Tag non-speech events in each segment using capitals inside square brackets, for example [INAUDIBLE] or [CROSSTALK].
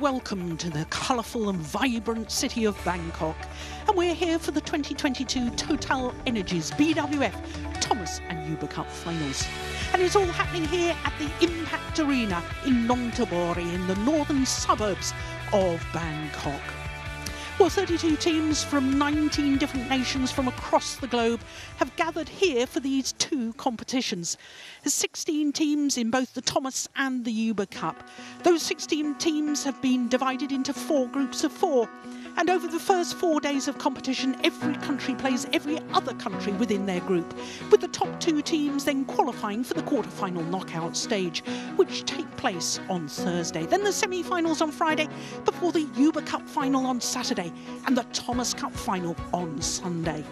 welcome to the colourful and vibrant city of Bangkok. And we're here for the 2022 Total Energies BWF Thomas and Uber Cup finals. And it's all happening here at the Impact Arena in Nonthaburi in the northern suburbs of Bangkok. Well, 32 teams from 19 different nations from across the globe have gathered here for these two competitions. 16 teams in both the Thomas and the Uber Cup. Those 16 teams have been divided into four groups of four. And over the first four days of competition, every country plays every other country within their group, with the top two teams then qualifying for the quarter-final knockout stage, which take place on Thursday. Then the semi-finals on Friday, before the Uber Cup final on Saturday, and the Thomas Cup final on Sunday.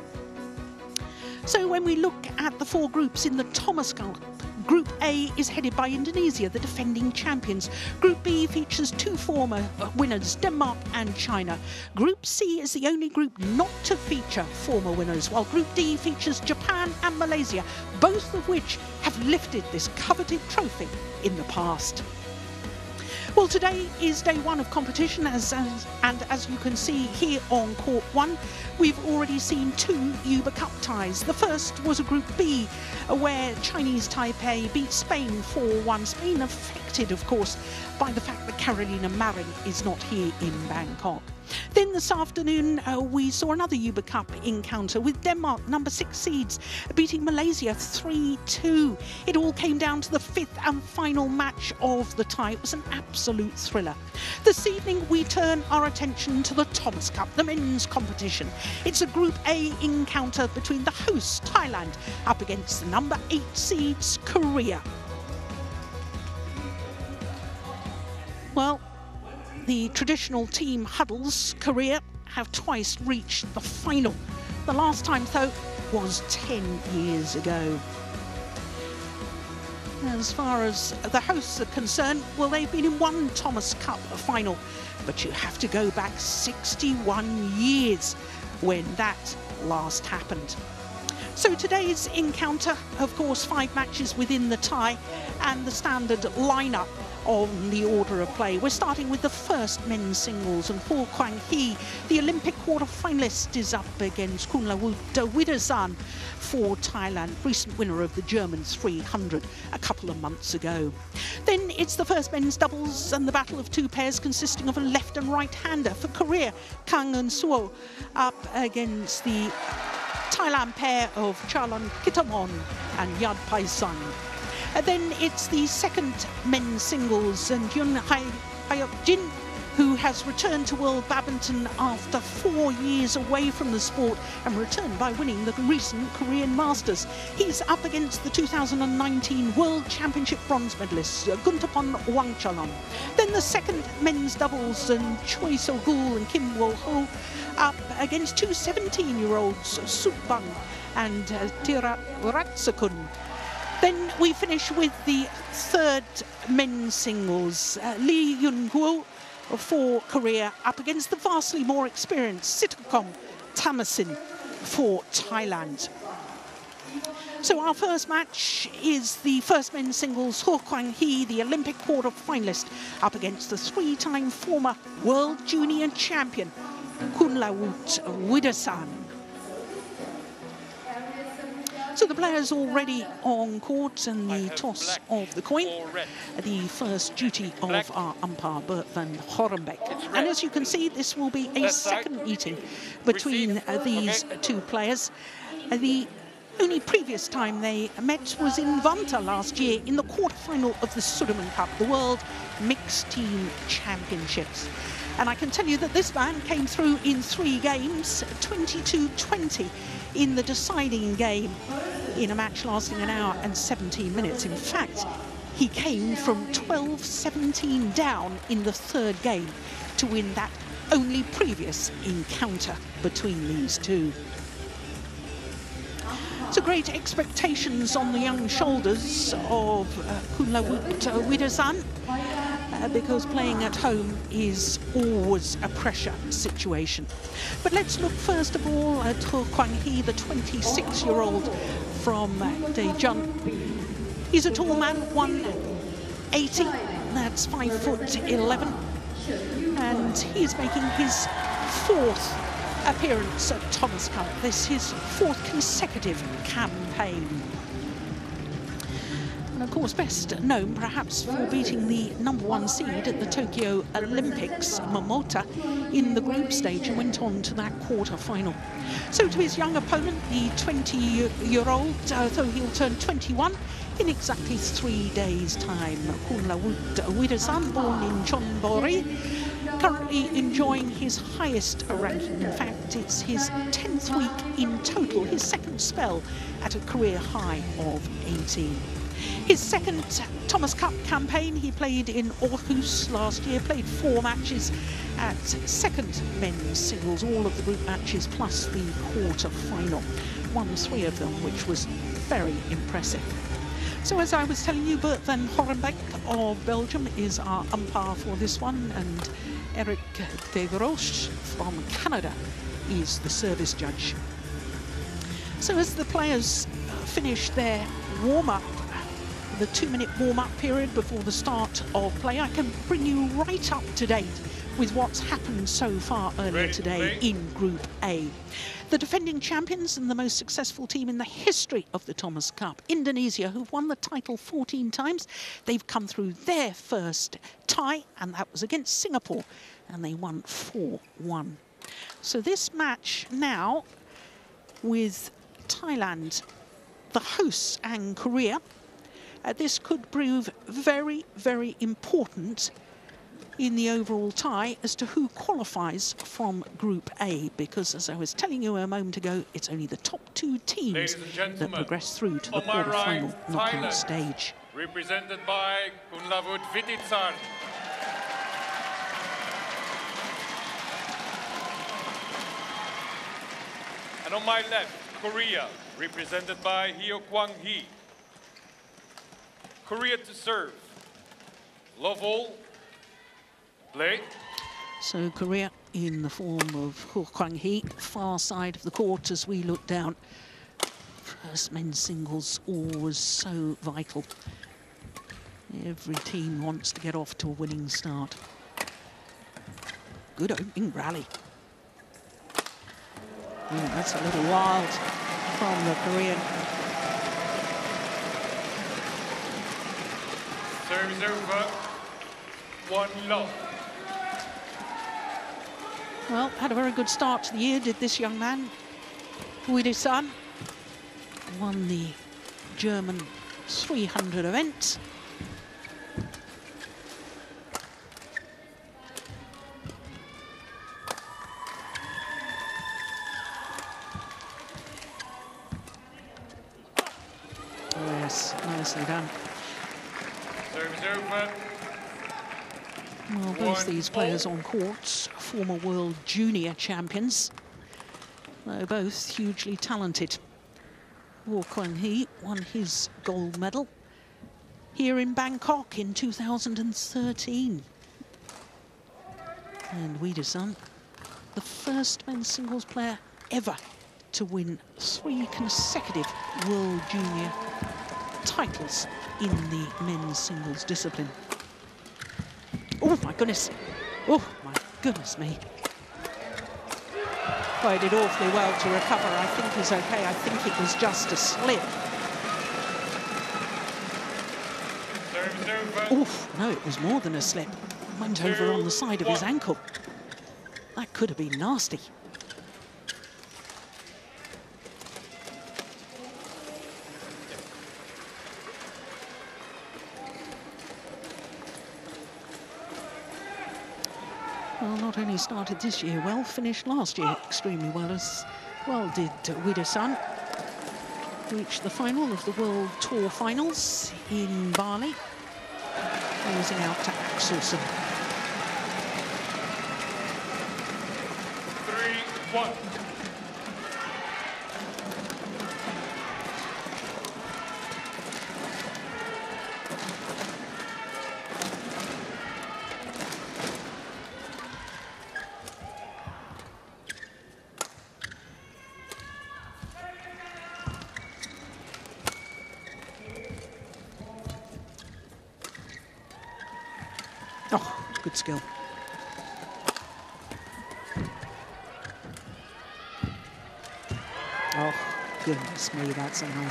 So when we look at the four groups in the Thomas Cup, Group A is headed by Indonesia, the defending champions. Group B features two former uh, winners, Denmark and China. Group C is the only group not to feature former winners, while Group D features Japan and Malaysia, both of which have lifted this coveted trophy in the past. Well, today is day one of competition, as, as, and as you can see here on court one, we've already seen two Uber Cup ties. The first was a Group B, where Chinese Taipei beat Spain 4-1. Spain of course, by the fact that Carolina Marin is not here in Bangkok. Then this afternoon, uh, we saw another Uber Cup encounter with Denmark, number six seeds, beating Malaysia 3 2. It all came down to the fifth and final match of the tie. It was an absolute thriller. This evening, we turn our attention to the Thomas Cup, the men's competition. It's a Group A encounter between the hosts, Thailand, up against the number eight seeds, Korea. Well, the traditional team huddles, Korea have twice reached the final. The last time, though, was 10 years ago. As far as the hosts are concerned, well, they've been in one Thomas Cup final, but you have to go back 61 years when that last happened. So today's encounter, of course, five matches within the tie and the standard lineup on the order of play. We're starting with the first men's singles and Heo Kwang Hee, the Olympic quarter-finalist, is up against Kunlavut Vitidsarn for Thailand, recent winner of the Germans 300 a couple of months ago. Then it's the first men's doubles and the battle of two pairs consisting of a left and right-hander for Korea, Kang and Seo up against the Thailand pair of Chalon Kitamon and Yad Paisan. And then it's the second men's singles and Jeon Hyeok Jin who has returned to World Badminton after four years away from the sport and returned by winning the recent Korean Masters. He's up against the 2019 World Championship bronze medalist Kantaphon Wangcharoen. Then the second men's doubles and Choi Sol-gyu and Kim Won-ho up against two 17-year-olds, Bang and uh, Tira Ratsakun. Then we finish with the third men's singles. Uh, Lee Yun-gyu for Korea up against the vastly more experienced Sitthikom Thammasin for Thailand. So our first match is the first men's singles Heo Kwang Hee, the Olympic quarter finalist, up against the three-time former world junior champion Kunlavut Vitidsarn. So the players already on court and the toss of the coin. The first duty of our umpire, Bert van Horenbeek. And as you can see, this will be a second meeting between uh, these two players. Uh, the only previous time they met was in Vantaa last year in the quarterfinal of the Sudirman Cup, the World Mixed Team Championships. And I can tell you that this man came through in three games, 22-20 in the deciding game in a match lasting an hour and 17 minutes. In fact, he came from 12-17 down in the third game to win that only previous encounter between these two. So great expectations on the young shoulders of uh, Kunlavut Vitidsarn uh, because playing at home is always a pressure situation. But let's look first of all at Heo Kwang Hee, the 26-year-old from Daejeon. He's a tall man, 180, that's 5 foot 11. And he's making his fourth appearance at Thomas Cup. This is his fourth consecutive campaign. Of course, best known perhaps for beating the number one seed at the Tokyo Olympics, Momota, in the group stage and went on to that quarter final. So to his young opponent, the 20-year-old, uh, though he'll turn 21 in exactly three days' time, Kunlavut Vitidsarn, born in Chonburi, currently enjoying his highest ranking. In fact, it's his 10th week in total, his second spell at a career high of 18. His second Thomas Cup campaign, he played in Aarhus last year, played four matches at second men's singles, all of the group matches plus the quarter final. Won three of them, which was very impressive. So as I was telling you, Bert van Horenbeek of Belgium is our umpire for this one, and Eric de Grosch from Canada is the service judge. So as the players finish their warm-up, the two-minute warm-up period before the start of play, I can bring you right up to date with what's happened so far earlier today in Group A. The defending champions and the most successful team in the history of the Thomas Cup, Indonesia, who've won the title 14 times. They've come through their first tie, and that was against Singapore, and they won 4-1. So this match now with Thailand, the hosts, and Korea, uh, this could prove very, very important in the overall tie as to who qualifies from Group A, because as I was telling you a moment ago, it's only the top two teams that progress through to the quarter-final right, knockout stage. Represented by Kunlavut Vitidsarn. And on my left, Korea, represented by Heo Kwang Hee. Korea to serve. Love all, Play. So Korea in the form of Heo Kwang Hee, far side of the court as we look down. First men's singles always so vital. Every team wants to get off to a winning start. Good opening rally. Mm, that's a little wild from the Korean. Service over. One love. Well, had a very good start to the year, did this young man. Vitidsarn won the German 300 event. These players on courts, former world junior champions. They're both hugely talented. Heo Kwang Hee won his gold medal here in Bangkok in 2013. And Vitidsarn, the first men's singles player ever to win three consecutive world junior titles in the men's singles discipline. Oh, my goodness. Oh, my goodness me. Well, did awfully well to recover. I think he's okay. I think it was just a slip. Oof, no, it was more than a slip. Went over on the side of his ankle. That could have been nasty. Started this year well, finished last year extremely well as well did Vitidsarn. Reached the final of the World Tour Finals in Bali, losing out to Axelsen. Three, one.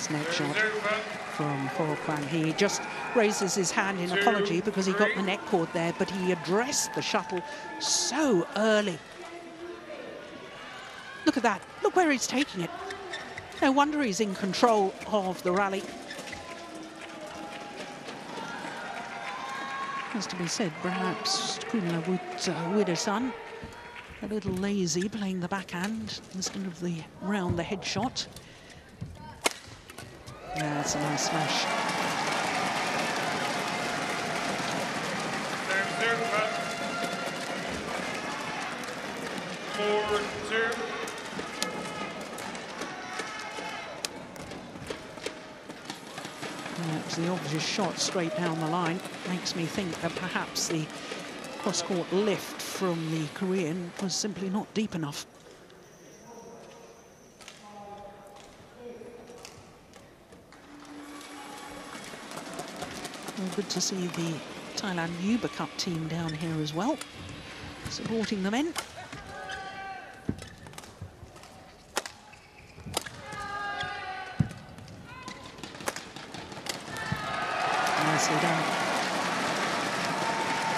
Neck shot from Heo Kwang Hee just raises his hand in apology because he got the neck cord there, but he addressed the shuttle so early. Look at that. Look where he's taking it. No wonder he's in control of the rally. Has to be said, perhaps Kunlavut uh, Vitidsarn a little lazy playing the backhand instead of the round the head shot. That's a nice smash. Four, two. That's the obvious shot straight down the line. Makes me think that perhaps the cross-court lift from the Korean was simply not deep enough. Well, good to see the Thailand Uber Cup team down here as well, supporting the men. Nicely done.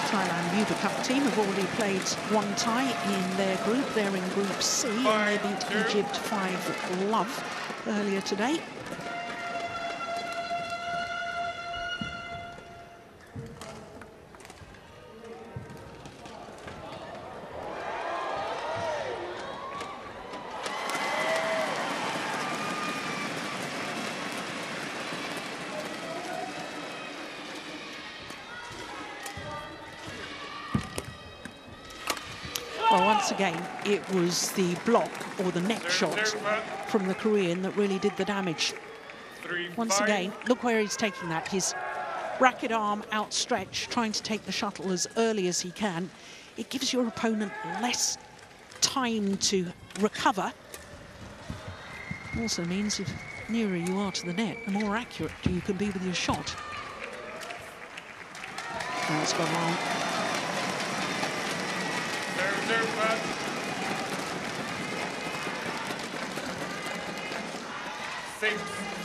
Thailand Uber Cup team have already played one tie in their group. They're in Group C and they beat Egypt 5 love earlier today. It was the block or the neck shot from the Korean that really did the damage. Once again, look where he's taking that. His racket arm outstretched, trying to take the shuttle as early as he can. It gives your opponent less time to recover. Also means if nearer you are to the net, the more accurate you can be with your shot. That's gone wrong. Serve. Six,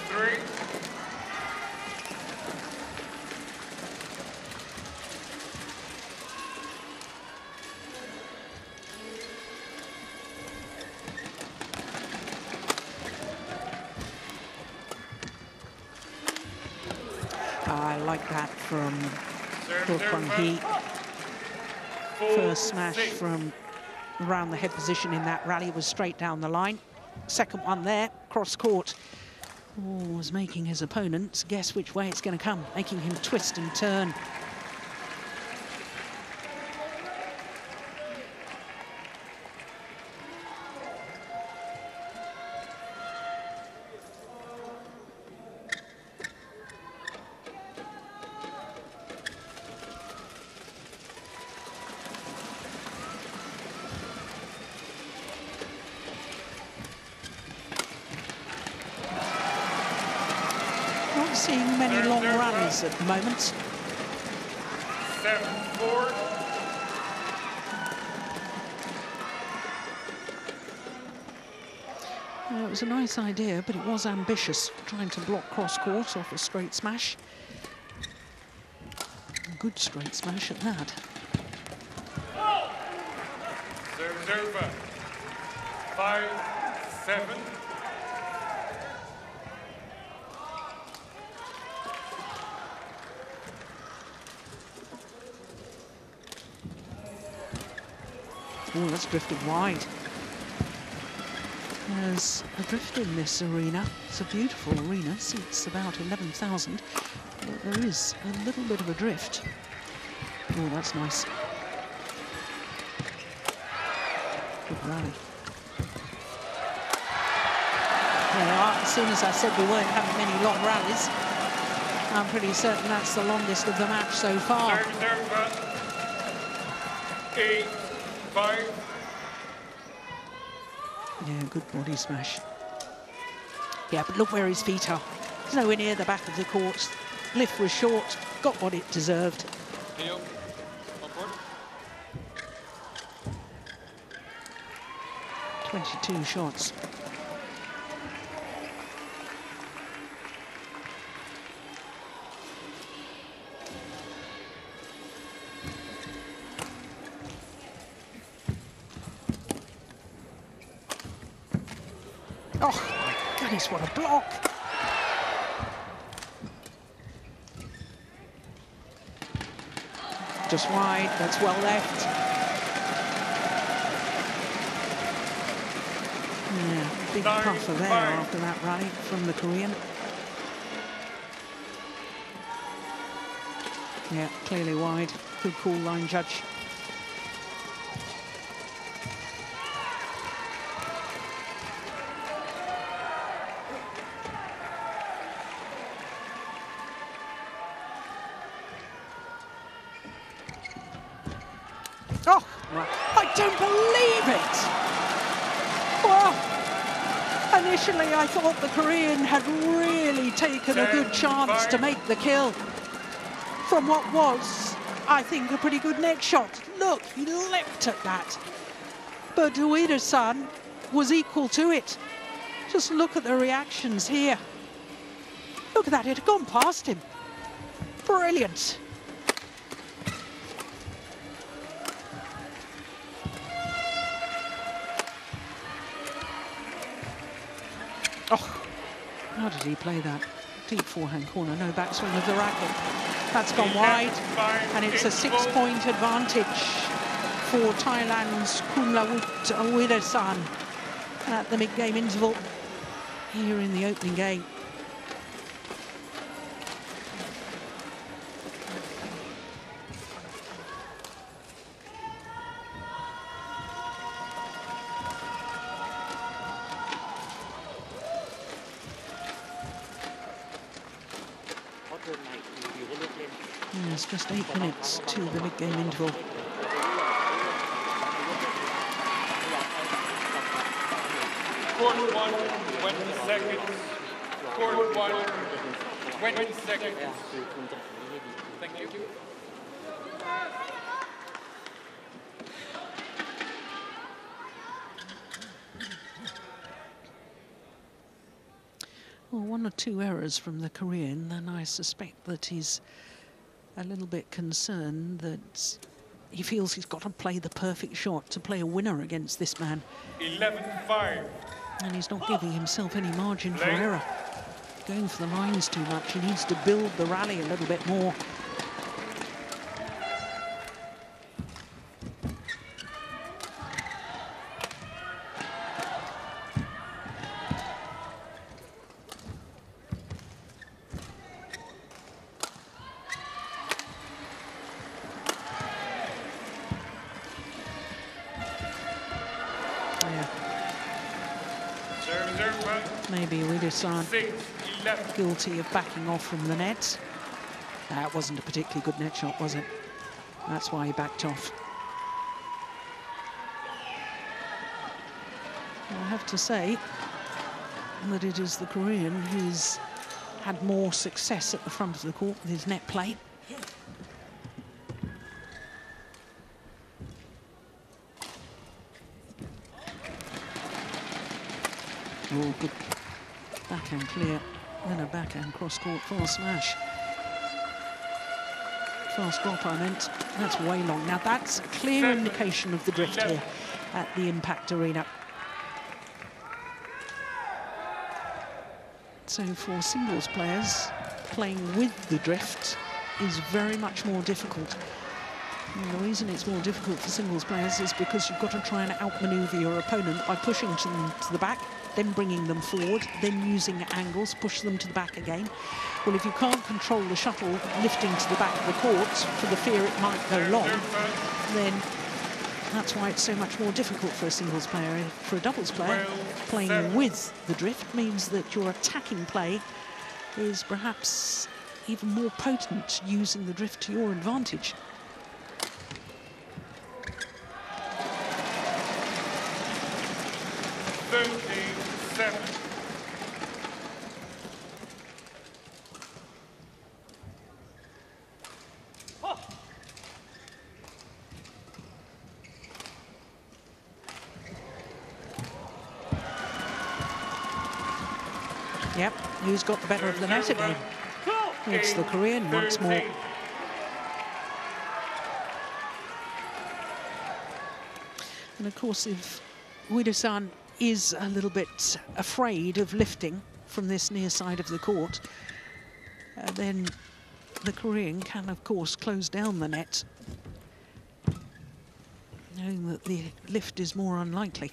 three. I like that from Serve, Ho serve, Kwang. Hee. Four, First smash six. from around the head position in that rally was straight down the line. Second one there, cross court. Was making his opponents guess which way it's going to come, making him twist and turn. The moment. Seven, four. Uh, it was a nice idea, but it was ambitious, trying to block cross court off a straight smash. A good straight smash at that. Serve, serve. Five, seven. Oh, that's drifted wide. There's a drift in this arena. It's a beautiful arena, seats about 11,000, but there is a little bit of a drift. Oh, that's nice. Good rally. As soon as I said we weren't having many long rallies, I'm pretty certain that's the longest of the match so far. Eight, Yeah, good body smash. Yeah, but look where his feet are. He's nowhere near the back of the court. Lift was short, got what it deserved. Heel. On 22 shots. Just wide, that's well left. Yeah, big Nine, puffer there after that rally from the Korean. Yeah, clearly wide. Good call, line judge. Thought the Korean had really taken a good chance to make the kill from what was, I think, a pretty good neck shot. Look, he leapt at that. But Vitidsarn was equal to it. Just look at the reactions here. Look at that, it had gone past him. Brilliant. How did he play that? Deep forehand corner, no backswing of the racket. That's gone wide, and it's a six-point advantage for Thailand's Kunlavut Vitidsarn at the mid-game interval here in the opening game. Minutes to the mid-game interval. Court one, 20 seconds. Court one, 20 seconds. Thank you. Well, one or two errors from the Korean, and I suspect that he's a little bit concerned that he feels he's got to play the perfect shot to play a winner against this man, 11-5. and he's not giving himself any margin for error. Going for the lines too much. He needs to build the rally a little bit more. Guilty of backing off from the net. That wasn't a particularly good net shot, was it? That's why he backed off. I have to say that it is the Korean who's had more success at the front of the court with his net play. Oh, good backhand clear, then a backhand cross-court fast smash. Fast drop, I meant. That's way long. Now, that's a clear indication of the drift here at the impact arena. So for singles players, playing with the drift is very much more difficult. And the reason it's more difficult for singles players is because you've got to try and outmaneuver your opponent by pushing them to the back, then bringing them forward, then using angles, push them to the back again. Well, if you can't control the shuttle lifting to the back of the court for the fear it might go long, then that's why it's so much more difficult for a singles player. For a doubles player, playing with the drift means that your attacking play is perhaps even more potent using the drift to your advantage. Thirteen, seven. Yep, who's got the better of the net again? It's the Korean once more. And of course, if Vitidsarn is a little bit afraid of lifting from this near side of the court, uh, then the Korean can, of course, close down the net, knowing that the lift is more unlikely.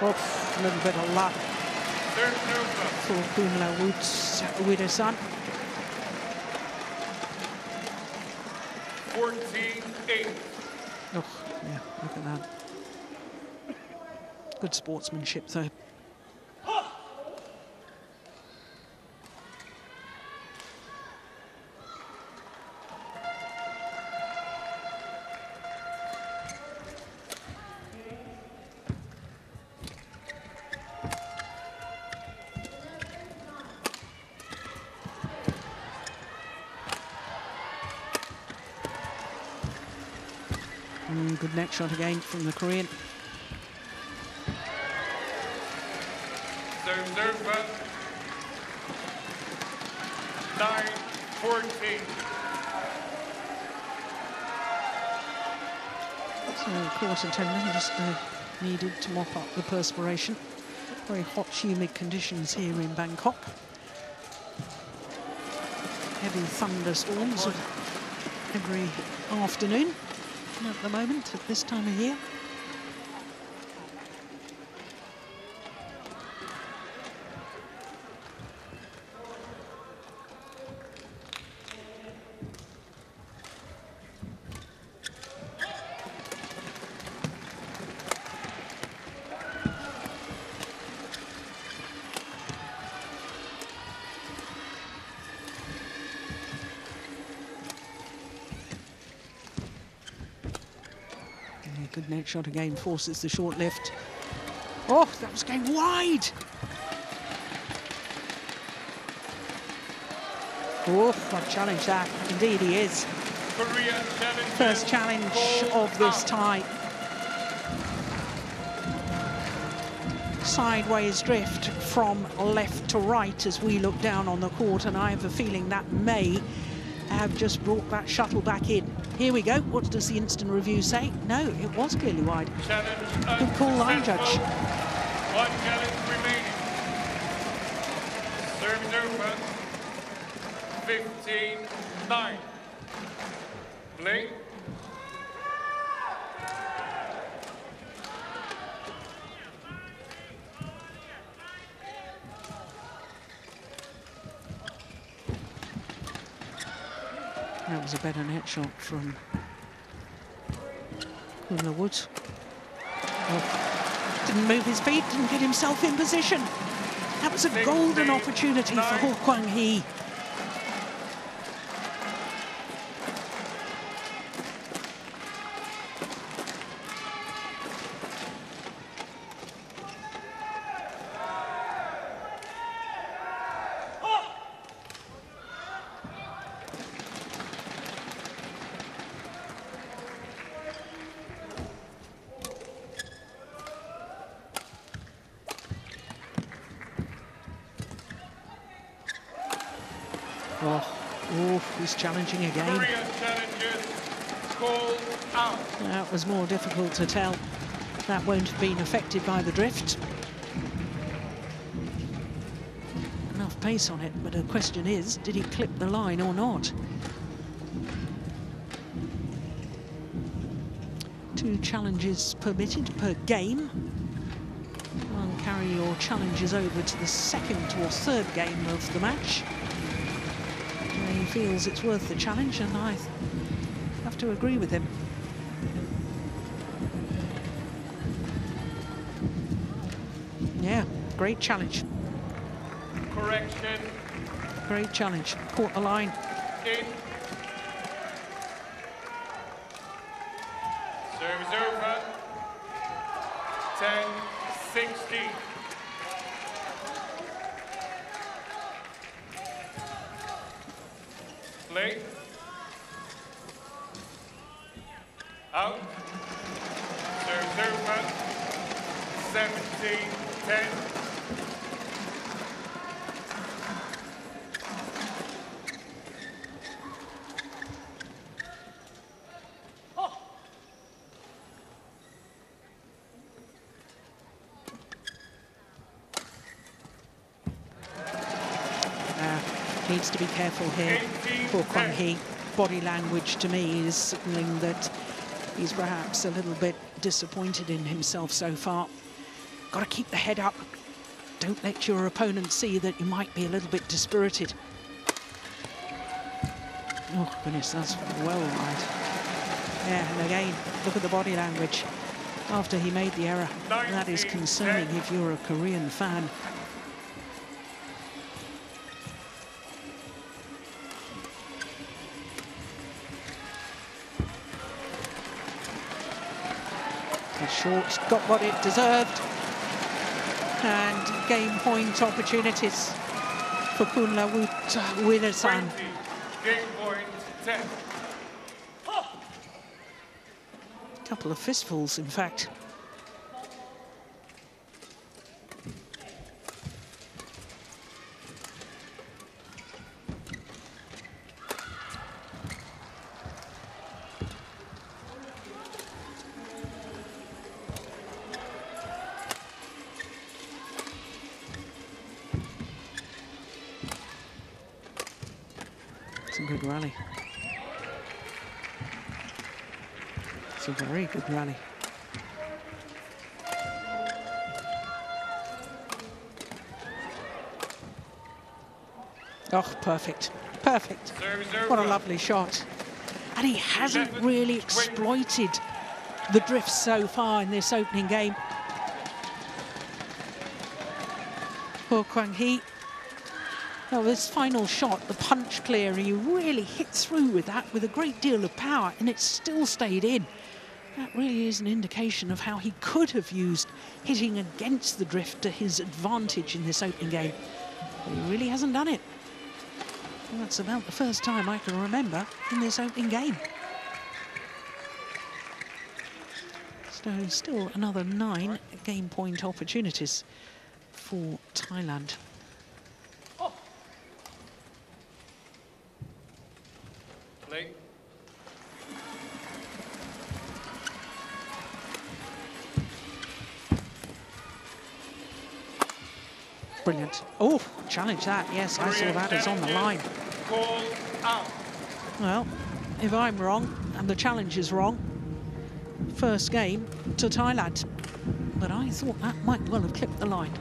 Oh, a little bit of luck for Kumla Woods Ueda-san. 14-8. Oh, yeah, look at that. Good sportsmanship, though. Shot again from the Korean. Serves over. 9 14. So court attendant just uh, needed to mop up the perspiration. Very hot, humid conditions here in Bangkok. Heavy thunderstorms every afternoon at the moment at this time of year. Shot again, forces the short lift. Oh, that was going wide. Oh, I challenge that. Indeed he is. Korea. First challenge of this tie. Sideways drift from left to right as we look down on the court, and I have a feeling that may have just brought that shuttle back in. Here we go. What does the instant review say? No, it was clearly wide. Challenge Good call, line judge. One challenge remaining. Service over. 15 9. A better net shot from the Woods. Oh, didn't move his feet, didn't get himself in position. That was a golden opportunity for Heo Kwang Hee. He's challenging again. Korea challenges called out. That was more difficult to tell. That won't have been affected by the drift. Enough pace on it, but the question is, did he clip the line or not? Two challenges permitted per game. One carry your challenges over to the second or third game of the match. Feels it's worth the challenge, and I have to agree with him. Yeah, great challenge. Correction. Great challenge. Caught the line. In. Service over. 10 16. Play. Out. Service over. 17 10. Needs to be careful here Hee. Body language to me is signalling that he's perhaps a little bit disappointed in himself so far. Got to keep the head up. Don't let your opponent see that you might be a little bit dispirited. Oh, goodness, that's well wide. Yeah, and again, look at the body language after he made the error. That is concerning if you're a Korean fan. Got what it deserved. And game point opportunities for Kunla Vitidsarn. Game point 10. A Couple of fistfuls, in fact. Good rally. Oh, perfect. Perfect. What a lovely shot. And he hasn't really exploited the drift so far in this opening game. Poor Kwang Hee. Well, this final shot, the punch clear, he really hit through with that with a great deal of power and it still stayed in. Really is an indication of how he could have used hitting against the drift to his advantage in this opening game. But he really hasn't done it. That's about the first time I can remember in this opening game. So still another nine game point opportunities for Thailand. Challenge that. Yes, I saw that. It's on the line. challenges Called out. Well, if I'm wrong and the challenge is wrong, first game to Thailand. But I thought that might well have clipped the line.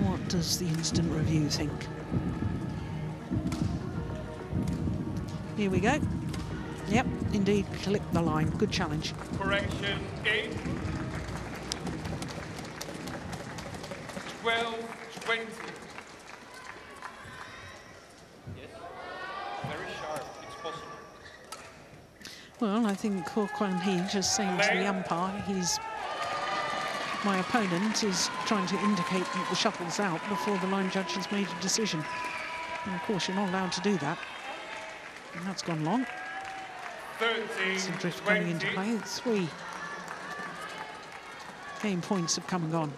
What does the instant review think? Here we go. Yep, indeed, clipped the line. Good challenge. Correction 8. 12, 20. Yes. Very sharp. It's possible. Well, I think Kwang Hee just saying to the umpire, he's my opponent is trying to indicate that the shuttle's out before the line judge has made a decision. And of course, you're not allowed to do that. And that's gone long. 13, Some drift 20. coming into play. Three game points have come and gone.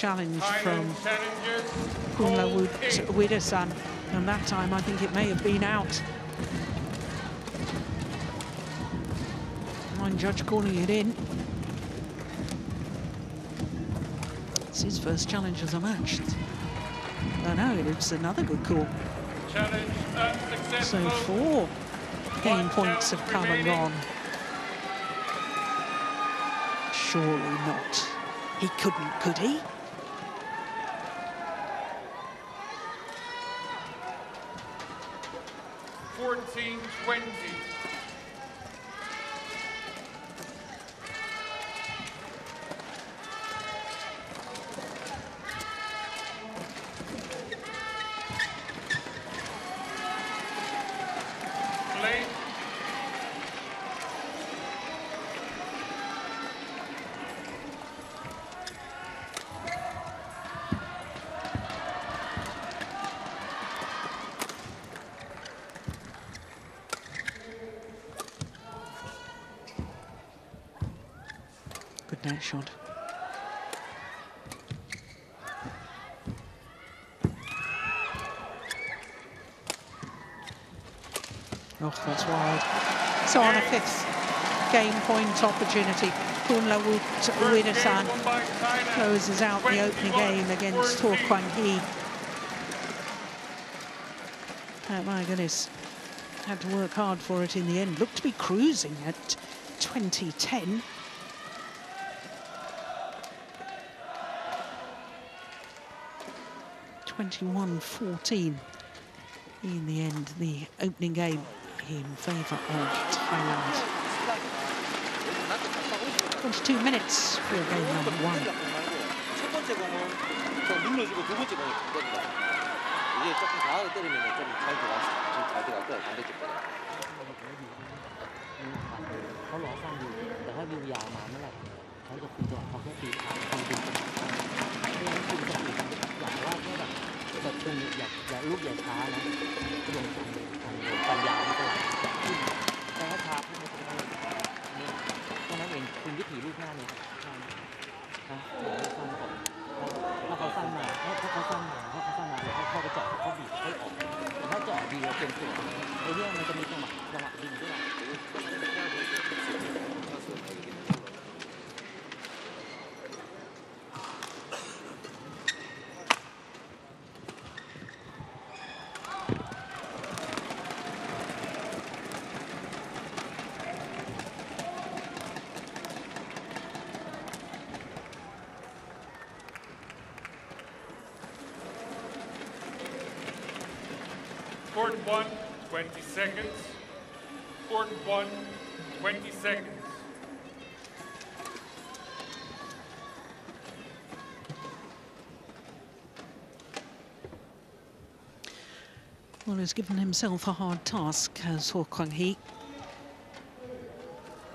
Challenge from Thailand challengers Kunla called in. Vitidsarn. And that time, I think it may have been out. Line judge calling it in. It's his first challenge as a match. I know, it's another good call. Challenge So four game points have come and gone. Surely not. He couldn't, could he? Shot. Oh, that's wide. So on a fifth game point opportunity, Kunlavut Vitidsarn closes out the opening game against Heo Kwang Hee. Oh, my goodness. Had to work hard for it in the end. Looked to be cruising at 2010. Twenty-one fourteen. In the end, the opening game in favour of Thailand. 22 minutes for game number one. แบบตรงนี้อย่าอย่าลูกอย่าช้านะก็ลงทันทันเลยปัญญาไม่เป็นไรอยากขึ้นแต่ถ้าช้าขึ้นไม่เป็นไรเนี่ยแค่นั้นเองคุณวิถีลูกหน้าเนี่ยนะสั้นก่อนถ้าเขาสั้นมาถ้าเขาสั้นมาถ้าเขาสั้นมาเดี๋ยวเขาเข้าไปจาะเขาบีบให้ออกถ้าจาะดีเราเต็มตัวไอ้เนี่ยมันจะมีจังหวะจังหวะดึงด้วย Court one, 20 seconds. Court one, 20 seconds. Well, he's given himself a hard task as Heo Kwang Hee.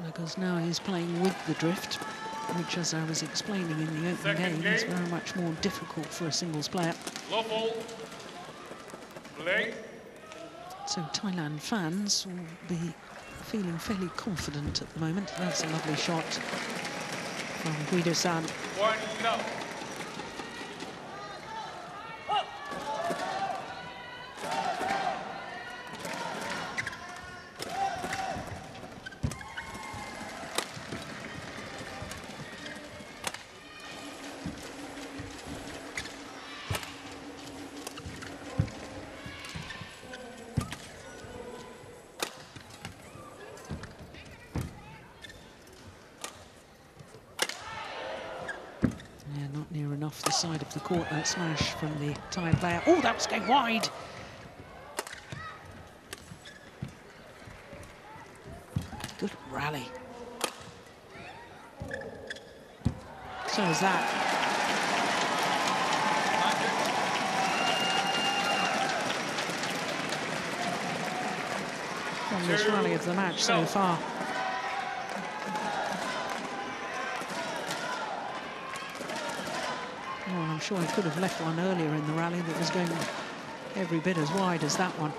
Because now he's playing with the drift, which, as I was explaining in the opening Second game, is very much more difficult for a singles player. Low ball. Play. So Thailand fans will be feeling fairly confident at the moment. That's a lovely shot from Vitidsarn. One now. Smash from the Thai player. Oh, that was going wide. Good rally. So is that. This rally of the match so far. Well, I'm sure he could have left one earlier in the rally that was going every bit as wide as that one.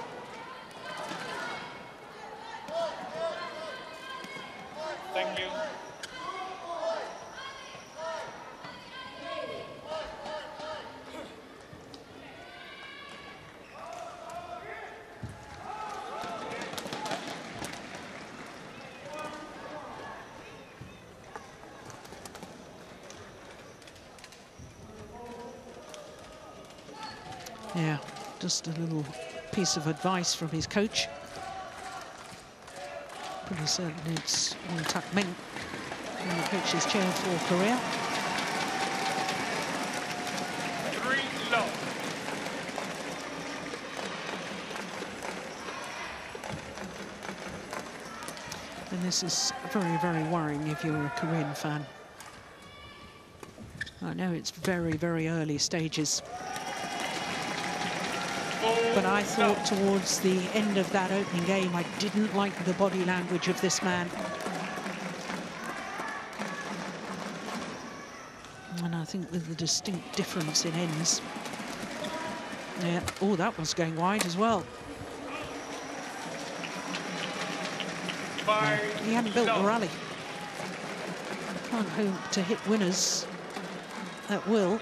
Thank you. Yeah, just a little piece of advice from his coach. Pretty certain it's Wong Tak Ming in the coach's chair for Korea. Three. And this is very, very worrying if you're a Korean fan. I know it's very, very early stages. But I thought towards the end of that opening game, I didn't like the body language of this man. And I think with the distinct difference in ends. Yeah, oh, that was going wide as well. Five He hadn't built the rally. Can't hope to hit winners at will.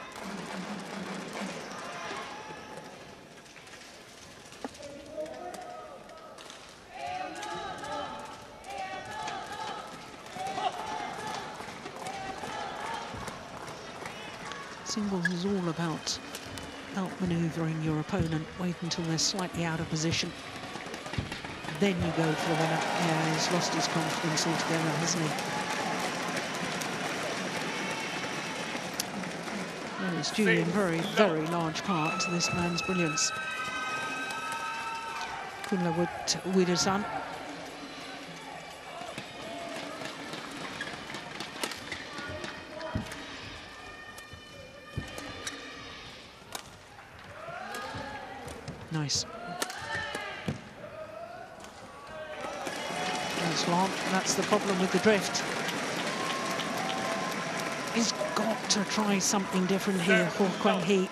Singles is all about outmaneuvering your opponent. Wait until they're slightly out of position. Then you go for the winner. Yeah, he's lost his confidence altogether, hasn't he? Well, it's due in very, very large part to this man's brilliance. Kunlavut Vitidsarn. Problem with the drift. He's got to try something different here, Heo Kwang Hee.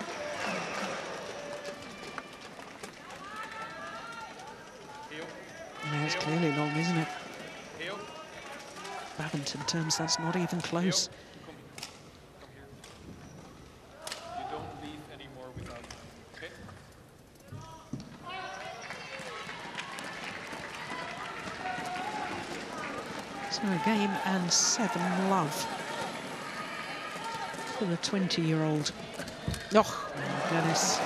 It's clearly long, isn't it? Badminton terms, that's not even close. So a game and seven love for the 20-year-old. Oh, goodness.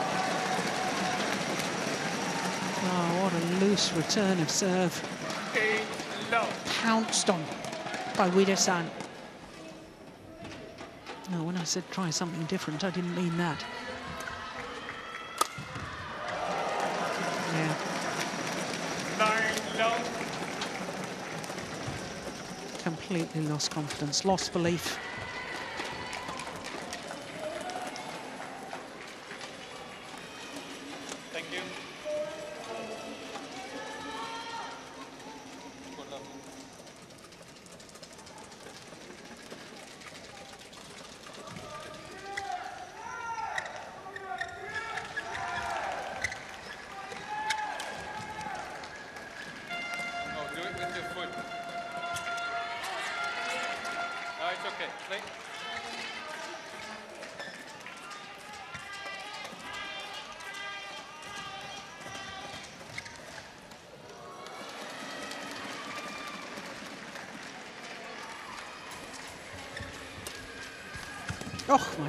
Oh, what a loose return of serve. Pounced on by Vitidsarn. No, when I said try something different, I didn't mean that. Yeah. Nine love. Completely lost confidence, lost belief.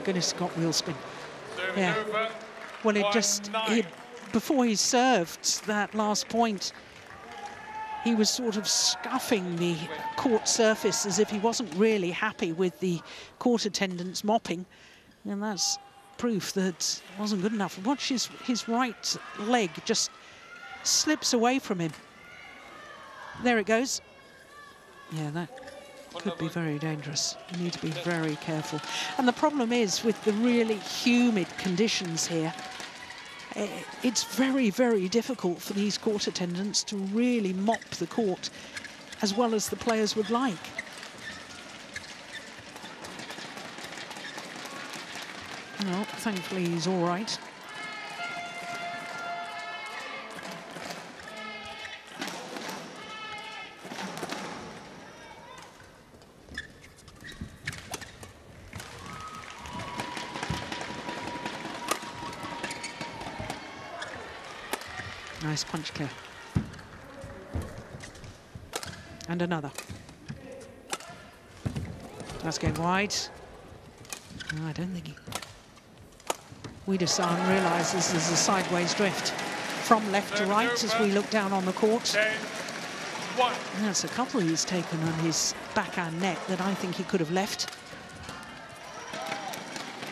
Goodness, got wheel spin. Yeah. over. Well, it just, before he served that last point, he was sort of scuffing the court surface as if he wasn't really happy with the court attendants mopping. And that's proof that it wasn't good enough. Watch his, his right leg just slips away from him. There it goes. Yeah, that could be very dangerous. You need to be very careful. And the problem is with the really humid conditions here, eh, it's very, very difficult for these court attendants to really mop the court as well as the players would like. Well, thankfully he's all right. Punch clear. And another. That's going wide. No, I don't think he... Vitidsarn realises there's a sideways drift from left to right as we look down on the court. That's a couple he's taken on his backhand net that I think he could have left.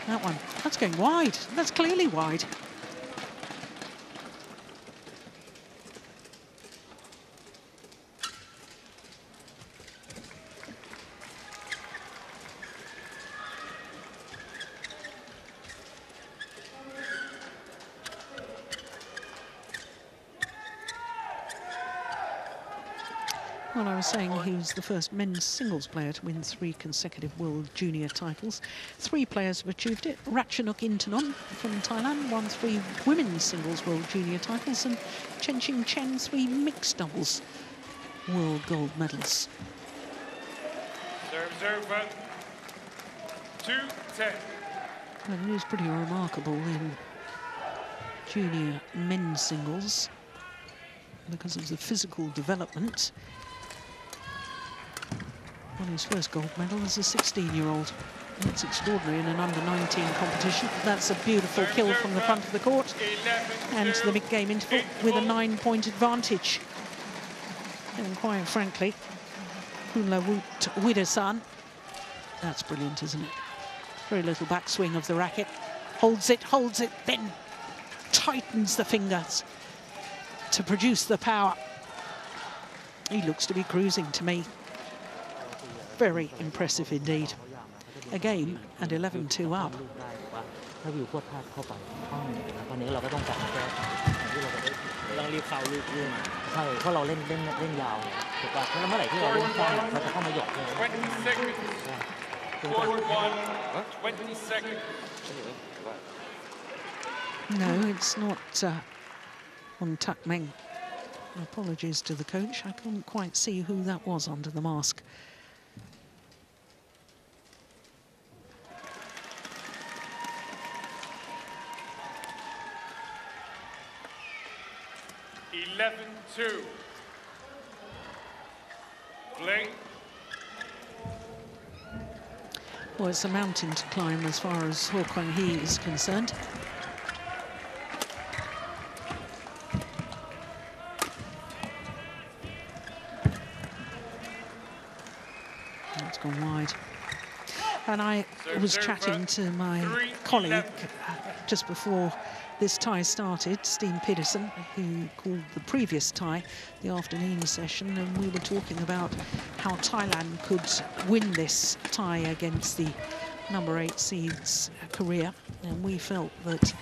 That one, that's going wide. That's clearly wide. Well, I was saying he was the first men's singles player to win three consecutive world junior titles. Three players have achieved it. Ratchanok Intanon from Thailand won three women's singles world junior titles and Chen Qingchen three mixed doubles world gold medals. Serve is over. 2-10. And it is pretty remarkable in junior men's singles because of the physical development. Won his first gold medal as a 16-year-old. That's extraordinary in an under-19 competition. That's a beautiful kill from the front of the court. And the mid-game interval with a nine-point advantage. And quite frankly, Kunlavut Vitidsarn, that's brilliant, isn't it? Very little backswing of the racket. Holds it, holds it, then tightens the fingers to produce the power. He looks to be cruising to me Very impressive indeed. A game and 11-2 up. ลูกได้แต่ว่าถ้าวิวพวดพลาดเข้าไปต้องแล้วคราวนี้เราก็ต้องการแก้ที่เราจะได้ ต้องรีบเข้ารีบรีบมา ใช่เพราะเราเล่นเล่นเล่นยาวถูกป่ะเพราะเมื่อไหร่ที่เราเล่นสั้นเขาจะเข้ามาหยกเลย 20 seconds. คือ Court 1, 20 seconds. No, it's not uh, on Tuck Meng. Apologies to the coach. I couldn't quite see who that was under the mask. Eleven two. Play. Well, it's a mountain to climb as far as Heo Kwang Hee is concerned. It's gone wide. And I was chatting to my colleague uh, just before this tie started, Steen Pedersen, who called the previous tie the afternoon session, and we were talking about how Thailand could win this tie against the number eight seeds Korea, and we felt that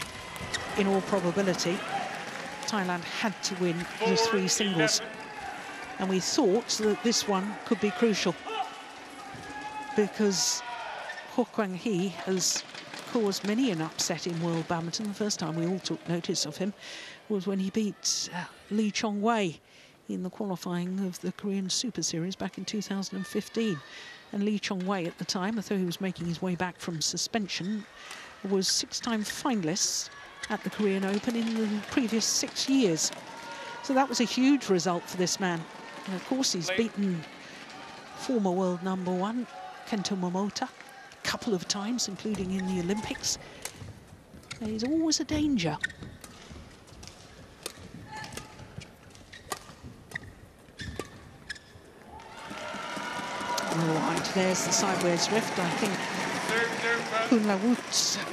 in all probability Thailand had to win the three singles, and we thought that this one could be crucial because Heo Kwang Hee has caused many an upset in world badminton. The first time we all took notice of him was when he beat uh, Lee Chong Wei in the qualifying of the Korean Super Series back in 2015. And Lee Chong Wei at the time, although he was making his way back from suspension, was six-time finalist at the Korean Open in the previous six years. So that was a huge result for this man. And of course, he's beaten former world number one, Kento Momota, couple of times, including in the Olympics. There's always a danger. All right, there's the sideways drift. I think Kunlavut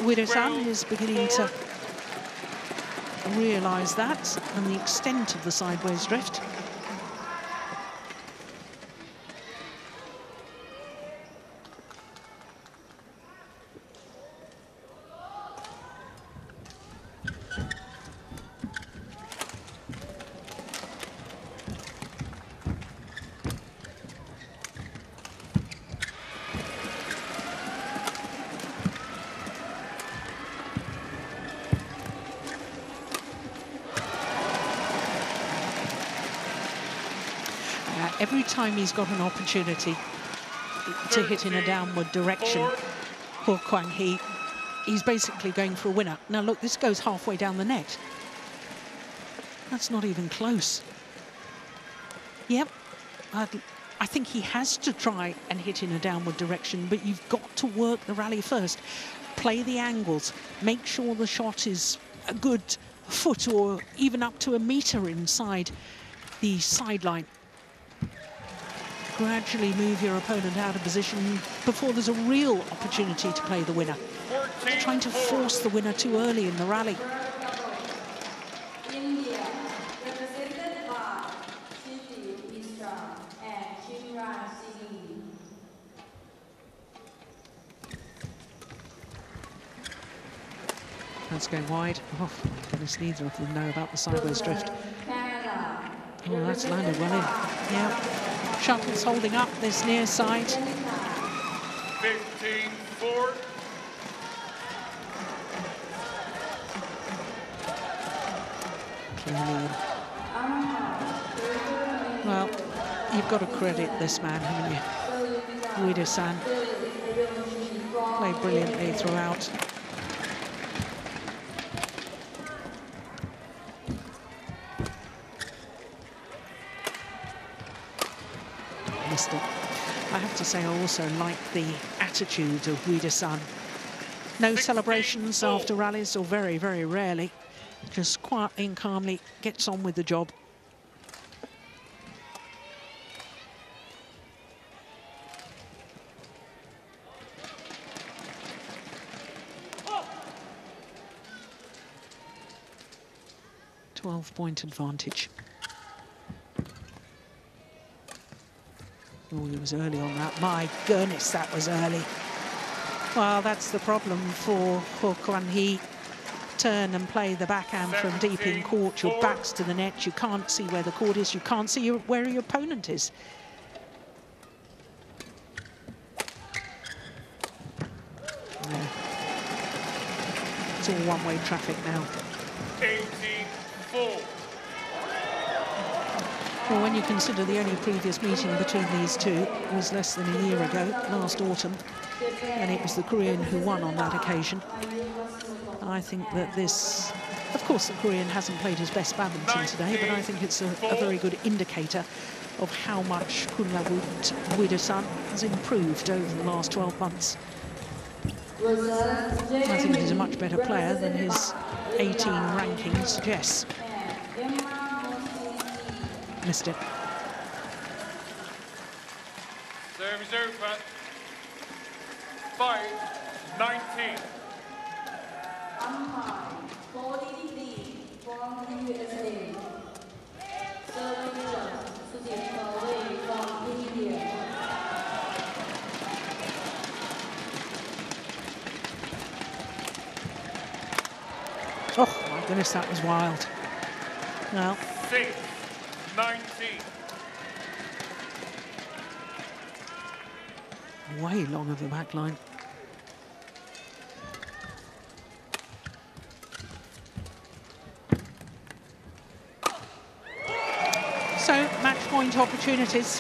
Vitidsarn is beginning to realise that and the extent of the sideways drift. Time he's got an opportunity to hit in a downward direction, for Kwang Hee, he's basically going for a winner. Now look, this goes halfway down the net. That's not even close. Yep, I'd, I think he has to try and hit in a downward direction, but you've got to work the rally first. Play the angles, make sure the shot is a good foot or even up to a metre inside the sideline gradually move your opponent out of position before there's a real opportunity to play the winner. 14 Trying to force the winner too early in the rally. India, represented by Siti Mishra and Chimran Singh. That's going wide. Oh, goodness, neither of them know about the sideways drift. Oh, that's landed well in. Yeah. Shuttle's holding up this near side. 15 4. Clearly. Well, you've got to credit this man, haven't you? Vitidsarn. played brilliantly throughout. Missed it. I have to say I also like the attitude of Vitidsarn. No celebrations after rallies, or very, very rarely. Just quietly and calmly gets on with the job. Twelve point advantage. Oh, he was early on that. My goodness, that was early. Well, that's the problem for Heo Kwang Hee. Turn and play the backhand from deep in court. Your back's to the net. You can't see where the court is. You can't see your, where your opponent is. It's all one-way traffic now. 18-4. Well, when you consider the only previous meeting between these two was less than a year ago, last autumn, and it was the Korean who won on that occasion. I think that this, of course, the Korean hasn't played his best badminton today, but I think it's a, a very good indicator of how much Kunlavut Vitidsarn has improved over the last 12 months. I think he's a much better player than his 18 ranking suggests. Missed it. Service open. Uh, 5, 19. umpire 40 degree from the USA. Serving Sujit away from India. Oh, my goodness, that was wild. Well, 6, 19. way long of the back line. So, match point opportunities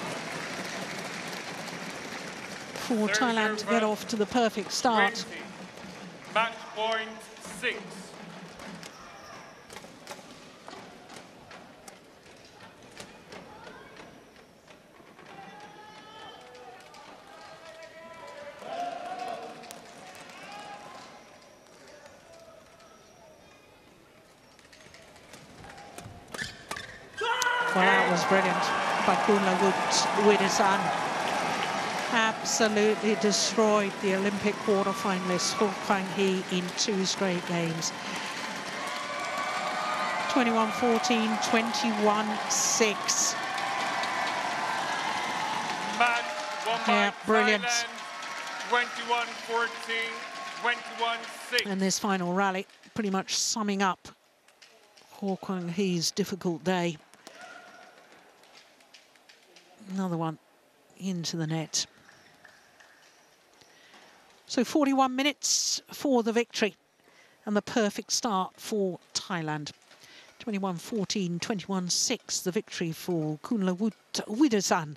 for Thailand to get off to the perfect start. 20. Match point 6. By Kunlavut Vitidsarn. Absolutely destroyed the Olympic quarterfinalist Heo Kwang Hee in two straight games. 21-14, 21-6. Match won by Yeah, brilliant. 21-14, 21-6. And this final rally pretty much summing up Kwang Hee's difficult day. Another one into the net. So 41 minutes for the victory and the perfect start for Thailand. 21-14, 21-6, the victory for Kunlavut Vitidsarn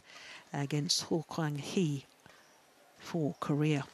against Heo Kwang Hee for Korea.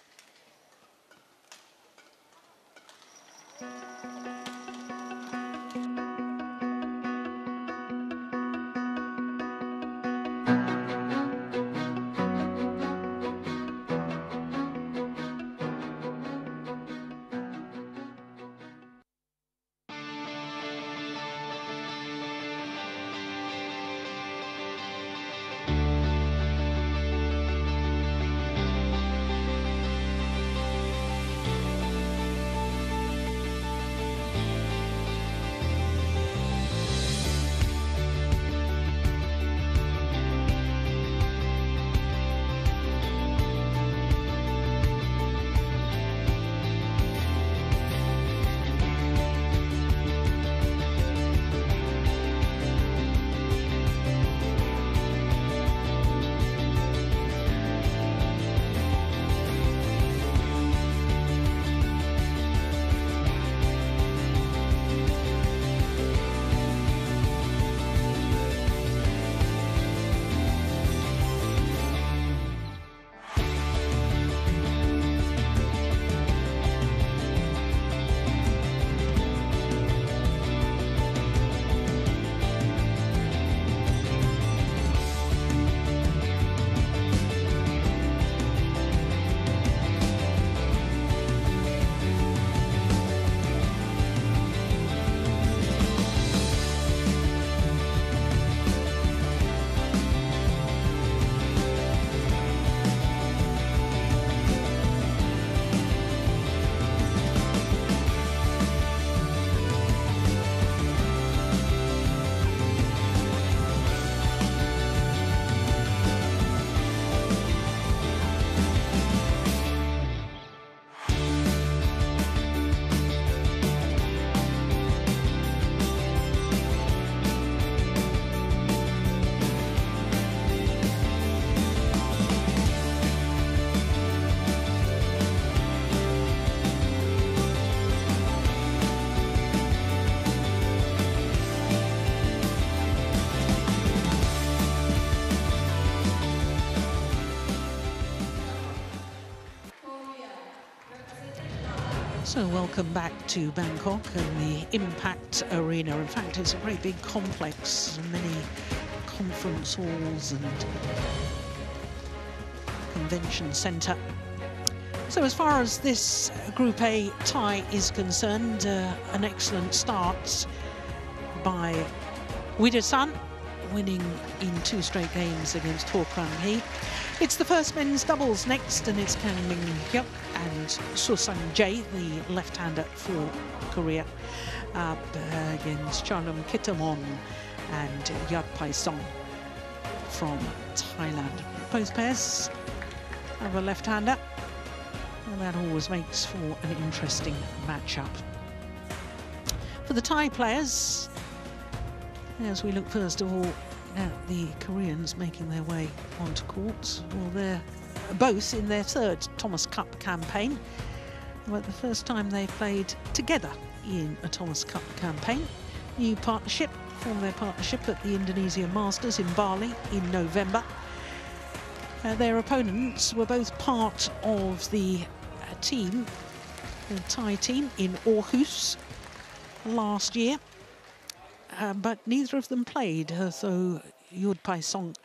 Welcome back to Bangkok and the Impact Arena. In fact, it's a great big complex, many conference halls and convention centre. So as far as this Group A tie is concerned, uh, an excellent start by Vitidsarn, winning in two straight games against Heo Kwang Hee. It's the first men's doubles next, and it's Kang Min Hyuk and Seo Seung Jae, the left-hander for Korea, up against Charoenkitamorn and Yat Pai Song from Thailand. Both pairs have a left-hander, and that always makes for an interesting matchup. For the Thai players, as we look first of all at the Koreans making their way onto court. Well, they're both in their third Thomas Cup campaign. But the first time they played together in a Thomas Cup campaign. New partnership, formed their partnership at the Indonesia Masters in Bali in November. Uh, their opponents were both part of the uh, team, the Thai team in Aarhus last year. Uh, but neither of them played, uh, so Yordphaisong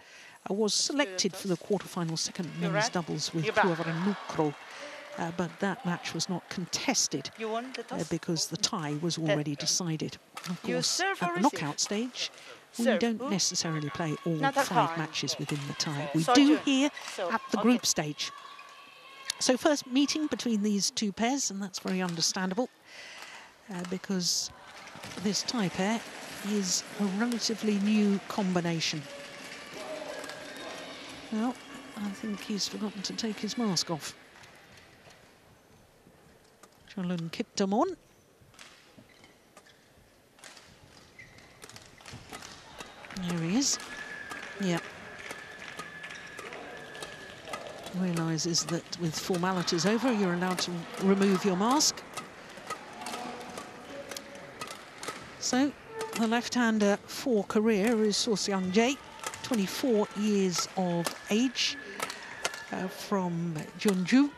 was selected for the quarterfinal second men's doubles with Puavaranukroh. Uh, but that match was not contested uh, because the tie was already decided. Of course, at the knockout stage, we don't necessarily play all five matches within the tie. We do here at the group stage. So first meeting between these two pairs, and that's very understandable uh, because this tie pair is a relatively new combination. Well, I think he's forgotten to take his mask off. Charoenkitamorn. There he is. Yeah. Realises that with formalities over, you're allowed to remove your mask. So the left-hander for Korea is Seo Seung Jae, 24 years of age, uh, from Jeonju.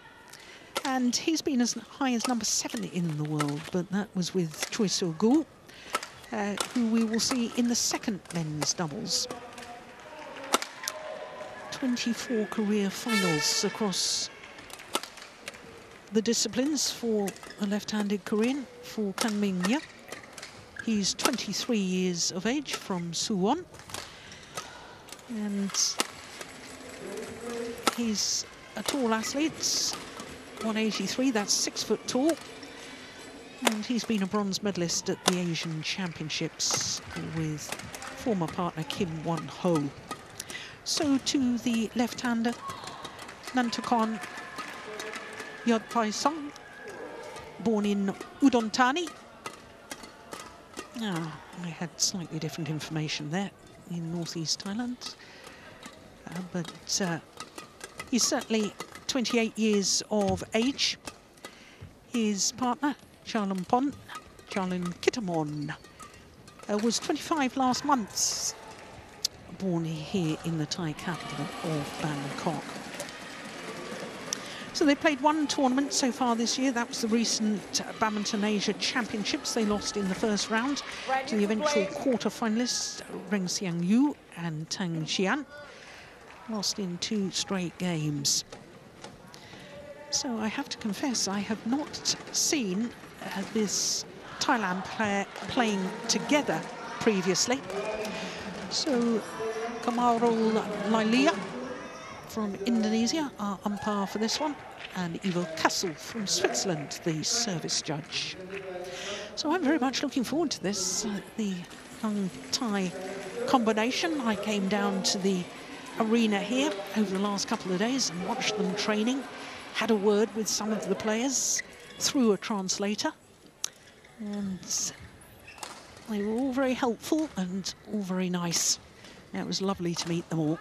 And he's been as high as number seven in the world, but that was with Choi Sol-gyu, uh, who we will see in the second men's doubles. 24 career finals across the disciplines for the left-handed Korean, for Kang Min-hyuk. He's 23 years of age from Suwon. And he's a tall athlete, 183, that's six foot tall. And he's been a bronze medalist at the Asian Championships with former partner Kim Won-ho. So to the left-hander, Nantakon Yodpai Song, born in Udon Thani, Oh, ah, I had slightly different information there in northeast Thailand. Uh, but uh, he's certainly 28 years of age. His partner, Chaloempon, Charlon Kitamon, uh, was 25 last month, born here in the Thai capital of Bangkok. So they played one tournament so far this year. That was the recent Badminton Asia Championships. They lost in the first round to the eventual quarter-finalists Ren Xiangyu and Tan Qiang. Lost in two straight games. So I have to confess, I have not seen uh, this Thailand player playing together previously. So Kamarul Lailia from Indonesia our umpire for this one, and Ivo Kassel from Switzerland, the service judge. So I'm very much looking forward to this, uh, the young Thai combination. I came down to the arena here over the last couple of days and watched them training, had a word with some of the players through a translator, and they were all very helpful and all very nice. It was lovely to meet them all.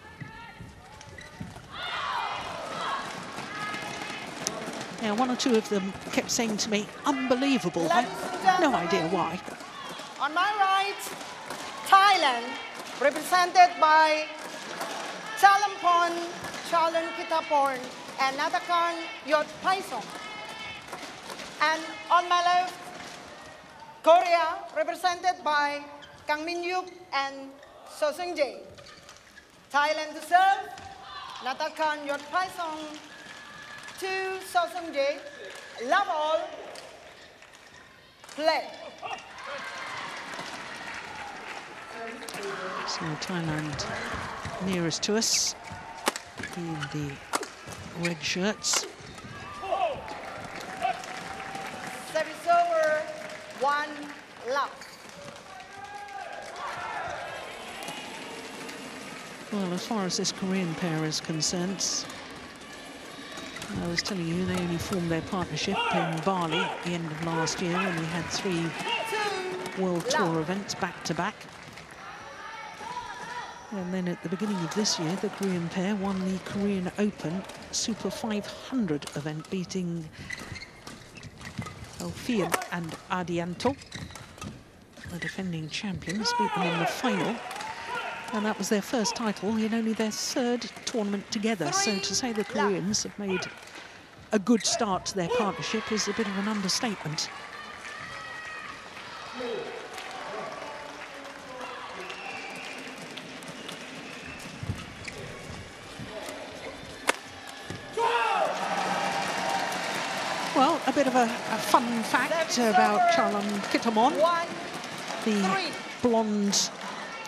Now, one or two of them kept saying to me, unbelievable. I have no idea why. On my right, Thailand, represented by Chaloempon, Chalan Kitapon, and Natakan Yot Paisong. And on my left, Korea, represented by Kang Min Hyuk and Seo Seung Jae. Thailand to serve, Natakan Yot Pai Song to Seo Seung Jae. Love all, play. So Thailand nearest to us in the red shirts. Service over, one love. Well, as far as this Korean pair is concerned, I was telling you they only formed their partnership in Bali at the end of last year when we had three World Tour events back to back. And then at the beginning of this year, the Korean pair won the Korean Open Super 500 event, beating Alfian and Ardianto, the defending champions, beat them in the final. And that was their first title in only their third tournament together. So to say the Koreans have made a good start to their partnership is a bit of an understatement. Well, a bit of a, a fun fact about Charlon Kittamon, the blonde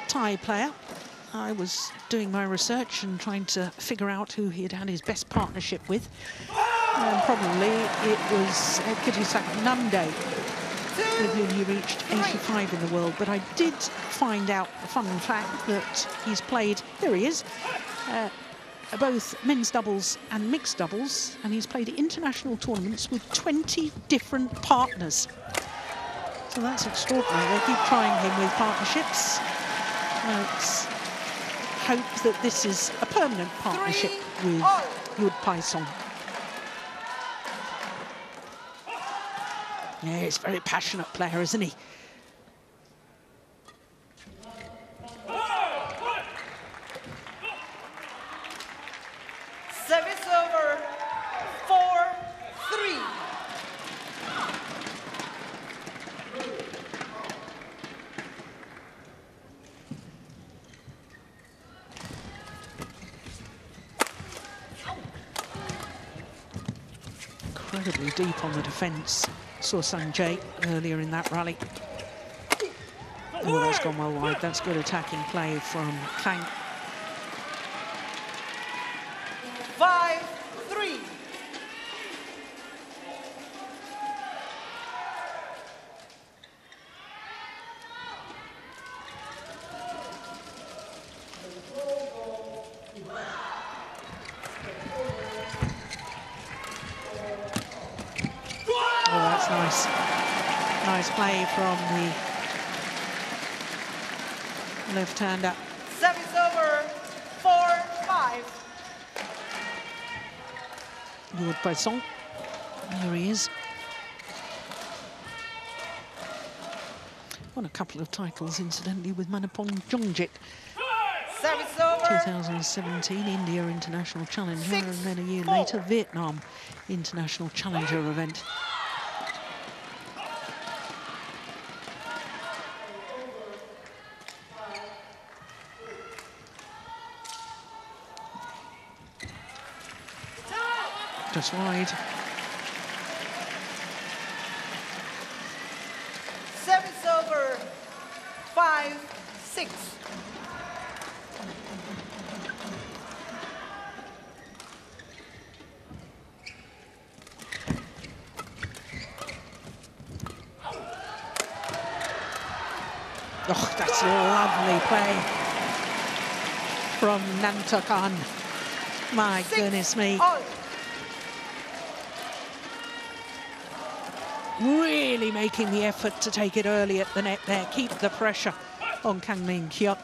Thai player. I was doing my research and trying to figure out who he had had his best partnership with. And probably it was uh, Kittisak Nande, with whom he reached 85 in the world. But I did find out a fun fact that he's played, there he is, uh, both men's doubles and mixed doubles, and he's played international tournaments with 20 different partners. So that's extraordinary. They keep trying him with partnerships. Let's hope that this is a permanent partnership Three with oh. all. Yud Pai Song. Yeah, he's a very passionate player, isn't he? Service over, four, three. Incredibly deep on the defence. Seo Seung Jae earlier in that rally. Oh, that's gone well wide. That's good attacking play from Kang. Five, three. Oh, that's nice. Nice play from the left-hander. Service over, four, five. Pai Song. There he is. Won a couple of titles, incidentally, with Manapong Jongjit. Service over, 2017 India International Challenger, Six, and then a year four. later Vietnam International Challenger event. Just wide. service over, five, six. Oh, that's a lovely play from Nanthakarn. My Six, goodness me. All. Really making the effort to take it early at the net there. Keep the pressure on Kang Min Hyuk.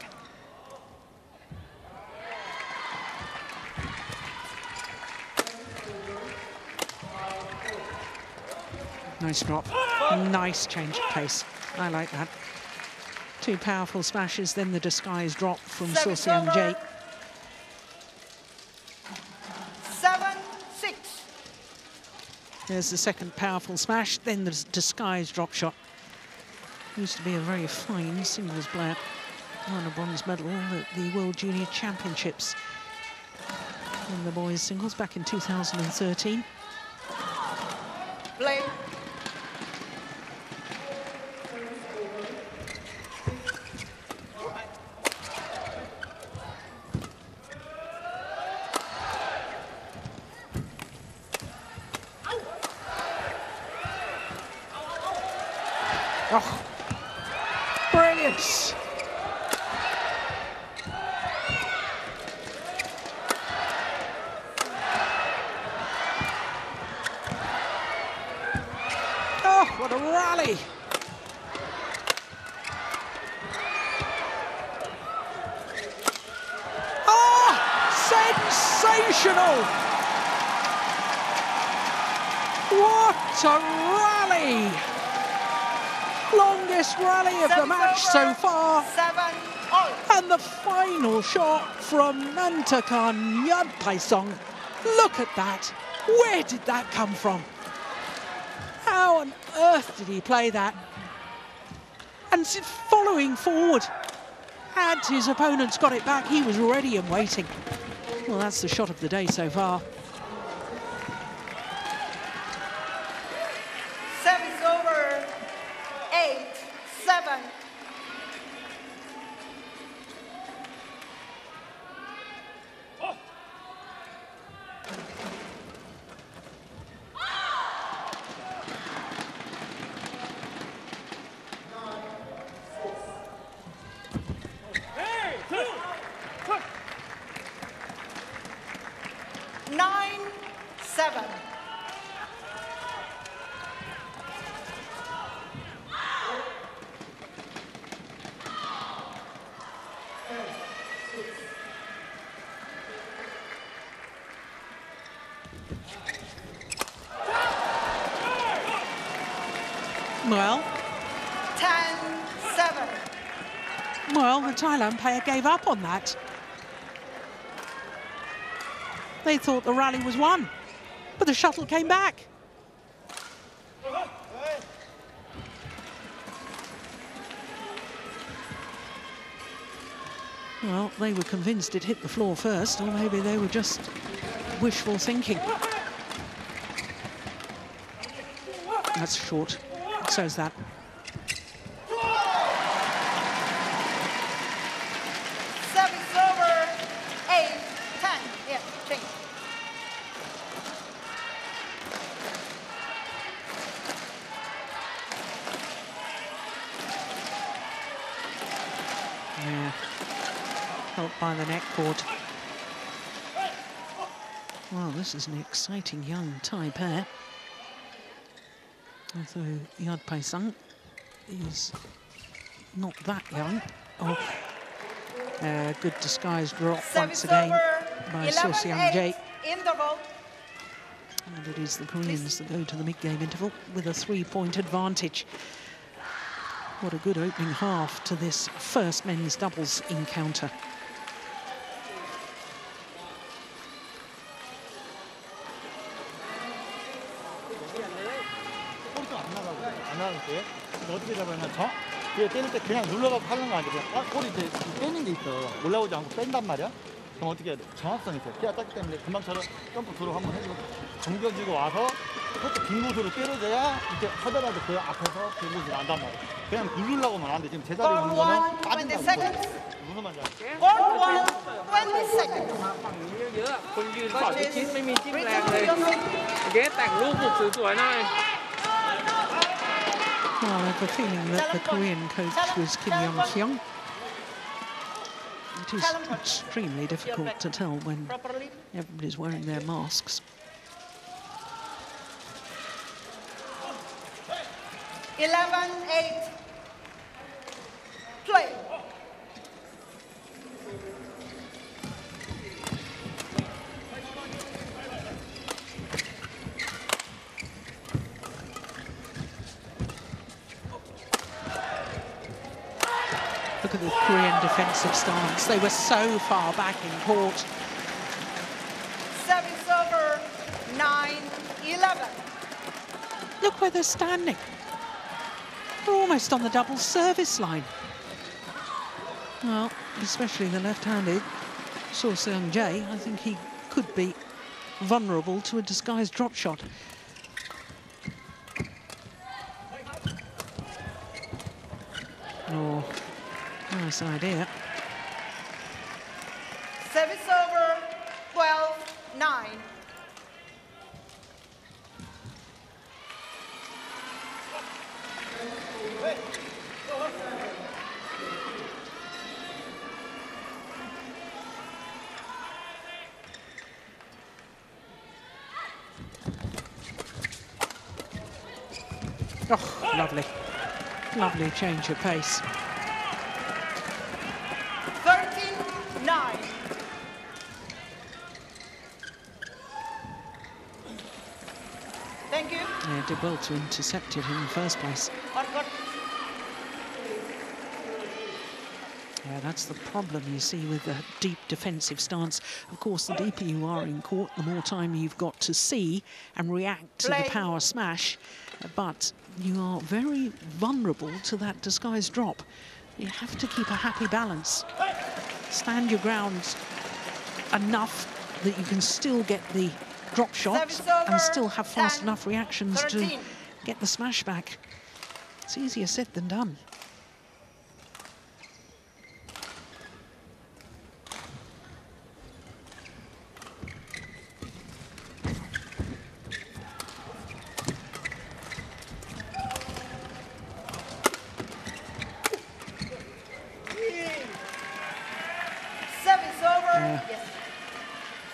Nice drop. Nice change of pace. I like that. Two powerful smashes, then the disguise drop from Seo Service Seung Jae. over. Seven, six. There's the second powerful smash, then the disguised drop shot. Used to be a very fine singles player. Won a bronze medal at the World Junior Championships in the boys singles back in 2013. Play. Oh, brilliant! Oh, what a rally! Oh, sensational! What a rally! Longest rally of the Service match so over. far. Seven all. And the final shot Look at that. Where did that come from? How on earth did he play that? And following forward. Had his opponents got it back, he was ready and waiting. Well, that's the shot of the day so far. Service over. Eight, seven. Nine, seven. Well, Ten, seven. well, the Thailand player gave up on that. They thought the rally was won, but the shuttle came back. Well, they were convinced it hit the floor first, or maybe they were just wishful thinking. That's short. So's that. Service over. Eight, ten. Yeah, change. Yeah. Helped by the neck cord. Well, this is an exciting young Thai pair. Although Yordphaisong is not that young. Oh, uh, good disguised drop once again over. by 11, Seo Seung Jae. And it is the Koreans that go to the mid-game interval with a three-point advantage. What a good opening half to this first men's doubles encounter. 저 뒤에 때릴 때 그냥 눌러갖고 하는 거 아니고 그냥 아, 꼬리 이제 빼는 게 있어 올라오지 않고 뺀단 말이야 그럼 어떻게 해야 돼 정확성이 있어 키가 작기 때문에 금방처럼 점프 도로 한번 해주고 넘겨주고 와서 그것도 빈 곳으로 때려줘야 이렇게 하더라도 그 앞에서 빈 곳이 난단 말이야 그냥 누르려고 하면 안돼 지금 제자리에 Court 있는 one, 거는 20 빠진다고 seconds. 무슨 말인지 알지? Court one, 20 seconds. ฝั่งนี้เยอะๆคนยืนก่อนที่ชิดไม่มีจิ้มแรง Return เลย to your seat. เกสแต่งรูปสุดสวยๆหน่อย Well, I have a feeling that the Korean coach was Kim Young Kyung. It is extremely difficult to tell when everybody's wearing their masks. Eleven, eight. Play. Stance. They were so far back in court. Service over. Nine, 11. Look where they're standing. They're almost on the double service line. Well, especially the left-handed Seo Seung Jae, I think he could be vulnerable to a disguised drop shot. Oh, nice idea. Service over 12 9. Oh, lovely. Lovely change of pace. 13 9. Thank you. Yeah, did well to intercept it in the first place. Yeah, that's the problem you see with the deep defensive stance. Of course, the deeper you are in court, the more time you've got to see and react to the power smash. But you are very vulnerable to that disguised drop. You have to keep a happy balance. Stand your ground enough that you can still get the drop shots and still have fast 10, enough reactions to get the smash back. It's easier said than done. Service over. Yeah. Yes.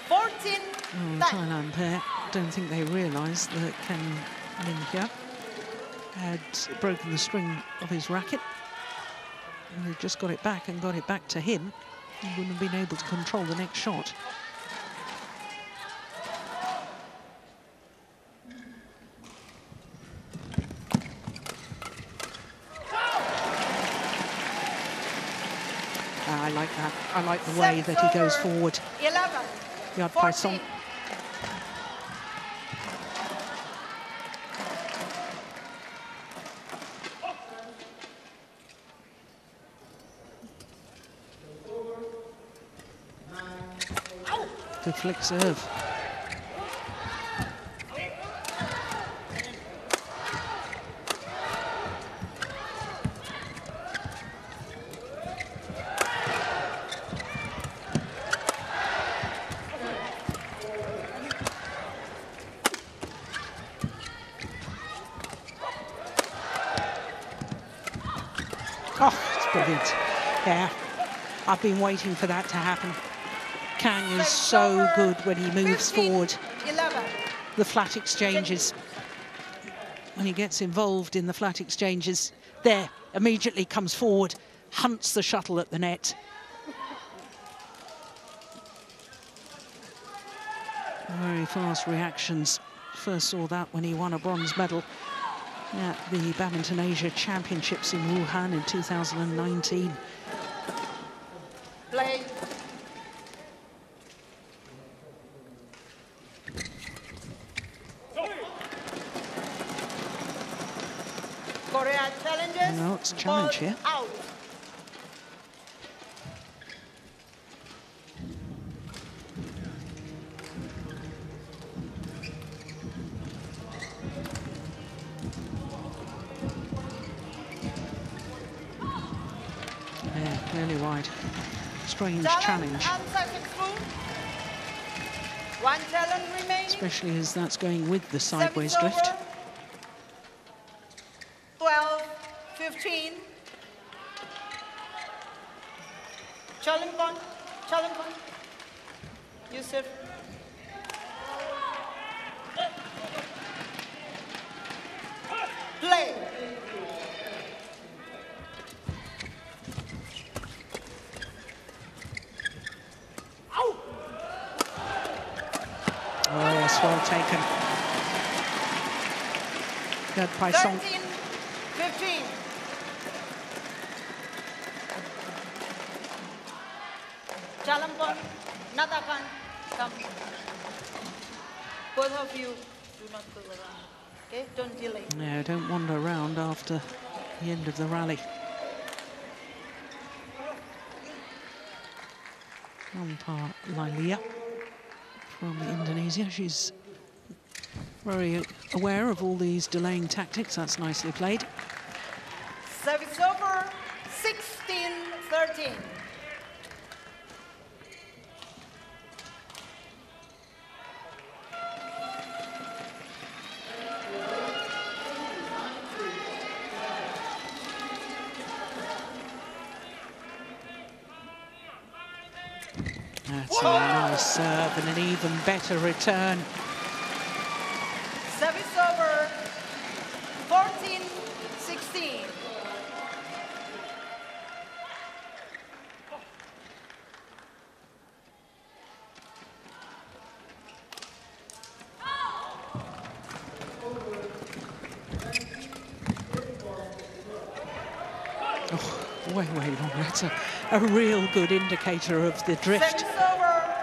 14 Oh, the 10. Thailand pair don't think they realised that Kang Min Hyuk had broken the string of his racket. And they've just got it back and got it back to him. He wouldn't have been able to control the next shot. Ah, I like that. I like the way that he goes forward. 11. Yard 14. Flick serve. Oh, it's brilliant. Yeah, I've been waiting for that to happen. Kang is so good when he moves forward. The flat exchanges. When he gets involved in the flat exchanges, there, immediately comes forward, hunts the shuttle at the net. Very fast reactions. First saw that when he won a bronze medal at the Badminton Asia Championships in Wuhan in 2019. Play. Korea challenges. No, it's a challenge ball here. Out. Yeah, clearly wide. Strange Challenge challenge. One remaining. especially as that's going with the sideways drift. over. 12, 15. Challenge point. Challenge point. Yusuf. Play. Oh yes, well taken. Paisong. 13, 15. Challenge point. Nanthakarn. Come. Both of you do not go around. Okay, don't delay. No, don't wander around after the end of the rally. Nampa Lailia from Indonesia. She's aware of all these delaying tactics. That's nicely played. Service over, 16-13. That's a nice serve and an even better return. A, real good indicator of the drift,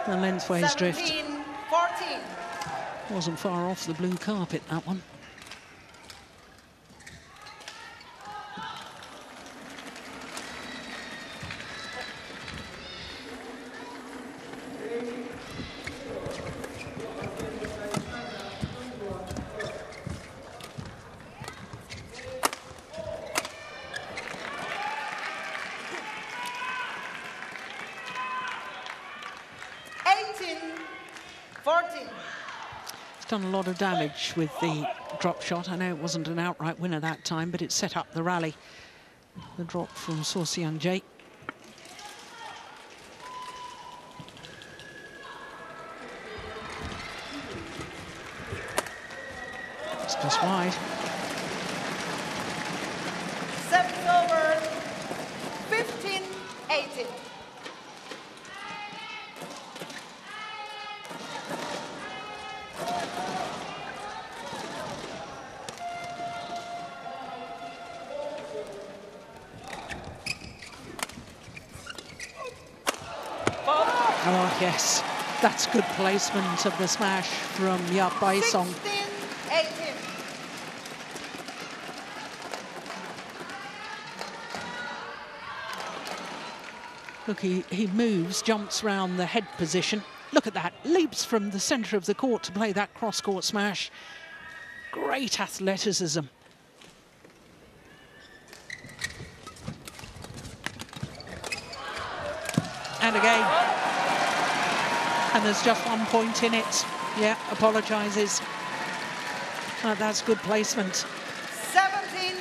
the lengthways drift. 17-14. Wasn't far off the blue carpet, that one. Eighteen, fourteen. It's done a lot of damage with the drop shot. I know it wasn't an outright winner that time, but it set up the rally. The drop from Seo Seung Jae. It's just wide. Service over, 15, 18. Oh, yes. Good placement of the smash from Yordphaisong. 16, 18. Look, he, he moves, jumps round the head position. Look at that, leaps from the centre of the court to play that cross-court smash. Great athleticism. And again. And there's just one point in it. Yeah, apologises. Uh, that's good placement. 17,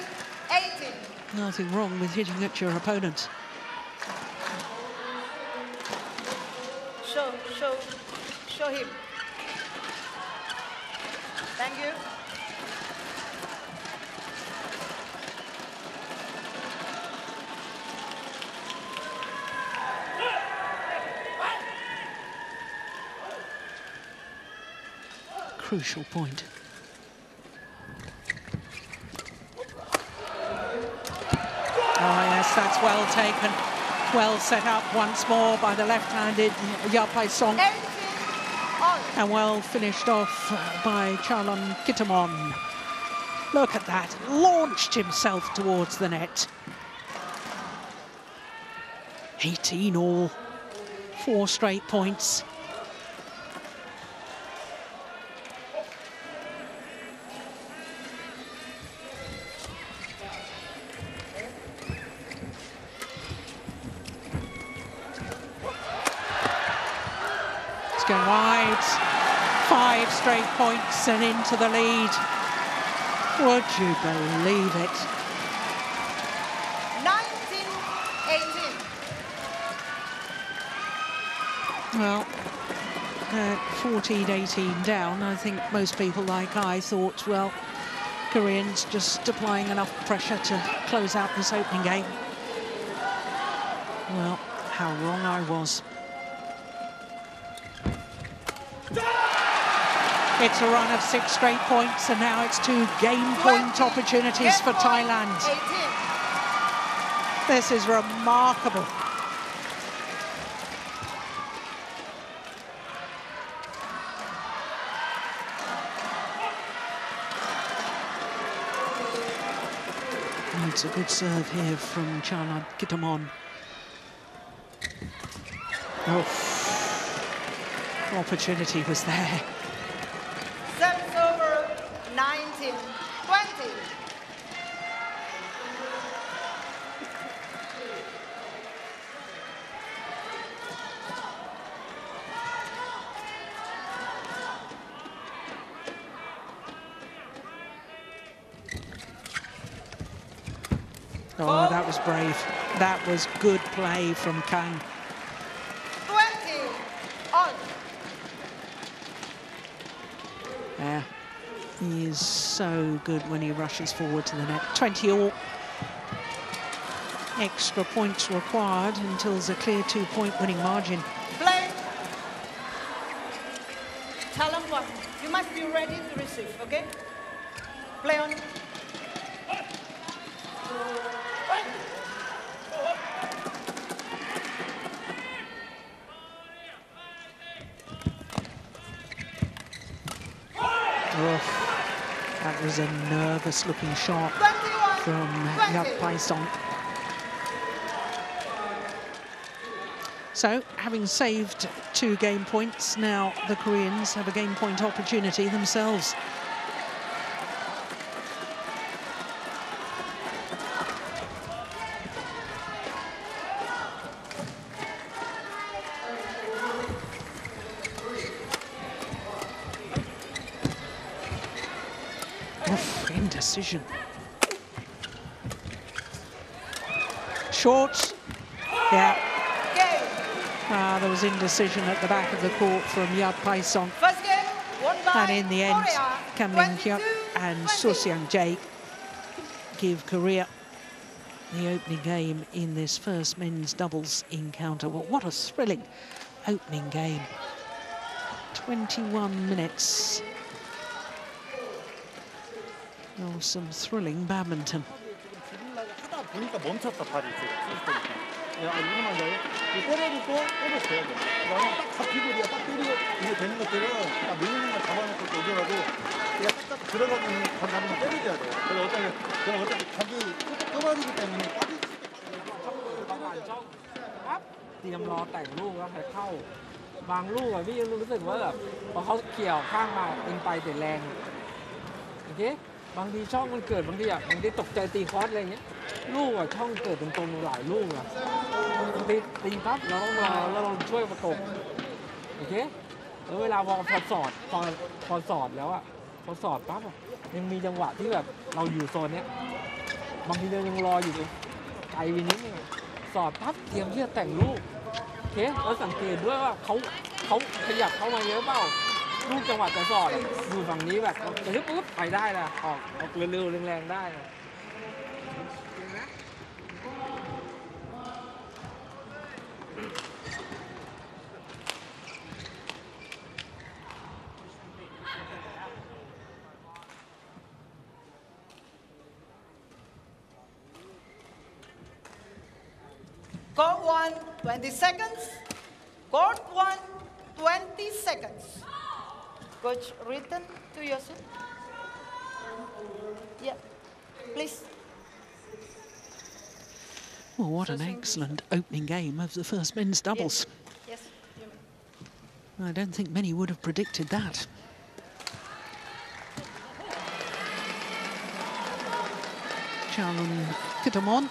18. Nothing wrong with hitting at your opponent. Crucial point. Oh yes, that's well taken. Well set up once more by the left-handed Yordphaisong and well finished off uh, by Charlon Kitamon. Look at that, launched himself towards the net. 18 all, four straight points. Straight points and into the lead. Would you believe it? 19, 18. Well, uh, 14, 18 down. I think most people, like I, thought, well, Koreans just applying enough pressure to close out this opening game. Well, how wrong I was. It's a run of six straight points, and now it's two game point 20, opportunities for Thailand. This is remarkable. It's a good serve here from Charlotte Kitamon. Oh, opportunity was there. Service over 19 20. Oh, that was brave. That was good play from Kang. 20 on. Yeah, he is so good when he rushes forward to the net. 20 all. Extra points required until there's a clear two-point winning margin. Play. Talent one. You must be ready to receive, okay? Play on. Oh, that was a shot 21 from 20. Yap Paisong. So, having saved two game points, now the Koreans have a game point opportunity themselves. Oof, indecision. Short. Yeah, Game. Ah, there was indecision at the back of the court from Yordphaisong. First game won by And in the end, Korea, Kang Min Hyuk and Seo Seung Jae give Korea the opening game in this first men's doubles encounter. Well, what a thrilling opening game. 21 minutes of some thrilling badminton. 하다 보니까 멈췄다 발이 지금 찢을 때니까. 야 이거 말이야. 이 때려도 또 때려줘야 돼. 그다음에 딱 잡히고 우리가 딱 때리고 이게 되는 것들은 딱 밀리는 걸 잡아놓고 오더라도 그냥 딱딱 들어가면 간 잡으면 때려줘야 돼. 그래서 어차피 그럼 어차피 각이 끊어지기 때문에 빠질 บางช่องปั๊บเตรียมรอแต่งลูกแล้วใครเข้า บางลูกอะพี่รู้สึกว่าแบบพอเขาเกี่ยวข้างมาเองไปแต่แรงโอเคบางทีช่องมันเกิดบางทีอะบางทีตกใจตีคอสอะไรเงี้ย ลูกอะช่องเกิดตรงๆหลายลูกอะบางทีตีปั๊บเราต้องรอแล้วเราช่วยประกบโอเคแล้วเวลาพอพอสอดพอพอสอดแล้วอะพอสอดปั๊บอะยังมีจังหวะที่แบบเราอยู่โซนเนี้ยบางทีเรายังรออยู่เลยไกลไปนิดนึงสอดปั๊บเตรียมที่จะแต่งลูกโอเคแล้วสังเกตด้วยว่าเขาเขาขยับเข้ามาเยอะเปล่าลูกจังหวะจะสอดอยู่ฝั่งนี้แบบจะฮึบปุ๊บไปได้นะออกออกเร็วๆแรงๆได้ Court one, 20 seconds. Court one, 20 seconds. Coach, return to your seat. Yeah, please. Well, what an excellent opening game of the first men's doubles. Yes, may. I don't think many would have predicted that. Charlon Kitamon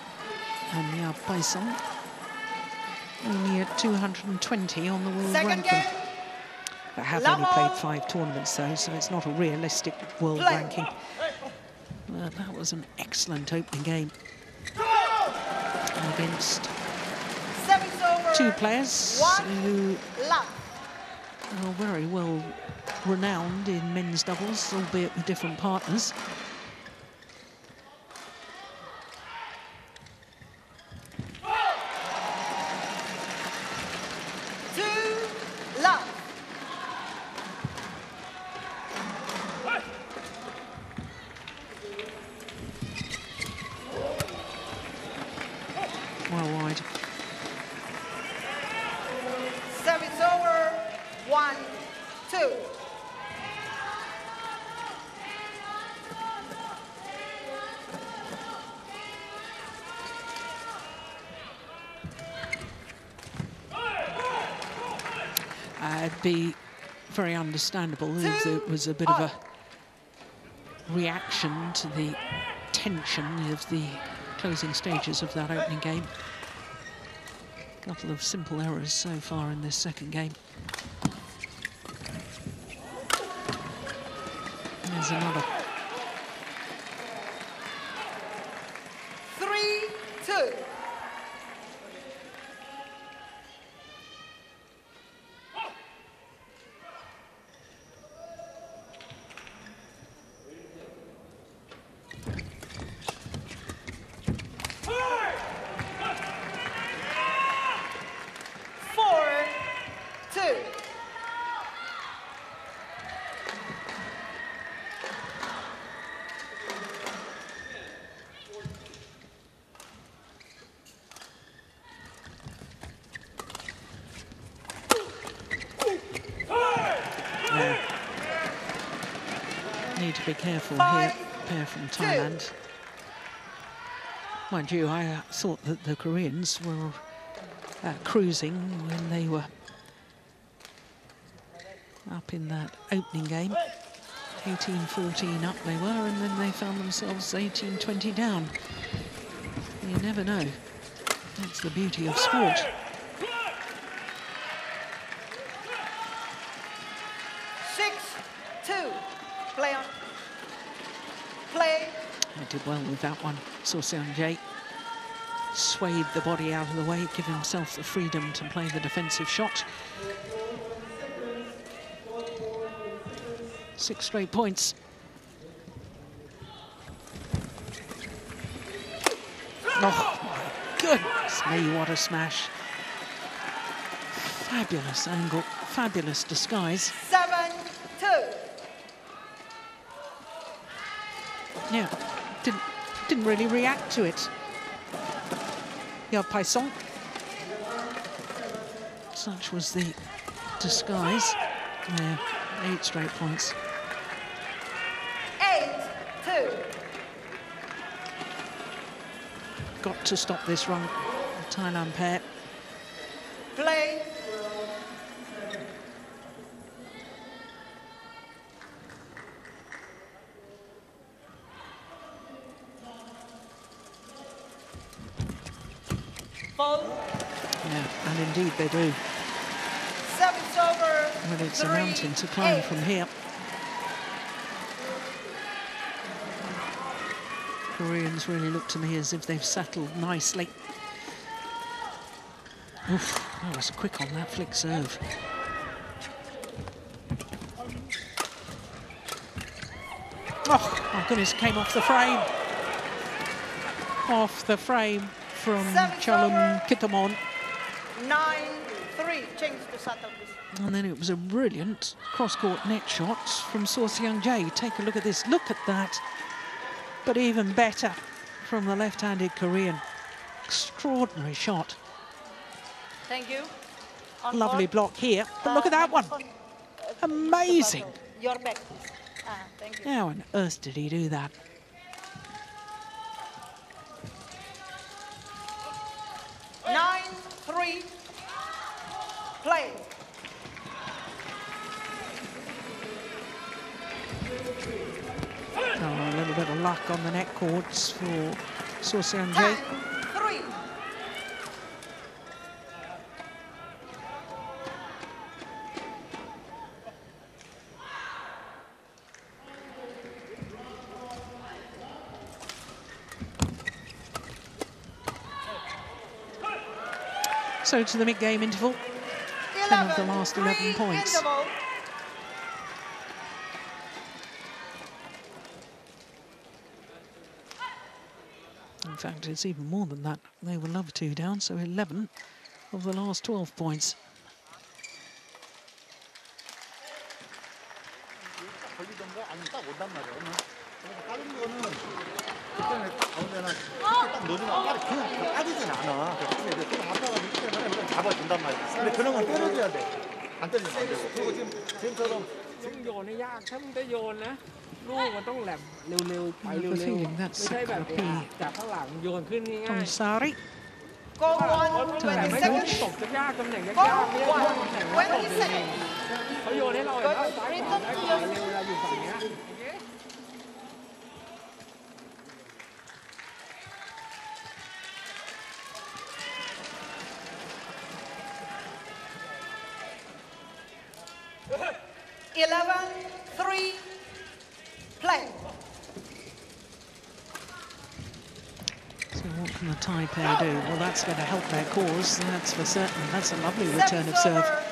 and Yordphaisong only at 220 on the world Second ranking. game. But have only played five tournaments though, so it's not a realistic world Play. ranking. But that was an excellent opening game against two players who are very well renowned in men's doubles, albeit with different partners. Two. Love. Well wide. Service over. One, two. it'd be very understandable if there was a bit of a reaction to the tension of the closing stages of that opening game. A couple of simple errors so far in this second game. There's another. Three, two. Four, two. Yeah. Need careful Five, here, pair from Thailand. Mind you, I uh, thought that the Koreans were uh, cruising when they were up in that opening game. 18-14 up they were, and then they found themselves 18-20 down. You never know. That's the beauty of sport. Six, two. Play on. Play. I did well with that one. Seo Seung Jae swayed the body out of the way, give himself the freedom to play the defensive shot. Six straight points. Oh my goodness me, what a smash. Fabulous angle, fabulous disguise. Seven, two. Yeah, didn't really react to it. Yeah, Paisong. Such was the disguise. Yeah, eight straight points. Eight, two. Got to stop this run. The Thailand pair. Play. Full. Yeah, they do. Seven's over. Well, it's a mountain to climb eight. from here. Koreans really look to me as if they've settled nicely. Oof, that was quick on that flick serve. Oh, my goodness, came off the frame. Off the frame from Chalum. Kitamon. Nine, three. Change to settle this. And then it was a brilliant cross-court net shot from Seo Seung Jae. Take a look at this. Look at that. But even better from the left-handed Korean. Extraordinary shot. Thank you. On Lovely board. block here. But look at Uh, that one. one. Amazing. Your back. Ah, thank you. How on earth did he do that? Luck on the net courts for So Seung Ten, Jae. three. So to the mid-game interval. 10 of the last 11 three points. interval. In fact, it's even more than that. They were love two down, so 11 of the last 12 points. 걸 นักสักระปีจากข้างหลังโยนขึ้นง่ายตรงซาริ Go on แต่ไม่ได้ตกจะยากตำแหน่งยาก Go on 20เขาโยนให้เราเห็นว่าซ้ายขาเวลาอยู่ฝั่งนี้ do? Well, that's going to help their cause, that's for certain. That's a lovely return of serve.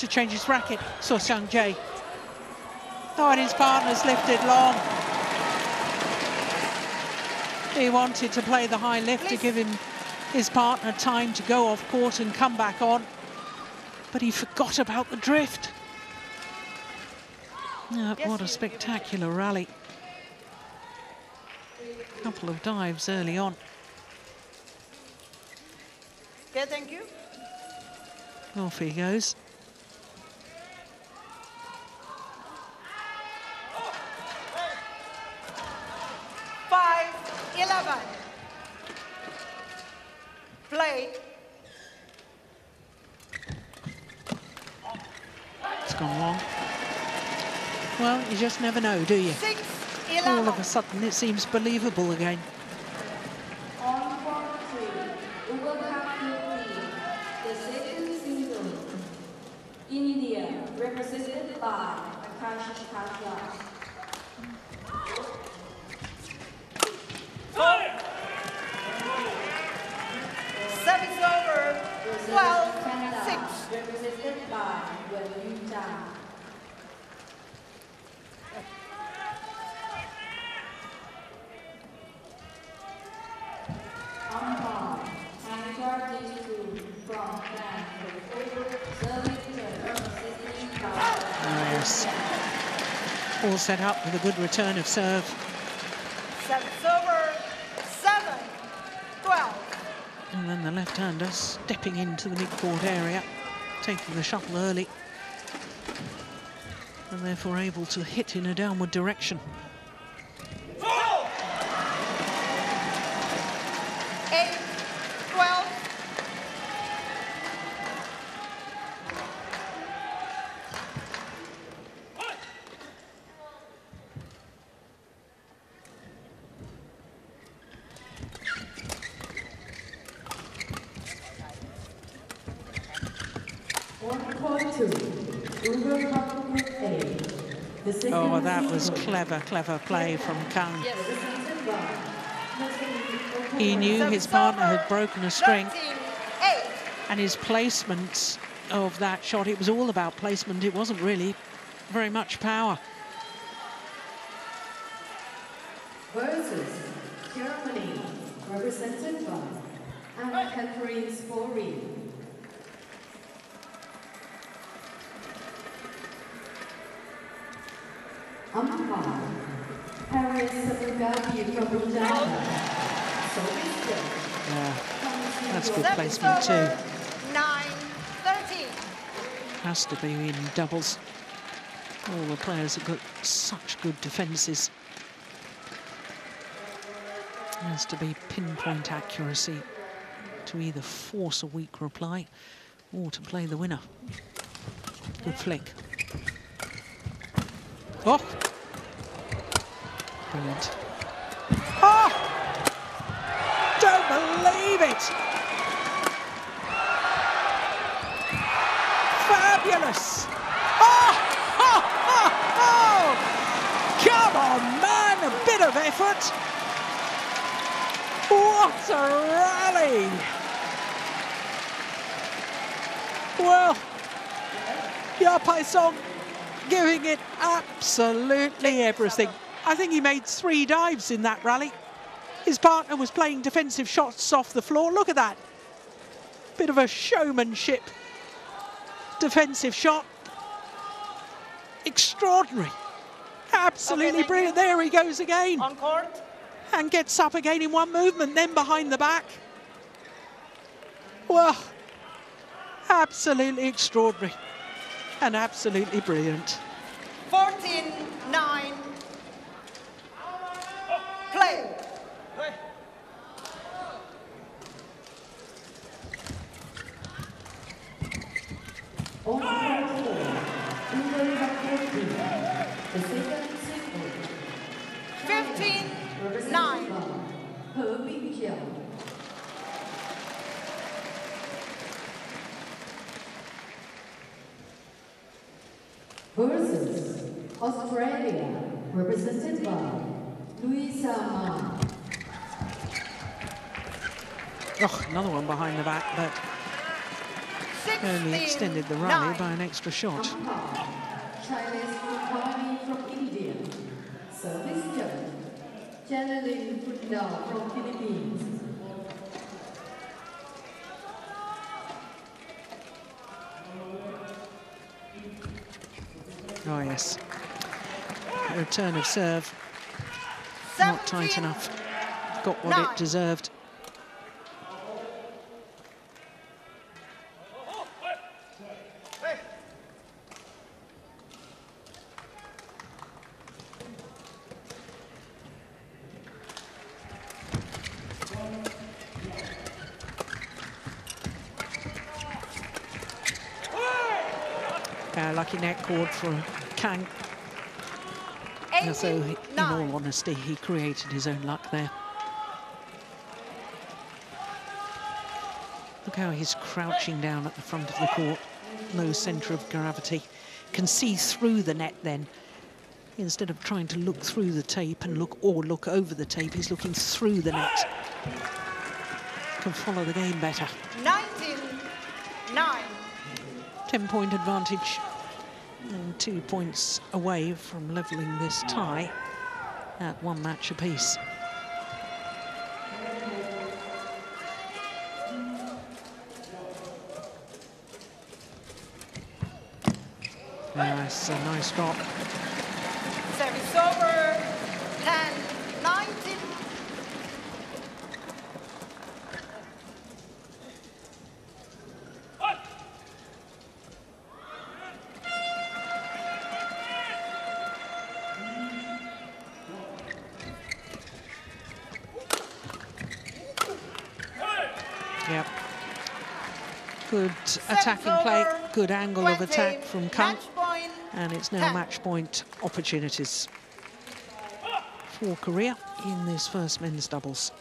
To change his racket, Seo Seung Jae. Oh, and his partner's lifted long. He wanted to play the high lift to give him his partner time to go off court and come back on. But he forgot about the drift. Yeah, what a spectacular rally. A Couple of dives early on. Okay, thank you. Off he goes. Five, 11. Play. It's gone wrong. Well, you just never know, do you? Six, All of a sudden, it seems believable again. On court three, Ubaka Kirti, the second single. India, represented by Akash Katla. Service over. 12, Canada, 6. represented by Wen Yu Zhang. Umpire, Hanggar Digital from France, service return, represented by Oh, yes. All set up with a good return of serve. Service over. 7, 12. And then the left-hander stepping into the mid-court area, taking the shuttle early. And therefore able to hit in a downward direction. 8, 12. On court two, Uber Cup Group A. The second Oh, that was clever, clever play from Kang. He knew his partner had broken a string and his placement of that shot, it was all about placement. It wasn't really very much power. versus Germany, represented by Anne-Catherine Spory. Umpire, Harriet Sabagabi from Uganda. Service good. Yeah, placement too. 9, 13. Has to be in doubles. All the players have got such good defences. Has to be pinpoint accuracy to either force a weak reply or to play the winner. Good flick. Oh! Brilliant. Oh! Don't believe it! Fabulous! Oh! Oh! Oh! oh! Come on, man! A bit of effort! What a rally! Well, Yordphaisong giving it absolutely everything. I think he made three dives in that rally. His partner was playing defensive shots off the floor. Look at that. Bit of a showmanship defensive shot. Extraordinary. Absolutely thank brilliant. There he goes again On court. and gets up again in one movement, then behind the back. Well, absolutely extraordinary and absolutely brilliant. 14 9. Play. On court four, second single. 15 9. by He Versus Australia, represented by Louisa Ma. Oh, another one behind the back, but only 16 extended the rally 9. by an extra shot. Umpire, Chinese Kulkarni from India. Service judge, Channeling Fundao from Philippines. Oh, yes. A return of serve, not tight enough. Got what nine. it deserved. Lucky net cord from Kang. And so, in 9. all honesty, he created his own luck there. Look how he's crouching down at the front of the court. No centre of gravity. Can see through the net then. Instead of trying to look through the tape and look or look over the tape, he's looking through the net. Can follow the game better. 19 9. 10 point advantage two points away from levelling this tie at one match apiece. Nice, a nice drop. Service over. 10 19. Yep. Good attacking play, good angle of attack from Kang. And it's now 10. match point opportunities for Korea in this first men's doubles.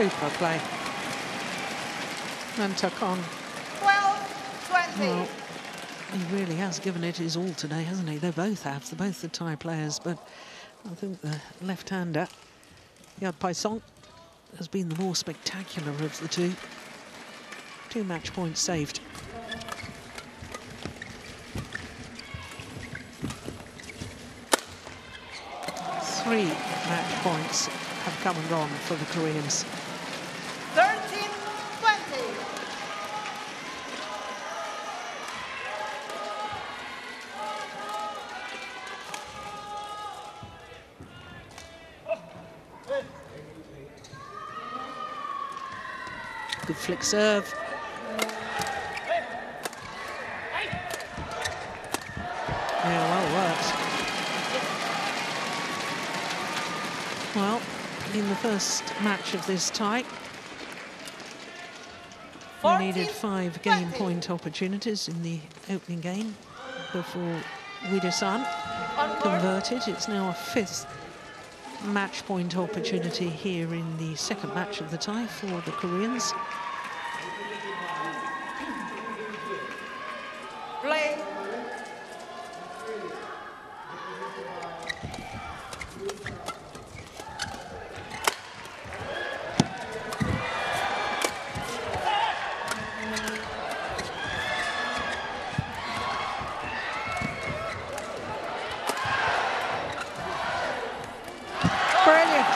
Super play. Nanthakarn, 12 20. well, he really has given it his all today, hasn't he? They both have, they're both the Thai players, but I think the left-hander, Yordphaisong, has been the more spectacular of the two. Two match points saved. Three match points have come and gone for the Koreans. 13 20. Serve. Yeah, well worked. Well, in the first match of this tie, we needed five game point opportunities. In the opening game before Vitidsarn converted. It's now a fifth match point opportunity here in the second match of the tie for the Koreans. Play. Brilliant.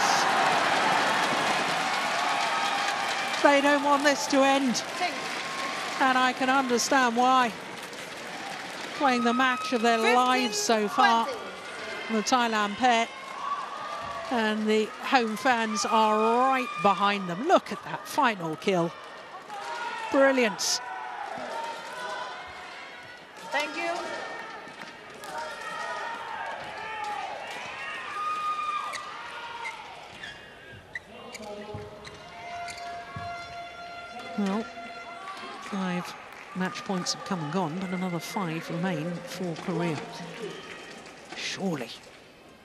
They to end, and I can understand why. Playing the match of their lives so far, 20. the Thailand pair. And the home fans are right behind them. Look at that final kill. Brilliant. Points have come and gone, but another five remain for Korea. Surely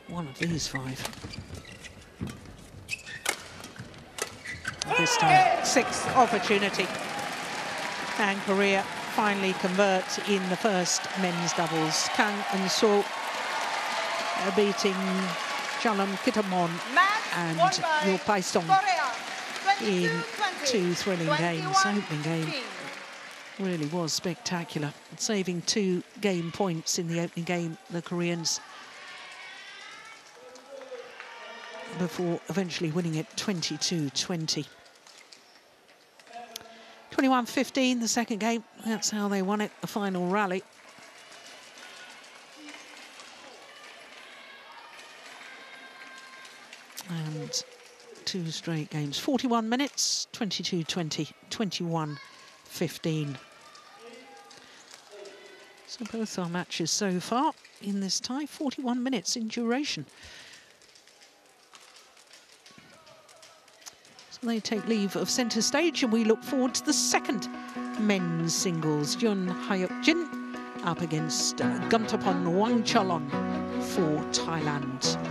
one of these five. This time, sixth opportunity. And Korea finally convert in the first men's doubles. Kang and Seo uh, beating Chalam Kitamon and won by Yo Pai in two thrilling games. Opening game. Really was spectacular. Saving two game points in the opening game, the Koreans, before eventually winning it 22-20. 21-15, the second game. That's how they won it, the final rally. And two straight games. 41 minutes, 22-20, 21-15. So both our matches so far in this tie, 41 minutes in duration. So they take leave of centre stage and we look forward to the second men's singles. Jeon Hyeok Jin up against uh, Kantaphon Wangcharoen for Thailand.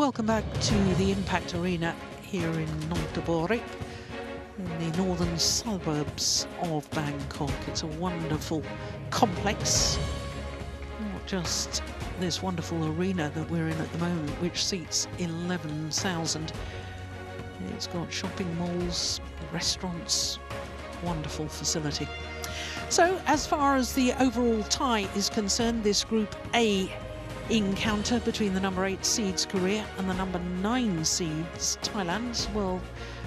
Welcome back to the Impact Arena here in Nonthaburi, in the northern suburbs of Bangkok. It's a wonderful complex, not just this wonderful arena that we're in at the moment, which seats 11,000. It's got shopping malls, restaurants, wonderful facility. So as far as the overall tie is concerned, this Group A encounter between the number eight seeds Korea and the number nine seeds Thailand. Well,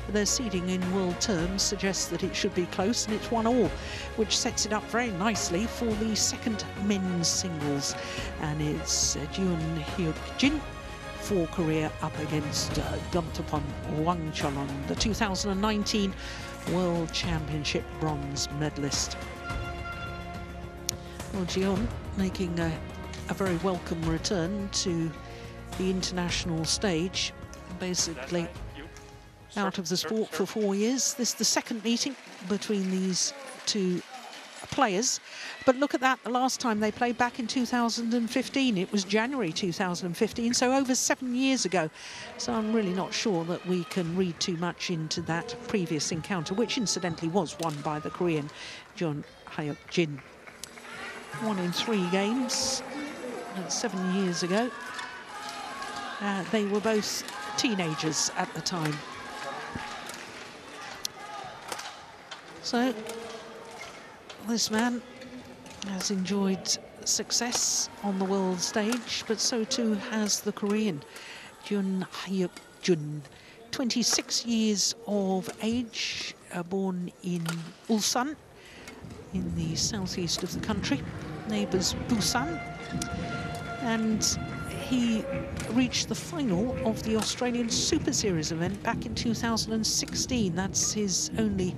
their seeding in world terms suggests that it should be close and it's one all, which sets it up very nicely for the second men's singles. And it's uh, Jeon Hyeok Jin for Korea up against uh, Kantaphon Wangcharoen, the 2019 World Championship bronze medalist. Well, Jeon making a, a very welcome return to the international stage. Basically, out of the sport for four years. This is the second meeting between these two players. But look at that, the last time they played back in 2015, it was January 2015, so over seven years ago. So I'm really not sure that we can read too much into that previous encounter, which incidentally was won by the Korean Jeon Hyeok Jin. One in three games, seven years ago. Uh, they were both teenagers at the time. So this man has enjoyed success on the world stage, but so too has the Korean Jeon Hyeok Jin. 26 years of age, uh, born in Ulsan, in the southeast of the country, neighbours Busan. And he reached the final of the Australian Super Series event back in 2016. That's his only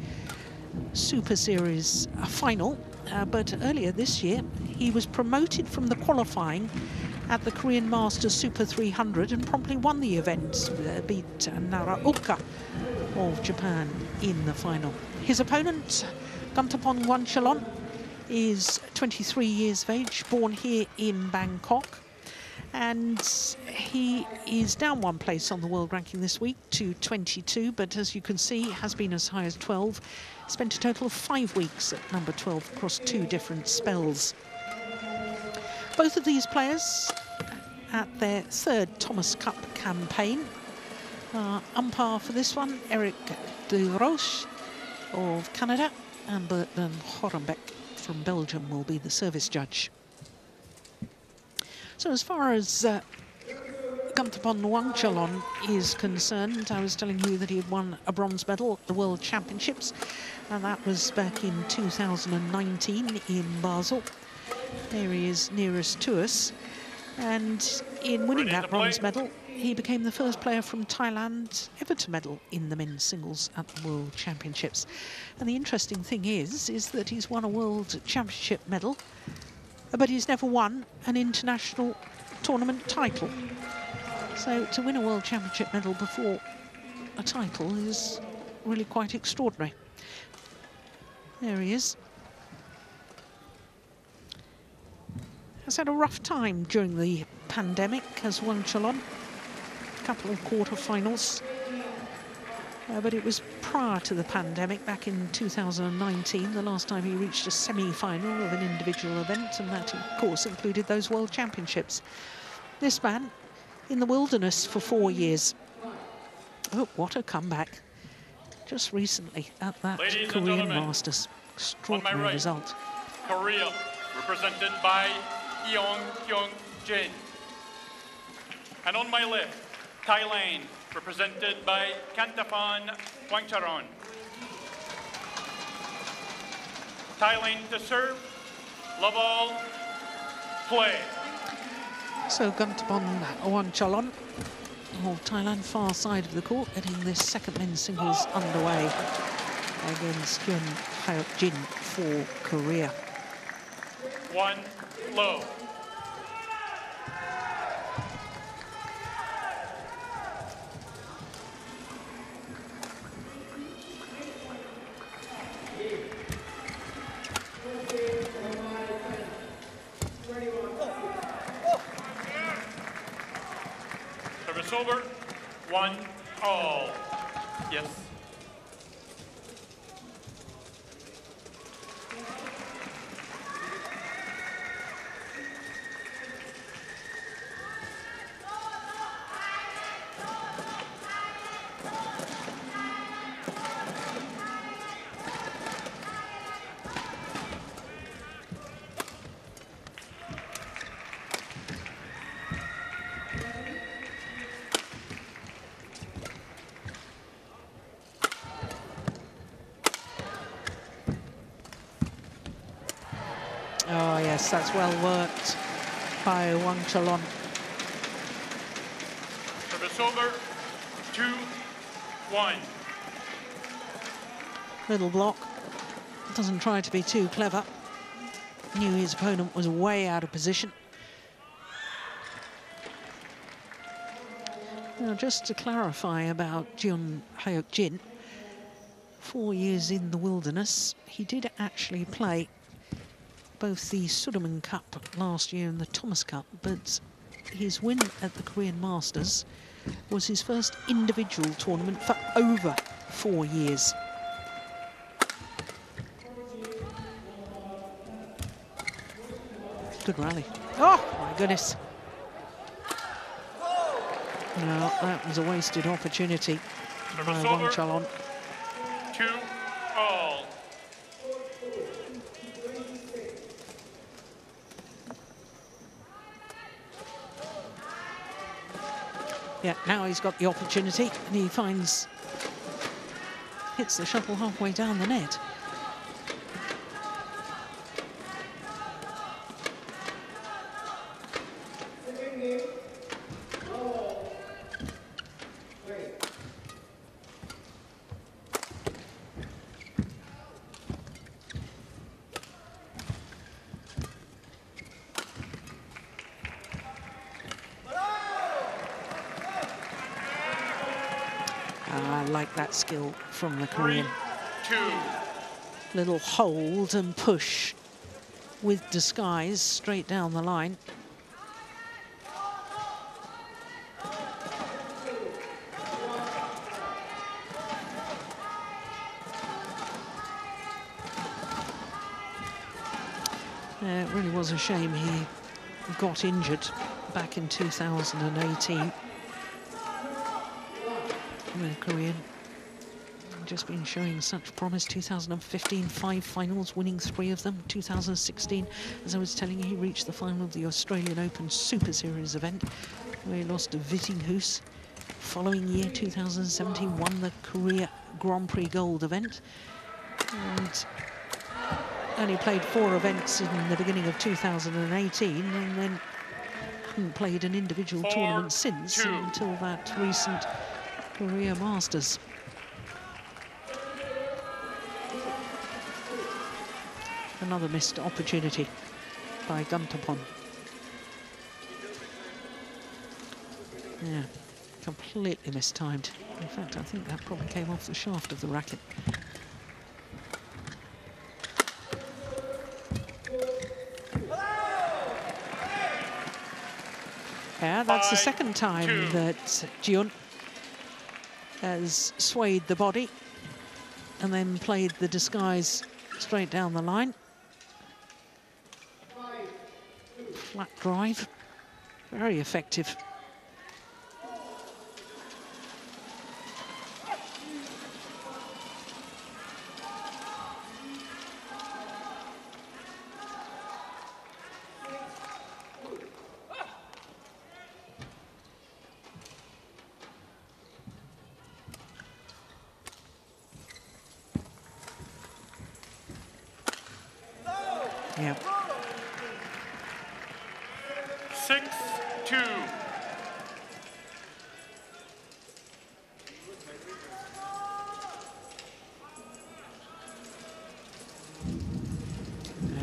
Super Series final, uh, but earlier this year he was promoted from the qualifying at the Korean Masters Super 300 and promptly won the event, uh, beat Naraoka of Japan in the final. His opponent, Kantaphon Wangcharoen, is 23 years of age, born here in Bangkok. And he is down one place on the world ranking this week to 22 but as you can see has been as high as 12 spent a total of five weeks at number 12 across two different spells. Both of these players at their third Thomas Cup campaign uh, umpire for this one Eric de Roche of Canada and Bertrand Horenbeek from Belgium will be the service judge so as far as uh, Kantaphon Wangcharoen is concerned, I was telling you that he had won a bronze medal at the World Championships, and that was back in 2019 in Basel. There he is nearest to us. And in winning that bronze medal, he became the first player from Thailand ever to medal in the men's singles at the World Championships. And the interesting thing is, is that he's won a World Championship medal but he's never won an international tournament title. So to win a World Championship medal before a title is really quite extraordinary. There he is. Has had a rough time during the pandemic, has Wangcharoen. A couple of quarter-finals uh, but it was prior to the pandemic, back in 2019, the last time he reached a semi-final of an individual event, and that, of course, included those World Championships. This man in the wilderness for four years. Oh, what a comeback. Just recently at that Ladies Korean Masters. Extraordinary right. result. Korea, represented by Jeon Hyeok Jin. And on my left, Thailand, represented by Kantaphon Wangcharoen. Thailand to serve, love all, play. So Kantaphon Wangcharoen of Thailand, far side of the court, getting this second men's singles underway against Jeon Hyeok Jin for Korea. One low. Over. One all. Yes. Well worked by Wangcharoen. Service over. Two, one. Little block. Doesn't try to be too clever. Knew his opponent was way out of position. Now, just to clarify about Jeon Hyeok Jin, four years in the wilderness, he did actually play both the Sudirman Cup last year and the Thomas Cup, but his win at the Korean Masters was his first individual tournament for over four years. Good rally. Oh, my goodness. No, that was a wasted opportunity by uh, Wang. Chalon. Two, all. Yeah, now he's got the opportunity and he finds, hits the shuttle halfway down the net. Ah, I like that skill from the Three, Korean. two. Little hold and push with disguise straight down the line. Uh, it really was a shame he got injured back in 2018 Korean. Just been showing such promise. 2015, five finals, winning three of them. 2016, as I was telling you, he reached the final of the Australian Open Super Series event, where he lost to Vittinghus. Following year, 2017, won the Korea Grand Prix Gold event. And only played four events in the beginning of 2018, and then hadn't played an individual Four, tournament since two. until that recent Korea Masters. Another missed opportunity by Kantaphon. Yeah, completely mistimed. In fact, I think that probably came off the shaft of the racket. Yeah, that's the second time two. that Jeon has swayed the body and then played the disguise straight down the line. Flat drive, very effective. Yeah. Six, two. Uh,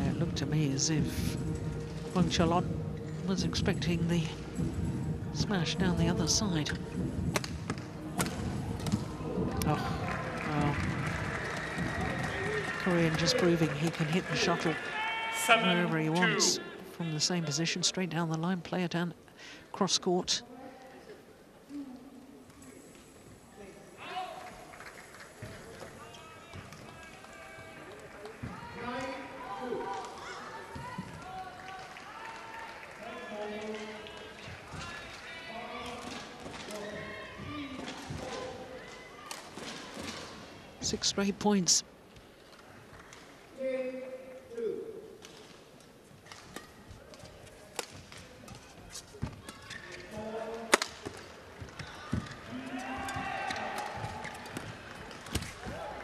it looked to me as if Wangcharoen was expecting the smash down the other side. Oh, well. Korean just proving he can hit the shuttle Seven, wherever he two. wants from the same position, straight down the line, play it down cross court. Six straight points.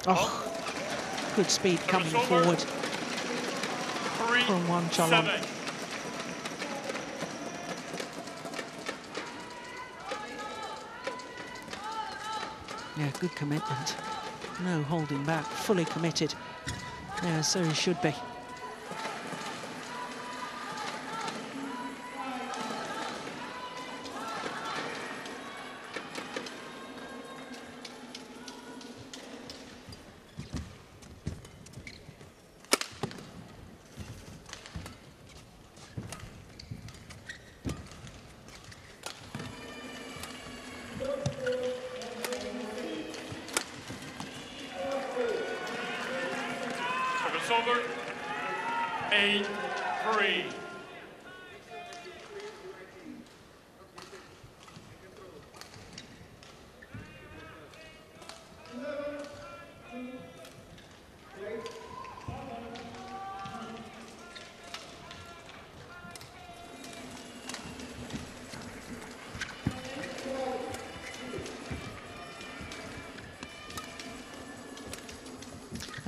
Oh, good speed coming forward. Three, from Wangcharoen. Yeah, good commitment. No holding back, fully committed. Yeah, so he should be.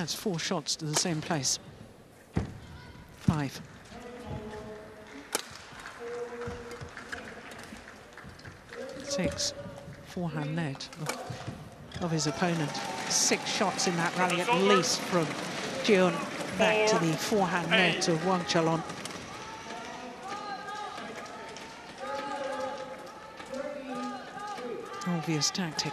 That's four shots to the same place. Five. Six. Forehand net of, his opponent. Six shots in that rally at least from Jeon back to the forehand net of Wangcharoen. Obvious tactic.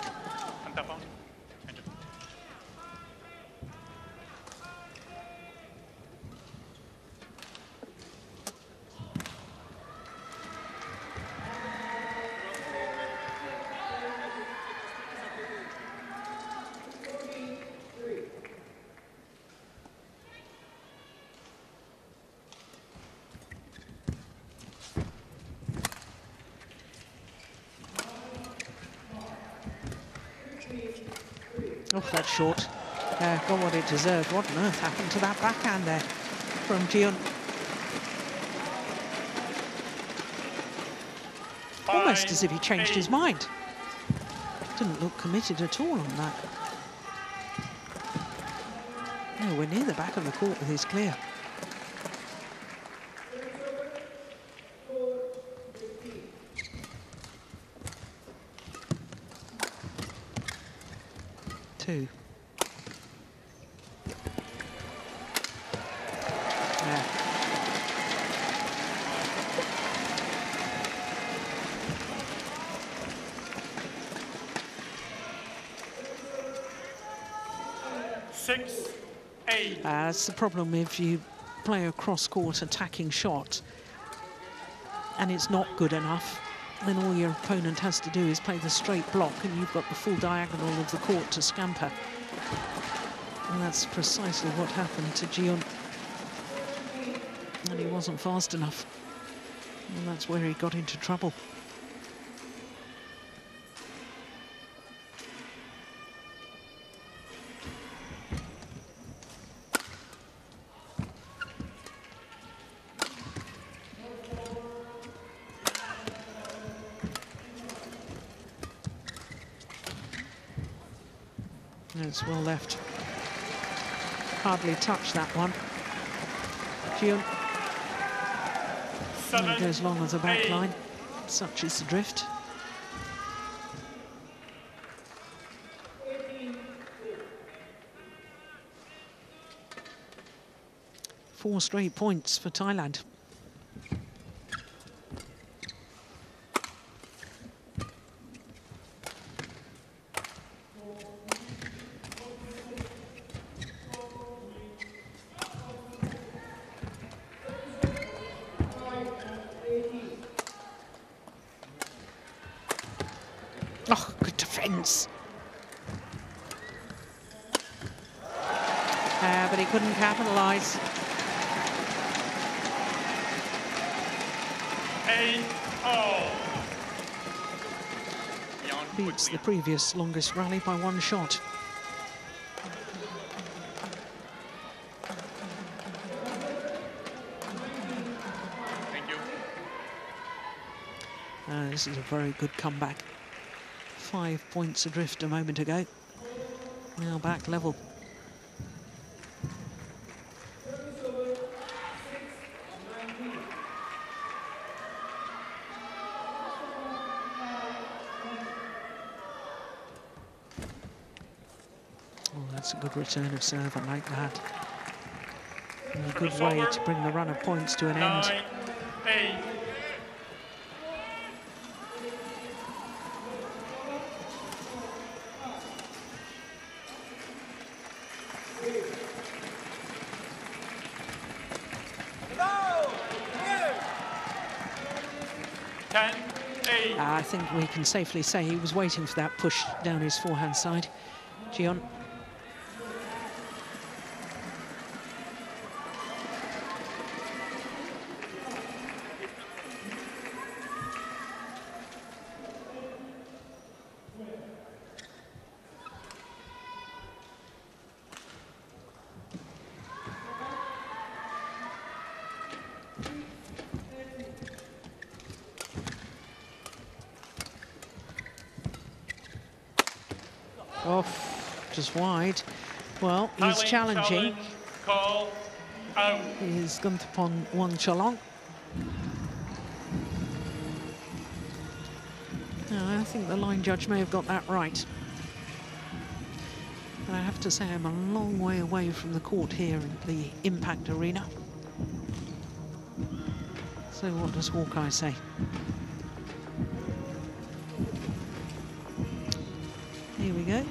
Oh, that's short. Uh, got what it deserved. What on earth happened to that backhand there from Jeon? Almost as if he changed his mind. Didn't look committed at all on that. Nowhere near the back of the court with his clear. Two. Yeah. Six, eight. Uh, that's the problem if you play a cross-court attacking shot and it's not good enough, then all your opponent has to do is play the straight block and you've got the full diagonal of the court to scamper. And that's precisely what happened to Jeon. And he wasn't fast enough. And that's where he got into trouble. It's well left. Hardly touched that one. Jeon Seven, goes long as a back eight. line. Such is the drift. Four straight points for Thailand. Beats the previous longest rally by one shot. Thank you. Uh, this is a very good comeback. Five points adrift a moment ago. Now back level. That's a good return of serve. I like that. And a good way to bring the run of points to an end. Eight. Ten, eight. Ah, I think we can safely say he was waiting for that push down his forehand side. Jeon. Off, just wide. Well, he's Thailand challenging. challenge, Call out. is Kantaphon Wangcharoen. No, I think the line judge may have got that right. But I have to say I'm a long way away from the court here in the Impact Arena. So what does Hawkeye say? Here we go.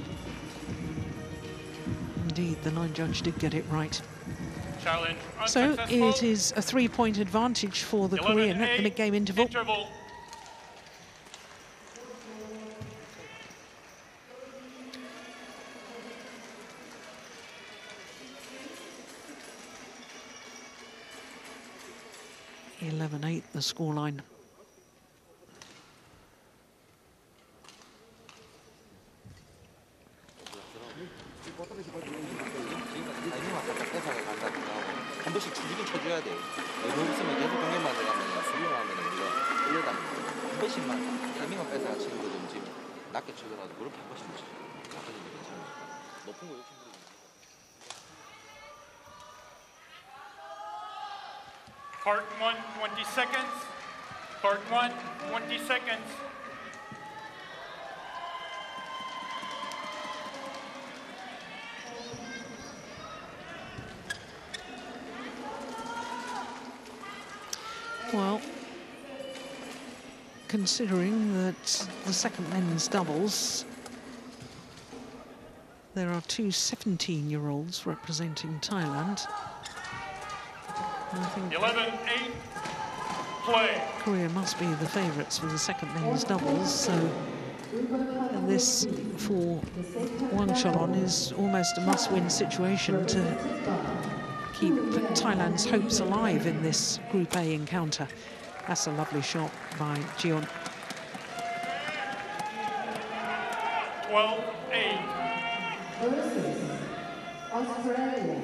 Indeed, the line judge did get it right. Challenge So it is a three-point advantage for the Korean at the mid-game interval. Interval. Eleven-eight, the scoreline. Considering that the second men's doubles, there are two 17-year-olds representing Thailand. I think 11, 8. Play. Korea must be the favourites for the second men's doubles, so this for Wangcharoen is almost a must-win situation to keep Thailand's hopes alive in this Group A encounter. That's a lovely shot by Jeon. 12, 8. Australia,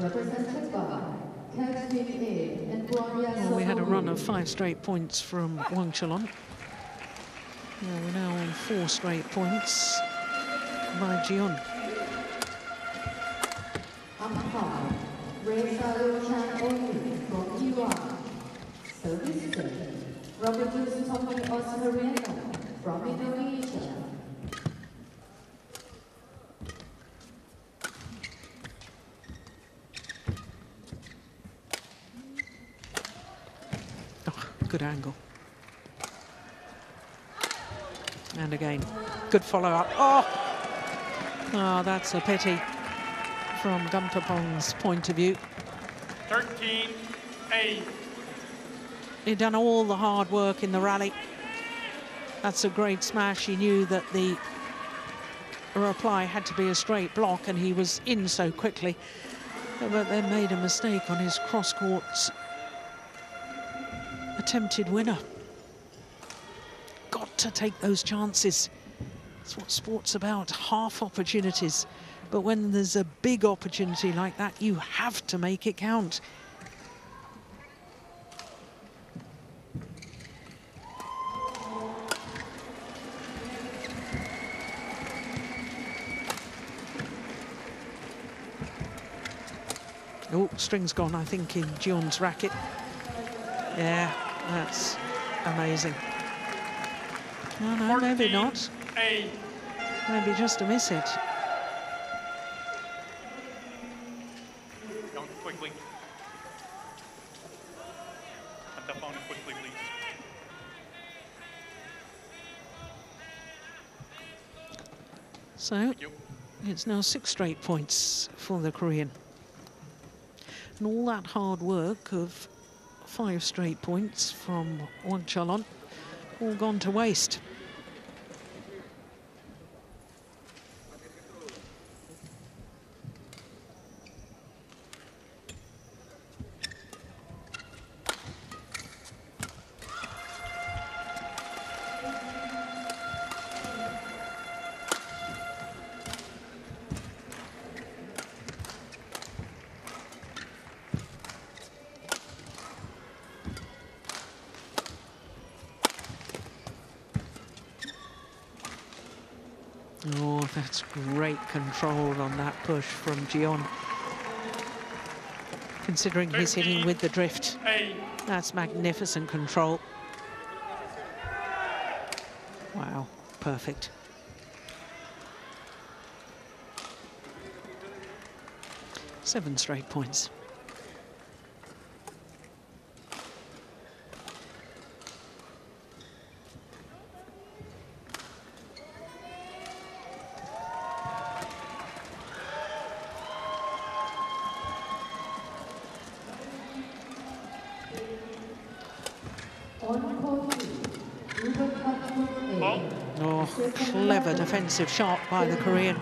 represented by A. Well, we had a run of five straight points from Wangcharoen. Well, we're now on four straight points by Jeon. Umpire, Reza Chan Oni from Iran. From Indonesia. Oh, good angle. And again, good follow-up. Oh! oh, that's a pity from Kantaphon's point of view. 13, 8. He'd done all the hard work in the rally. That's a great smash. He knew that the reply had to be a straight block and he was in so quickly. But then made a mistake on his cross-court attempted winner. Got to take those chances. That's what sport's about, half opportunities. But when there's a big opportunity like that, you have to make it count. Oh, string's gone, I think, in Jeon's racket. Yeah, that's amazing. No, no, maybe not. Maybe just a miss it. So, it's now six straight points for the Korean. And all that hard work of five straight points from Wangcharoen all gone to waste. From Jeon. Considering he's hitting with the drift. That's magnificent control. Wow, perfect. Seven straight points. Defensive shot by the Korean.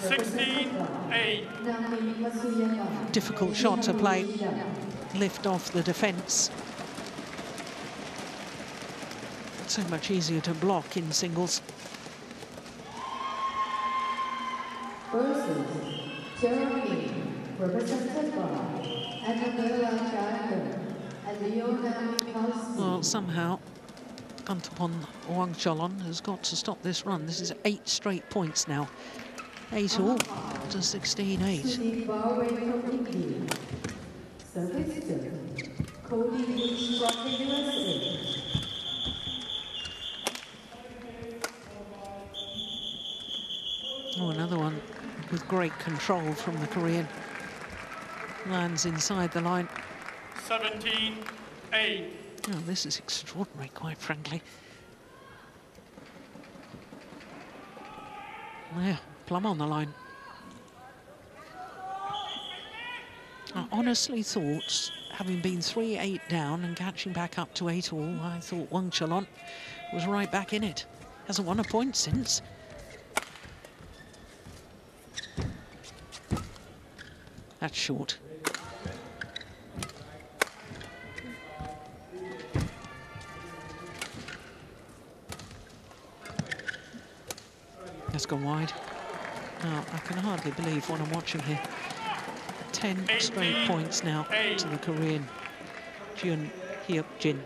16, 8. Difficult shot to play. Lift off the defence. So much easier to block in singles. Versus Jeremy, represented by Annabella Chandler and Leona Well, somehow, Guntapon Wang Chalon has got to stop this run. This is eight straight points now. Eight all to 16-8. Steve Barway from India. Service Cody Bush from the USA. Oh, another one with great control from the Korean. Lands inside the line. 17, 8. Oh, this is extraordinary, quite frankly. Oh, yeah, plumb on the line. I honestly thought, having been 3-8 down and catching back up to 8 all, I thought Wangcharoen was right back in it. Hasn't won a point since. That's short. That's gone wide. Now, I can hardly believe what I'm watching here. 10 straight points now to the Korean. Jeon Hyeok Jin.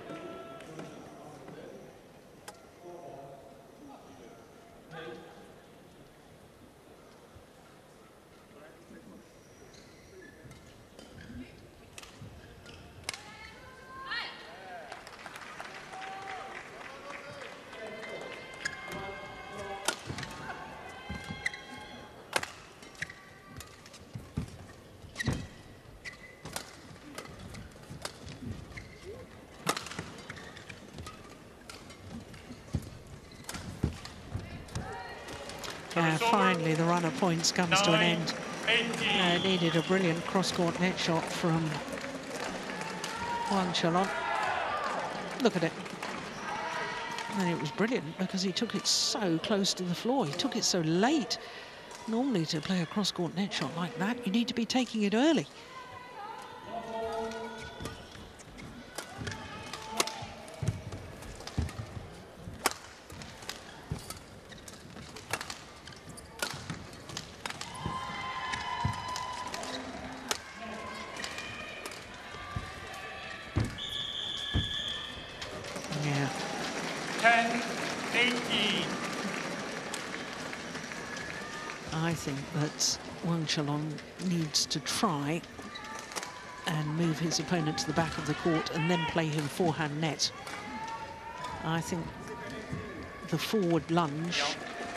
Run of points comes to an end. Uh, needed a brilliant cross-court net shot from Wangcharoen. Look at it. And it was brilliant because he took it so close to the floor. He took it so late. Normally, to play a cross-court net shot like that, you need to be taking it early. His opponent to the back of the court and then play him forehand net. I think the forward lunge,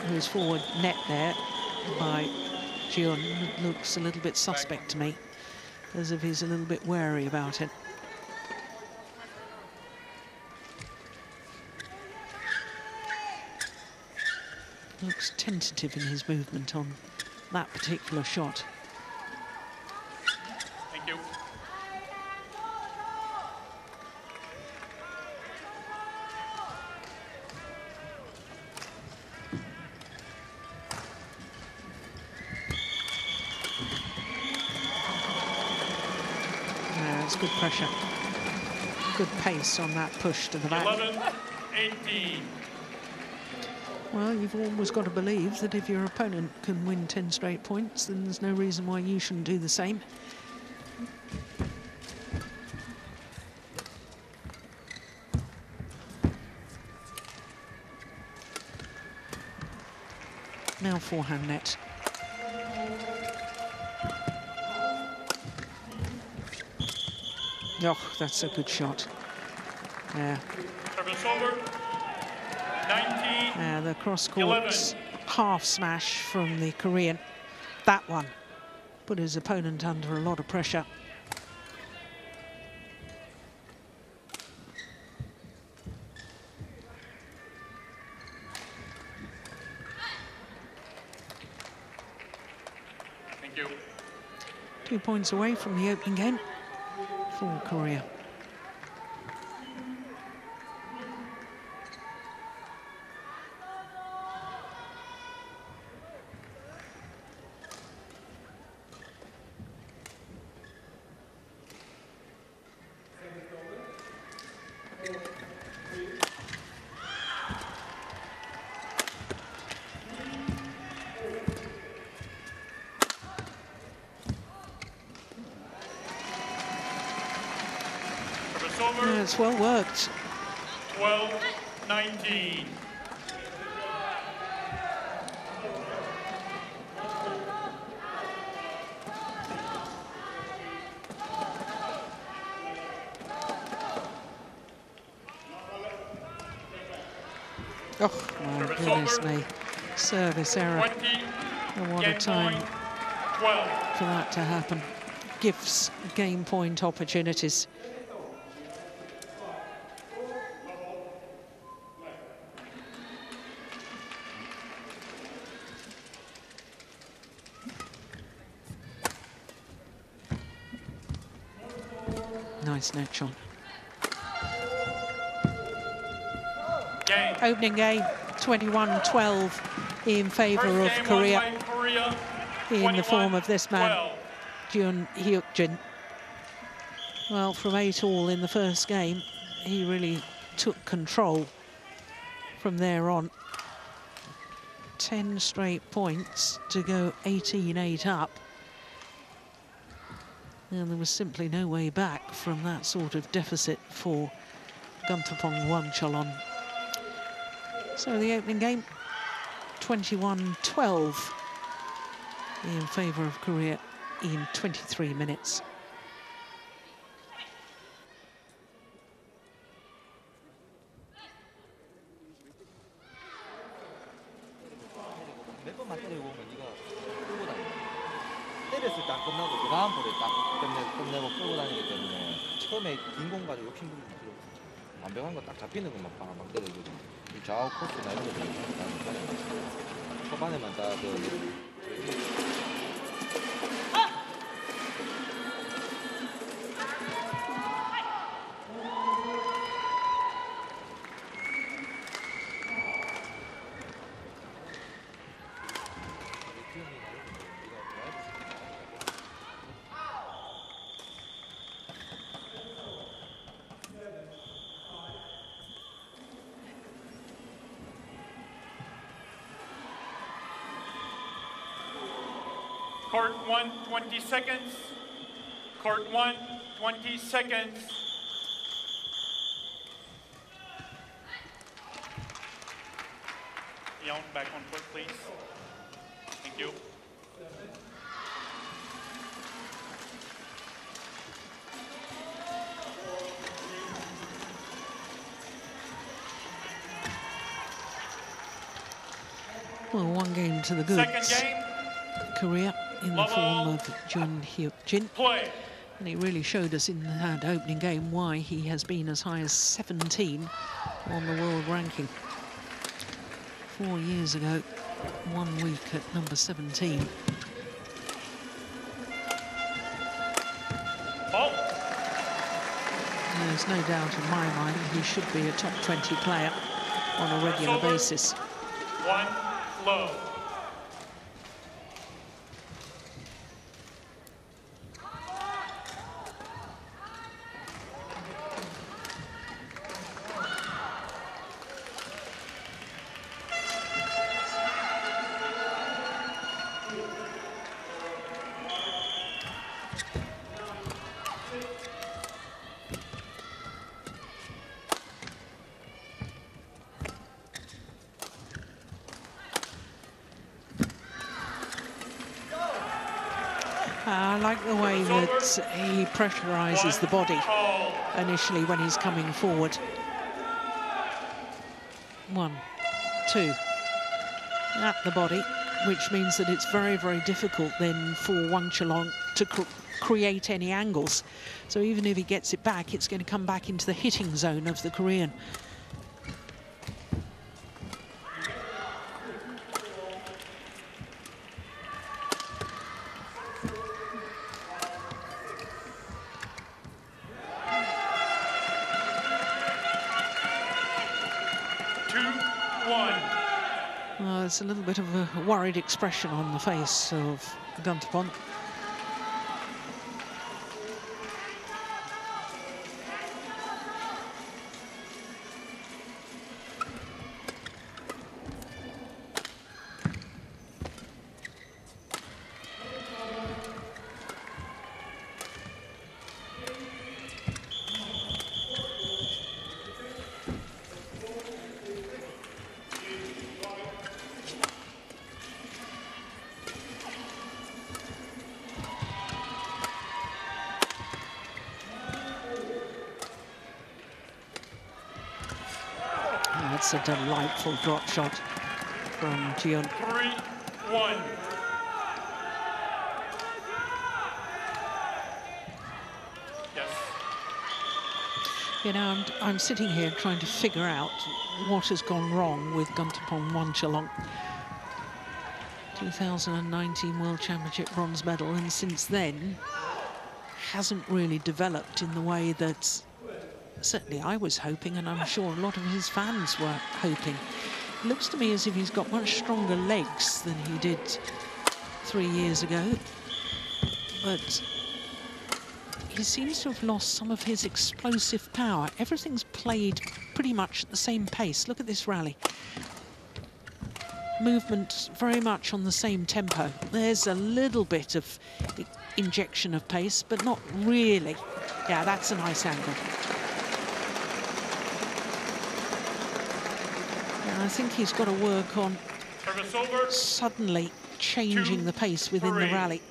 his forward net there by Jeon looks a little bit suspect to me, as if he's a little bit wary about it. Looks tentative in his movement on that particular shot. Thank you. Yeah, it's good pressure. Good pace on that push to the back. 11, 18. Well, you've always got to believe that if your opponent can win 10 straight points, then there's no reason why you shouldn't do the same. Now forehand net. Oh, that's a good shot. Yeah, Service over. 19. Yeah, the cross court half smash from the Korean. That one put his opponent under a lot of pressure. Thank you. Two points away from the opening game for Korea. Service over. Yeah, it's well worked. 12, 19. Oh, my Service goodness over. me. Service error. 20. And what a time point. for that to happen. Gives game point opportunities. Net. Game. Opening game 21-12 in favour of Korea Korea. in the form of this man. 12. Jeon Hyeok Jin. Well, from eight all in the first game, he really took control from there on. 10 straight points to go 18-8 up. And there was simply no way back from that sort of deficit for Kantaphon Wangcharoen. So the opening game, 21-12 in favour of Korea in 23 minutes. 잡히는 것만 빵빵 때려주고. 이 좌우 코스나 이런 나는 초반에만 딱그 Court 1, 20 seconds. Court 1, 20 seconds. Young, back on court, please. Thank you. Well, one game to the Second goods. game, Korea in the form of Jeon Hyeok Jin. And he really showed us in that opening game why he has been as high as 17 on the world ranking. Four years ago, one week at number 17. Ball. There's no doubt in my mind he should be a top 20 player on a regular basis. One low. I like the way that he pressurizes the body initially when he's coming forward. One, two, at the body, which means that it's very, very difficult then for Wangcharoen to cr create any angles. So even if he gets it back, it's going to come back into the hitting zone of the Korean. Bit of a worried expression on the face of Kantaphon. That's delightful drop shot from Jeon. Three, one. Yes. You know, I'm, I'm sitting here trying to figure out what has gone wrong with Kantaphon Wangcharoen. 2019 World Championship bronze medal, and since then hasn't really developed in the way that certainly I was hoping, and I'm sure a lot of his fans were hoping. It looks to me as if he's got much stronger legs than he did three years ago, but he seems to have lost some of his explosive power. Everything's played pretty much at the same pace. Look at this rally. Movement very much on the same tempo. There's a little bit of injection of pace, but not really. Yeah, that's a nice angle. I think he's got to work on suddenly changing the pace within the rally.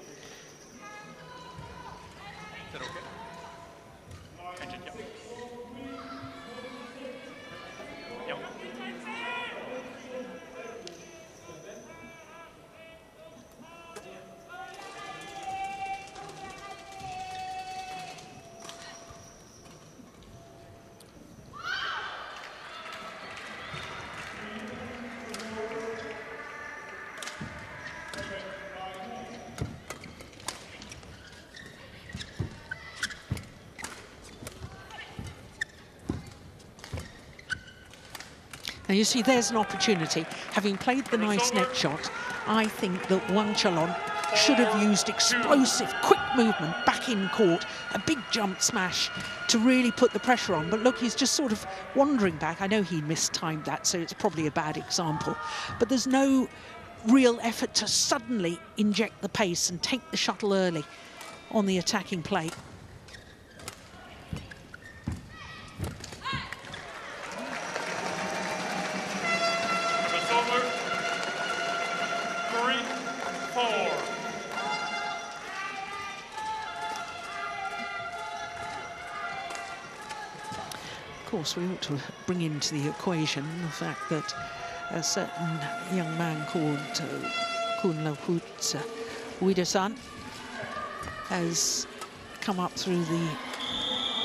Now you see, there's an opportunity. Having played the nice net shot, I think that Wangcharoen should have used explosive, quick movement back in court, a big jump smash to really put the pressure on. But look, he's just sort of wandering back. I know he mistimed that, so it's probably a bad example. But there's no real effort to suddenly inject the pace and take the shuttle early on the attacking play. Course, we ought to bring into the equation the fact that a certain young man called uh, Kun Lohut uh, Vitidsarn has come up through the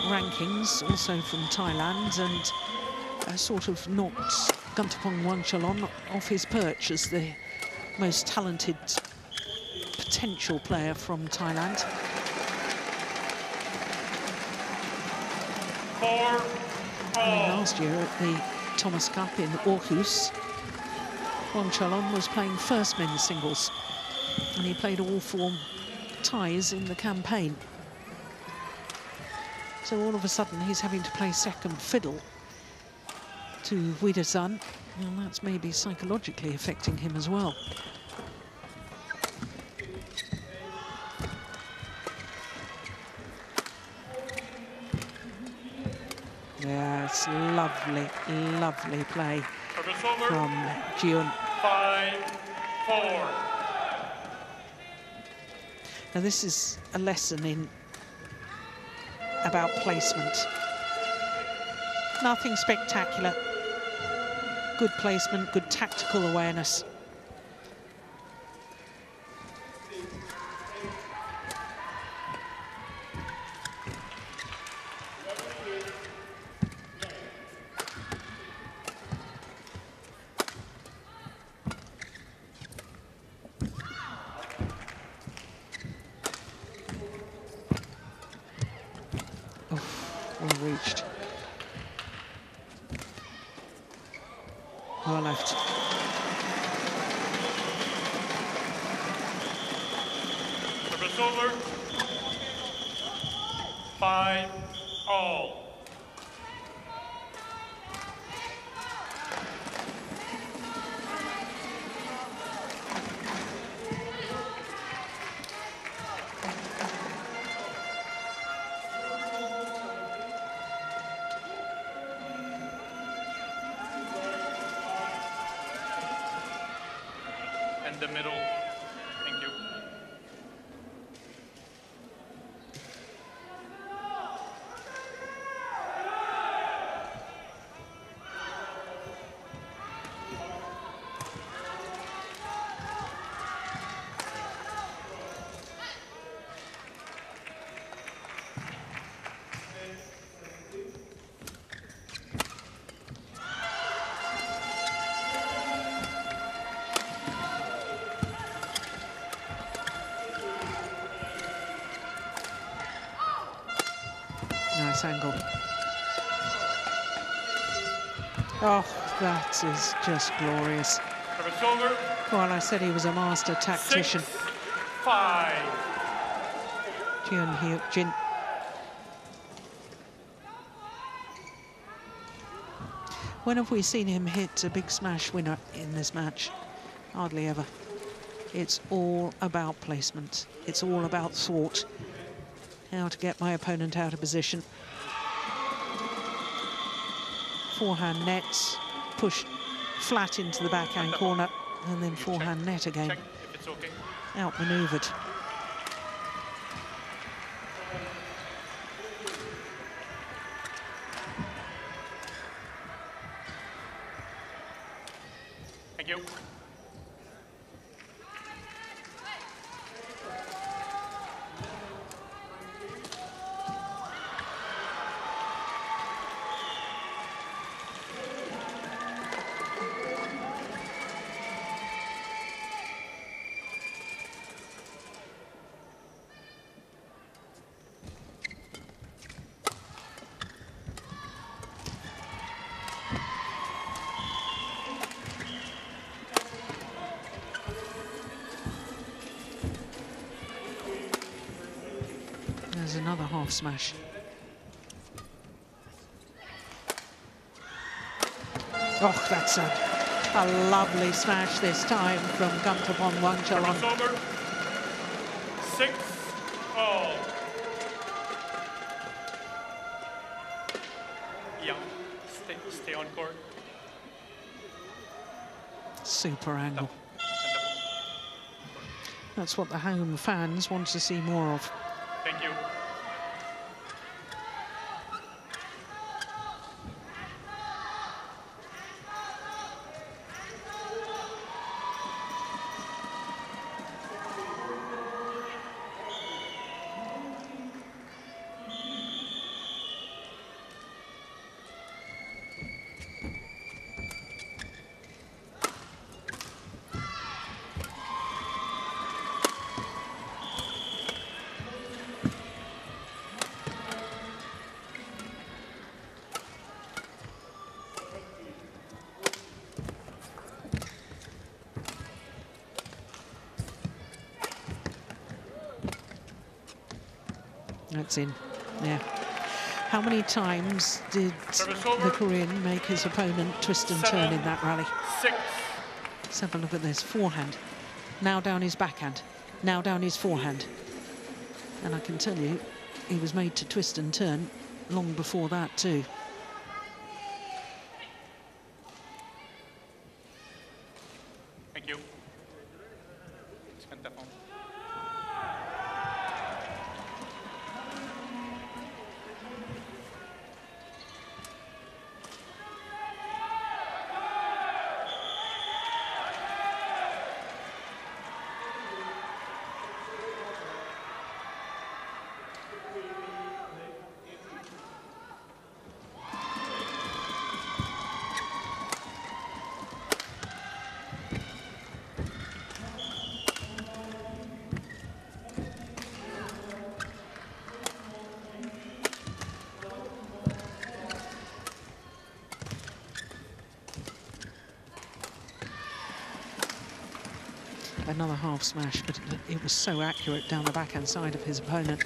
rankings, also from Thailand, and uh, sort of knocked Kantaphon Wangcharoen off his perch as the most talented potential player from Thailand. Four, Oh. I last year at the Thomas Cup in Aarhus, Wangcharoen was playing first men's singles, and he played all four ties in the campaign. So all of a sudden, he's having to play second fiddle to Vitidsarn, and that's maybe psychologically affecting him as well. Yes, lovely, lovely play from Jeon. Five, four. Now this is a lesson in about placement. Nothing spectacular. Good placement, good tactical awareness. That is just glorious. Well, I said he was a master tactician. Six, five. Jeon Hyeok Jin. When have we seen him hit a big smash winner in this match? Hardly ever. It's all about placement. It's all about thought. How to get my opponent out of position. Forehand nets, pushed flat into the backhand corner, and then forehand net again. Check if it's okay. Outmaneuvered. Half smash. Oh, that's a, a lovely smash this time from Kantaphon Wangcharoen. Service. Six, all. Yeah, stay, stay on court. Super angle. That's what the home fans want to see more of. That's in. Yeah. How many times did the. Korean make his opponent twist and turn in that rally? Six. Let's have a look at this. Forehand. Now down his backhand. Now down his forehand. And I can tell you, he was made to twist and turn long before that too. Another half smash, but it, was so accurate down the backhand side of his opponent.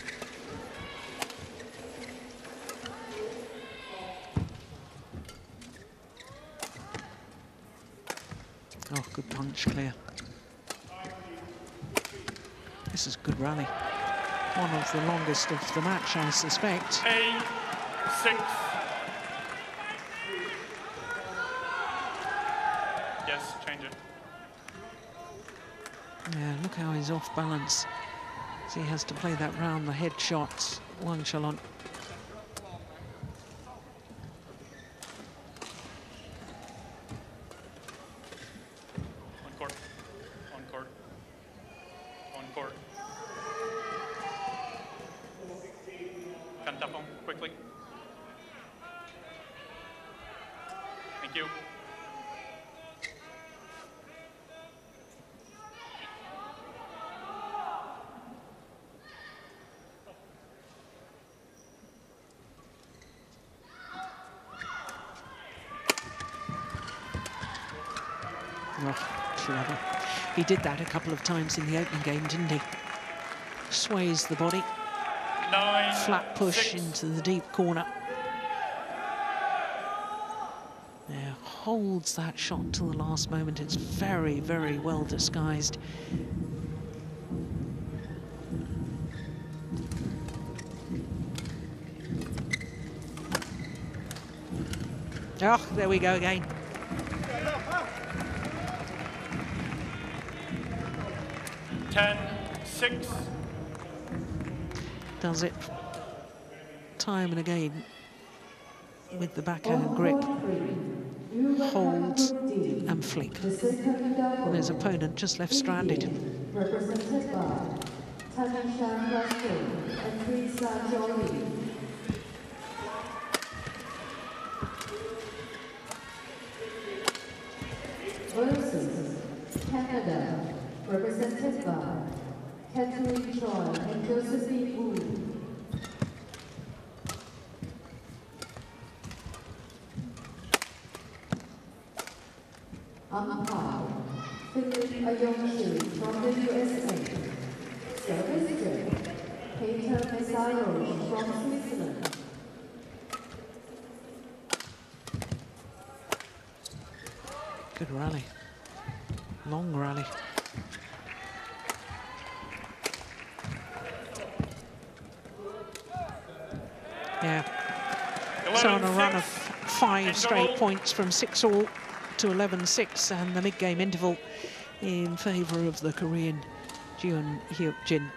Oh, good punch, clear. This is good rally. One of the longest of the match, I suspect. A. Six. Yes, change it. Yeah, look how he's off balance. He has to play that round the head shots. Wang did that a couple of times in the opening game, didn't he? Sways the body, Nine. flat push six. into the deep corner. Yeah, holds that shot till the last moment. It's very, very well disguised. Oh, there we go again. Ten. Six. does it time and again with the backhand grip, holds and flick. And his opponent just left stranded. Represented by Tanisha Russell and Lisa Jolie. Versus Canada, represented by Kathleen Choi and Josephine Wu. Umpire, Philip Ayonchi from the USA. Service judge, Peter Mesaros from Switzerland. Good rally. Long rally. Yeah. So on a run of five And straight points from six all to 11-6 and the mid-game interval in favour of the Korean Jeon Hyeok Jin.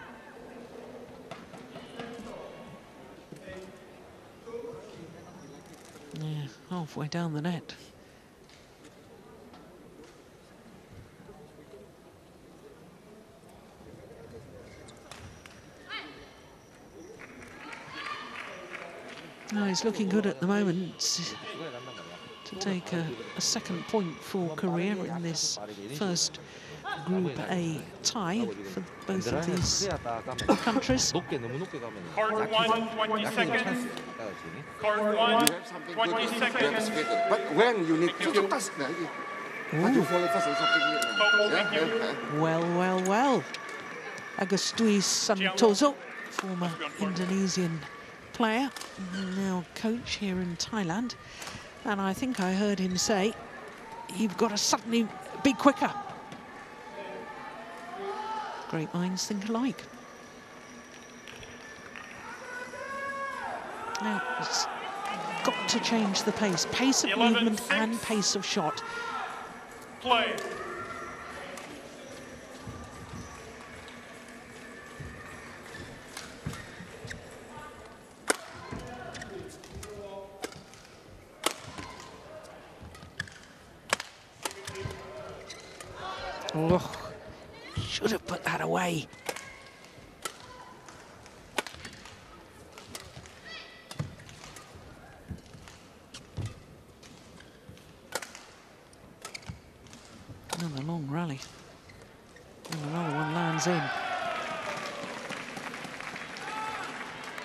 Yeah, halfway down the net. No, he's looking good at the moment take a, a second point for Korea in this first Group A tie for both of these countries. Card one, 20 seconds. Card one, 20 seconds. But when you need to Well, well, well. Agus Dwi Santoso, former Indonesian player, now coach here in Thailand. And I think I heard him say, you've got to suddenly be quicker. Great minds think alike. Now, it's got to change the pace. Pace of 11, movement and pace of shot. Play. Oh, should have away. Another long rally. And another one lands in.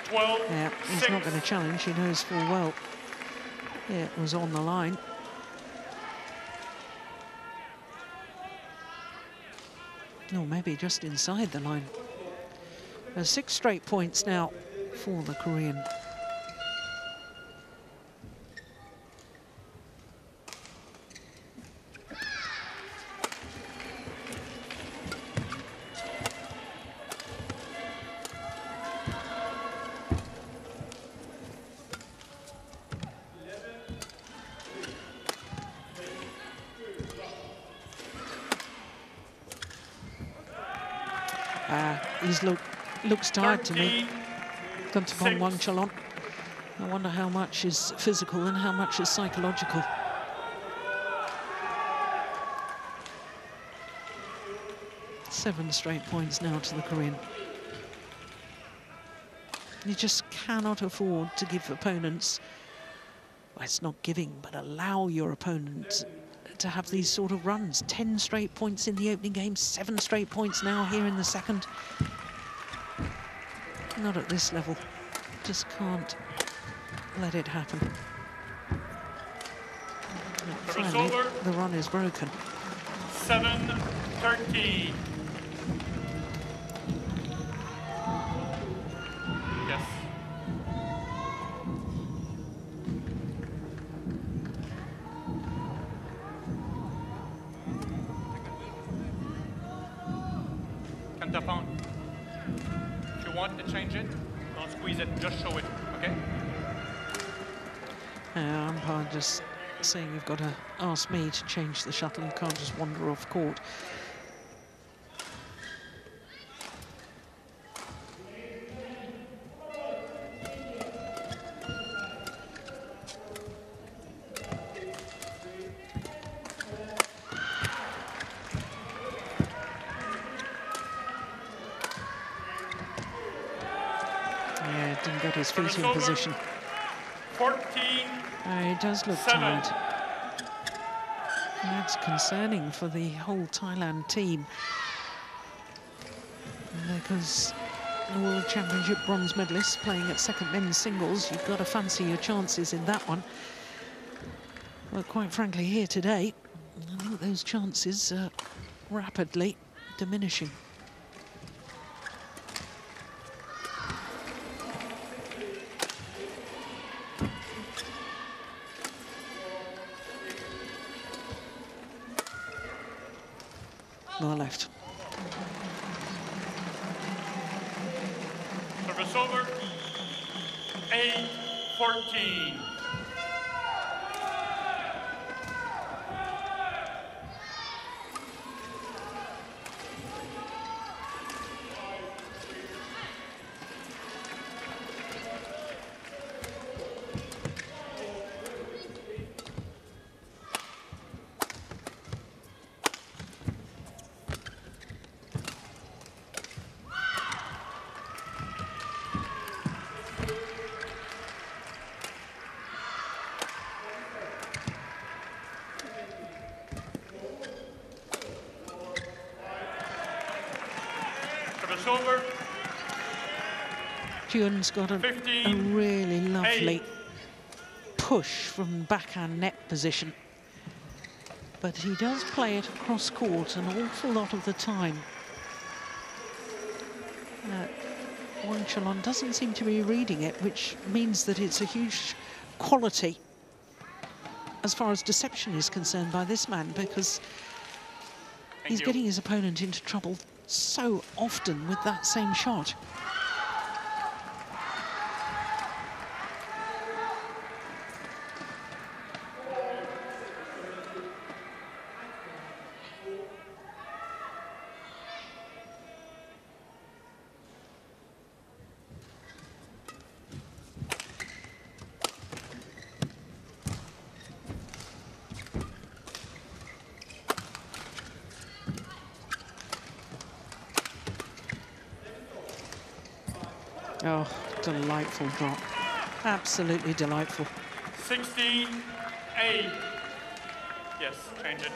12, Yeah, he's six. not going to challenge. He knows full well. Yeah, it was on the line. No, maybe just inside the line. There's six straight points now for the Korean. Looks tired to me. 13, Kantaphon six. Wangcharoen. I wonder how much is physical and how much is psychological. Seven straight points now to the Korean. You just cannot afford to give opponents, well, it's not giving, but allow your opponents to have these sort of runs. 10 straight points in the opening game, seven straight points now here in the second. Not at this level. Just can't let it happen. Finally, the run is broken. 7, saying you've got to ask me to change the shuttle. You can't just wander off court. Yeah, didn't get his feet in position. 14, Uh, he does look Seven. tired. That's concerning for the whole Thailand team. Uh, because the World Championship bronze medalists playing at second men's singles, you've got to fancy your chances in that one. Well, quite frankly, here today, I think those chances are rapidly diminishing. Service over. Jeon's got a, a 15, really lovely eight. push from backhand net position. But he does play it across court an awful lot of the time. Uh, Wangcharoen doesn't seem to be reading it, which means that it's a huge quality as far as deception is concerned by this man because he's you. getting his opponent into trouble so often with that same shot. Oh, delightful drop. Absolutely delightful. 16 A. Yes, change it.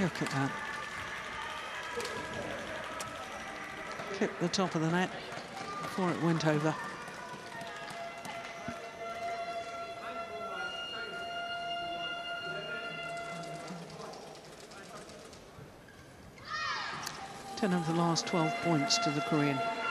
Look at that. Clipped the top of the net before it went over. Of the last 12 points to the Korean.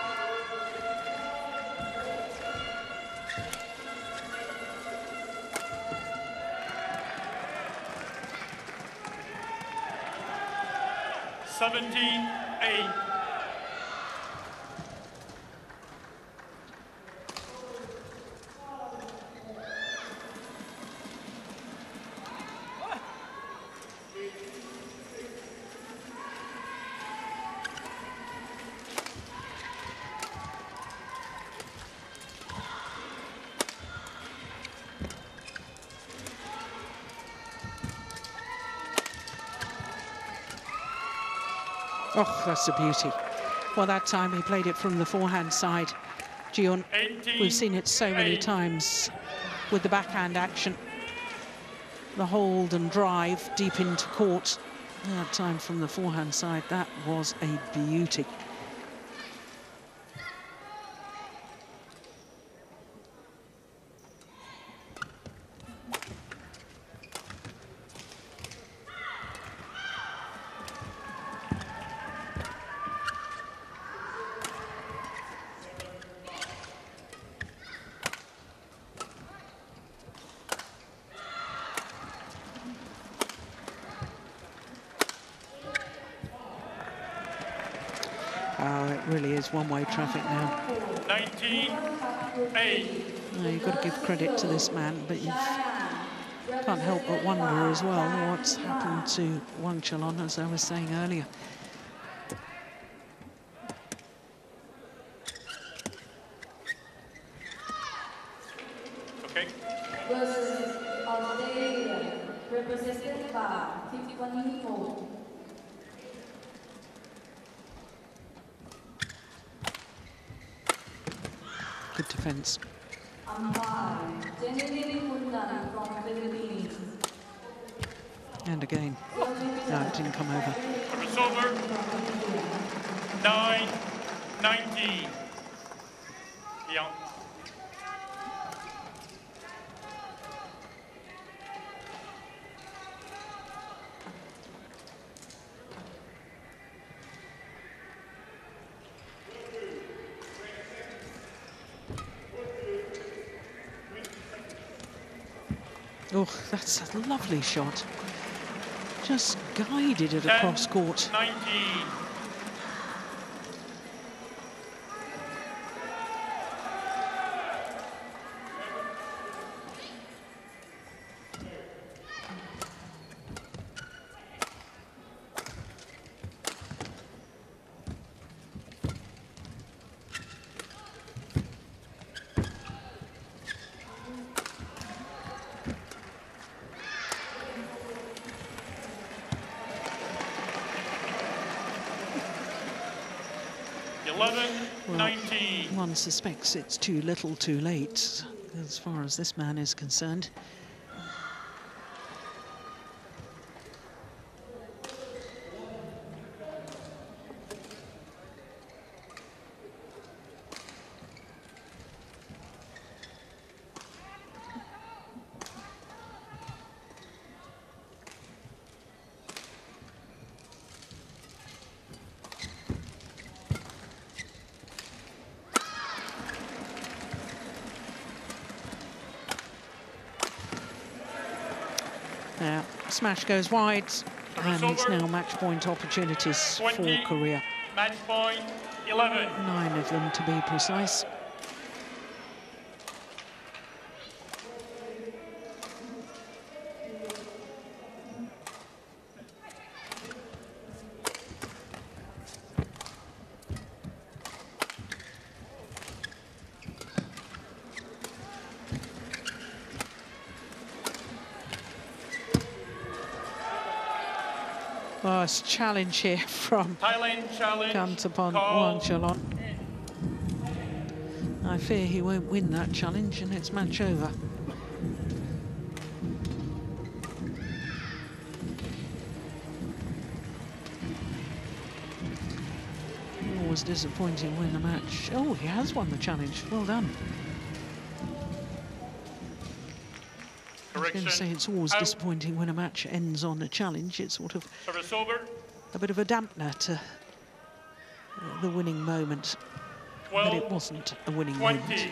That's a beauty. Well, that time he played it from the forehand side. Jeon, 18 we've seen it so many times with the backhand action. The hold and drive deep into court. That time from the forehand side, that was a beauty. Oh, it really is one-way traffic now. 19 A. Well, you've got to give credit to this man, but you can't help but wonder as well what's happened to Wangcharoen, as I was saying earlier. Okay. versus Australia, represented by Tiffany Ho. Good defence. Umpire, Jenny Kundan from Philippines. And again. No, it didn't come over. Service over. 9 19. Yeah. Oh, that's a lovely shot. Just guided it 10 across court. 19. Eleven Well, 19. One suspects it's too little too late, as far as this man is concerned. Smash goes wide, and it's now match point opportunities for Korea. Match point 11. Nine of them to be precise. Challenge here from. Kantaphon call. I fear he won't win that challenge and it's match over. Always disappointing win the match. Oh, he has won the challenge. Well done. Going to say it's always Out. disappointing when a match ends on a challenge. It's sort of a bit of a dampener to uh, the winning moment. But it wasn't a winning 20. moment.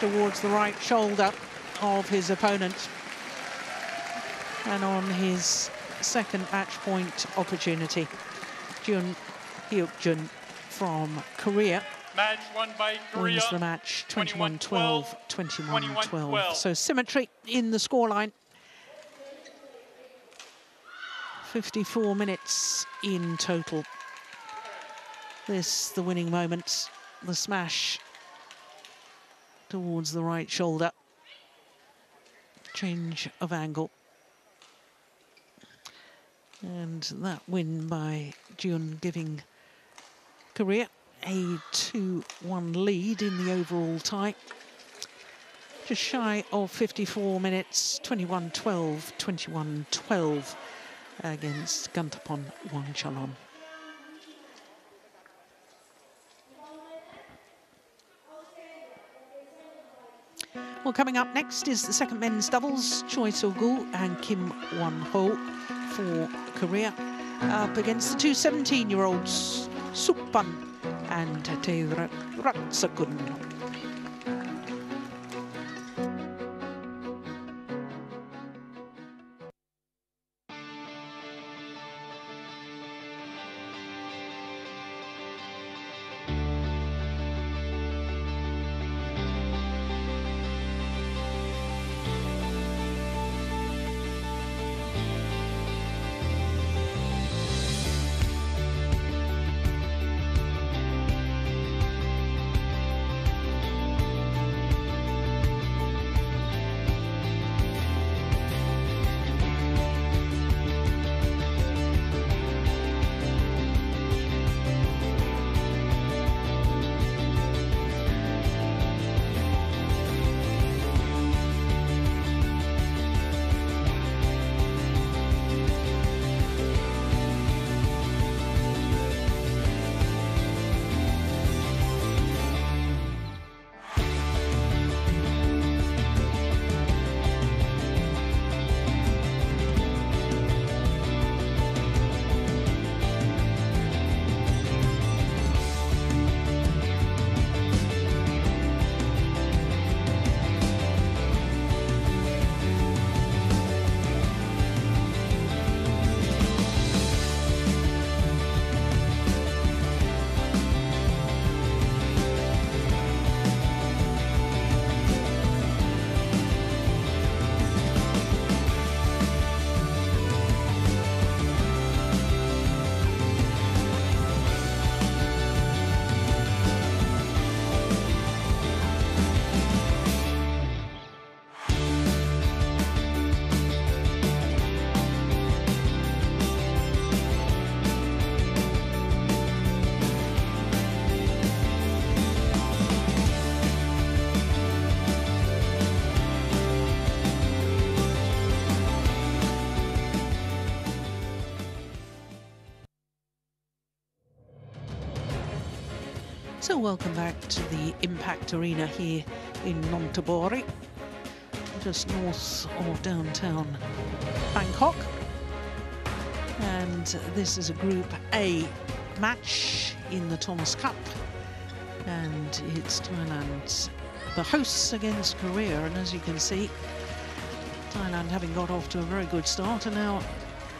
Towards the right shoulder of his opponent. And on his second match point opportunity, Jeon Hyeok Jin from Korea Match won by Korea. wins the match 21-12, 21-12, 21-12. 21-12. So symmetry in the scoreline. 54 minutes in total. This, the winning moment, the smash towards the right shoulder. Change of angle. And that win by Jeon giving Korea a 2-1 lead in the overall tie. Just shy of 54 minutes, 21-12, 21-12 against Kantaphon Wangcharoen. Coming up next is the second men's doubles, Choi Sol-gyu and Kim Won-ho for Korea, up against the two 17-year-olds, Sukphun and Teeraratsakul. Welcome back to the Impact Arena here in Nonthaburi, just north of downtown Bangkok. And this is a Group A match in the Thomas Cup. And it's Thailand, the hosts against Korea. And as you can see, Thailand having got off to a very good start and now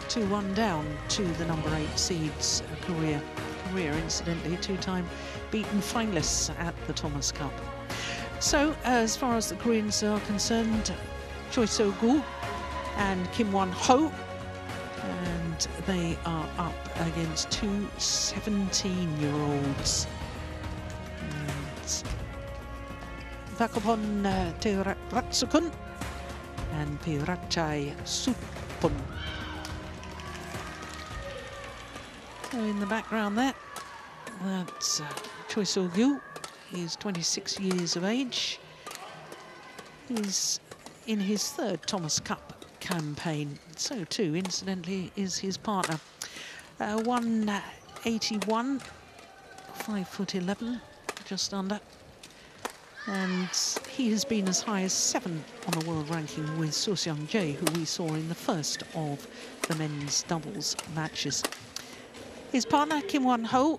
2-1 down to the number 8 seeds, Korea. Korea, incidentally, two-time beaten finalists at the Thomas Cup. So, as far as the Koreans are concerned, Choi Sol-gyu and Kim Won-ho, and they are up against two 17-year-olds. Pakkapon uh, Teeraratsakul and Peeratchai Sukphun. So in the background there, that's uh, Choi Sol-gyu. He's 26 years of age. He's in his third Thomas Cup campaign. So too, incidentally, is his partner. Uh, 181, 5 foot 11, just under. And he has been as high as seven on the world ranking with Seo Seung Jae, who we saw in the first of the men's doubles matches. His partner, Kim Won-ho,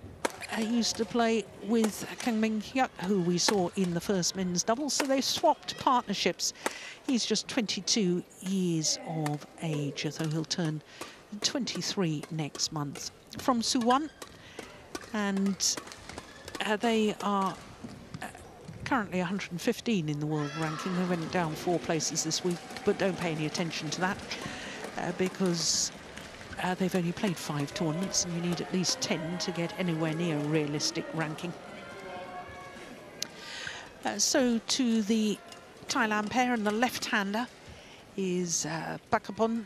uh, used to play with Kang Min Hyuk, who we saw in the first men's doubles, so they swapped partnerships. He's just 22 years of age, so he'll turn 23 next month. From Suwon, and uh, they are uh, currently 115 in the world ranking. They went down four places this week, but don't pay any attention to that uh, because uh, they've only played five tournaments and you need at least 10 to get anywhere near a realistic ranking. Uh, so to the Thailand pair and the left-hander is uh, Pakkapon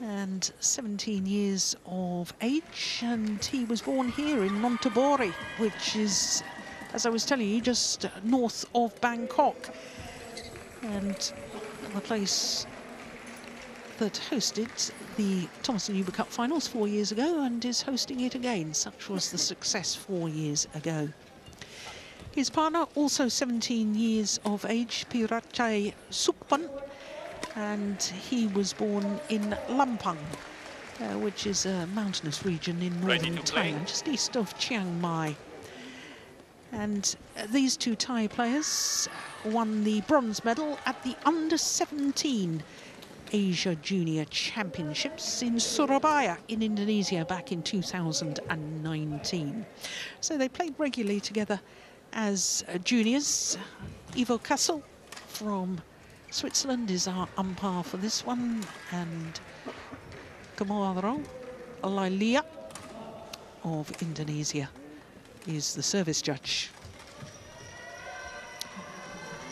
and 17 years of age and he was born here in Nonthaburi which is as I was telling you just north of Bangkok and the place that hosted the Thomas and Uber Cup finals four years ago and is hosting it again. Such was the success four years ago. His partner, also 17 years of age, Peeratchai Sukphun, and he was born in Lampang, uh, which is a mountainous region in northern Thailand, just east of Chiang Mai. And uh, these two Thai players won the bronze medal at the under 17 Asia Junior Championships in Surabaya in Indonesia back in 2019. So they played regularly together as uh, juniors. Ivo Castle from Switzerland is our umpire for this one and Kamaro Alilia of Indonesia is the service judge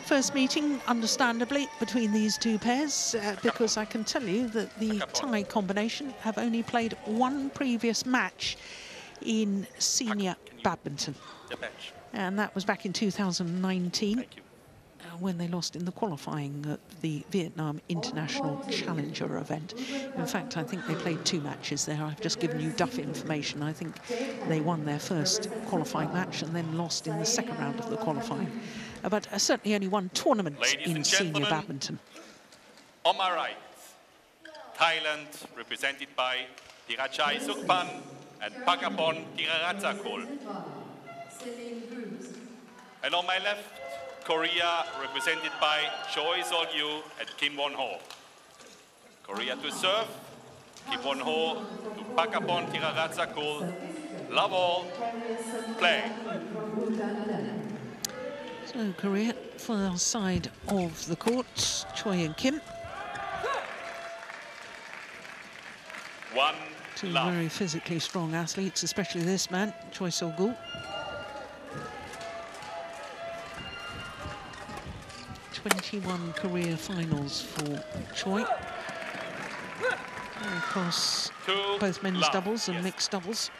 first meeting, understandably, between these two pairs, uh, because I can tell you that the Thai combination have only played one previous match in senior badminton. And that was back in 2019 when they lost in the qualifying at the Vietnam International Challenger event. In fact, I think they played two matches there. I've just given you duff information. I think they won their first qualifying match and then lost in the second round of the qualifying. But uh, certainly only one tournament Ladies in senior badminton. On my right, Thailand represented by Peeratchai Sukphun and Pakkapon Teeraratsakul. And on my left, Korea represented by Choi Sol-gyu and Kim Won-ho. Korea to serve, Kim Won-ho to Pakkapon Teeraratsakul. Love all, play. So Korea for the side of the court, Choi and Kim. One Two love. very physically strong athletes, especially this man, Choi Sol-gyu. Twenty-one career finals for Choi. Across Two both men's love, doubles and yes. mixed doubles.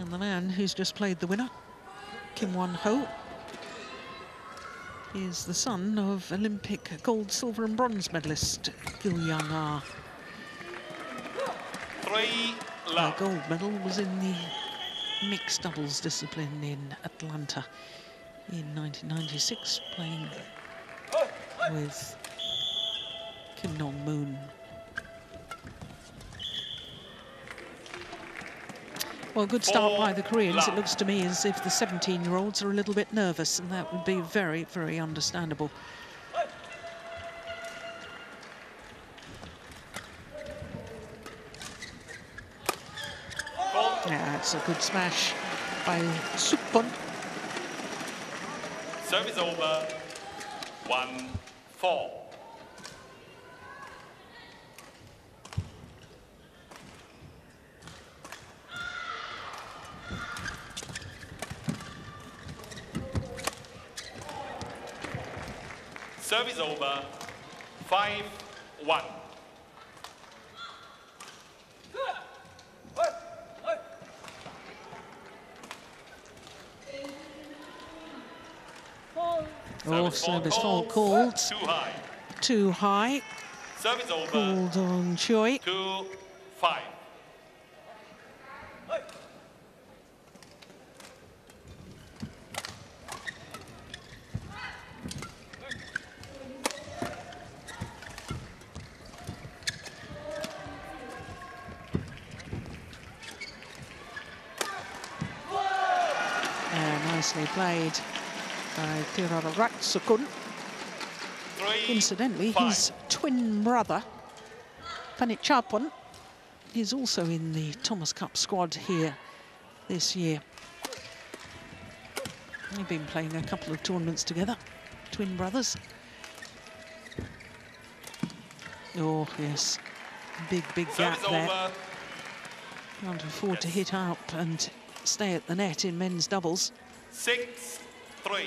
And the man who's just played the winner, Kim Won Ho. is the son of Olympic gold, silver and bronze medalist Gil Young Ah. Three Her love. gold medal was in the mixed doubles discipline in Atlanta in 1996, playing with Kim Dong Moon. Well, good start by the Koreans. It looks to me as if the 17-year-olds are a little bit nervous, and that would be very, very understandable. Yeah, it's a good smash by Sukphun. Service over. One, four. Service over. Five, one. Oh, service fault called. called. Too high. Too high. Service over. Called on Choi. Two, five. Yeah, nicely played by Teeraratsakul. Incidentally, five. his twin brother, Panitchaphon, is also in the Thomas Cup squad here this year. They've been playing a couple of tournaments together, twin brothers. Oh, yes, big, big gap there. over. Can't afford to hit up and stay at the net in men's doubles. Six, three.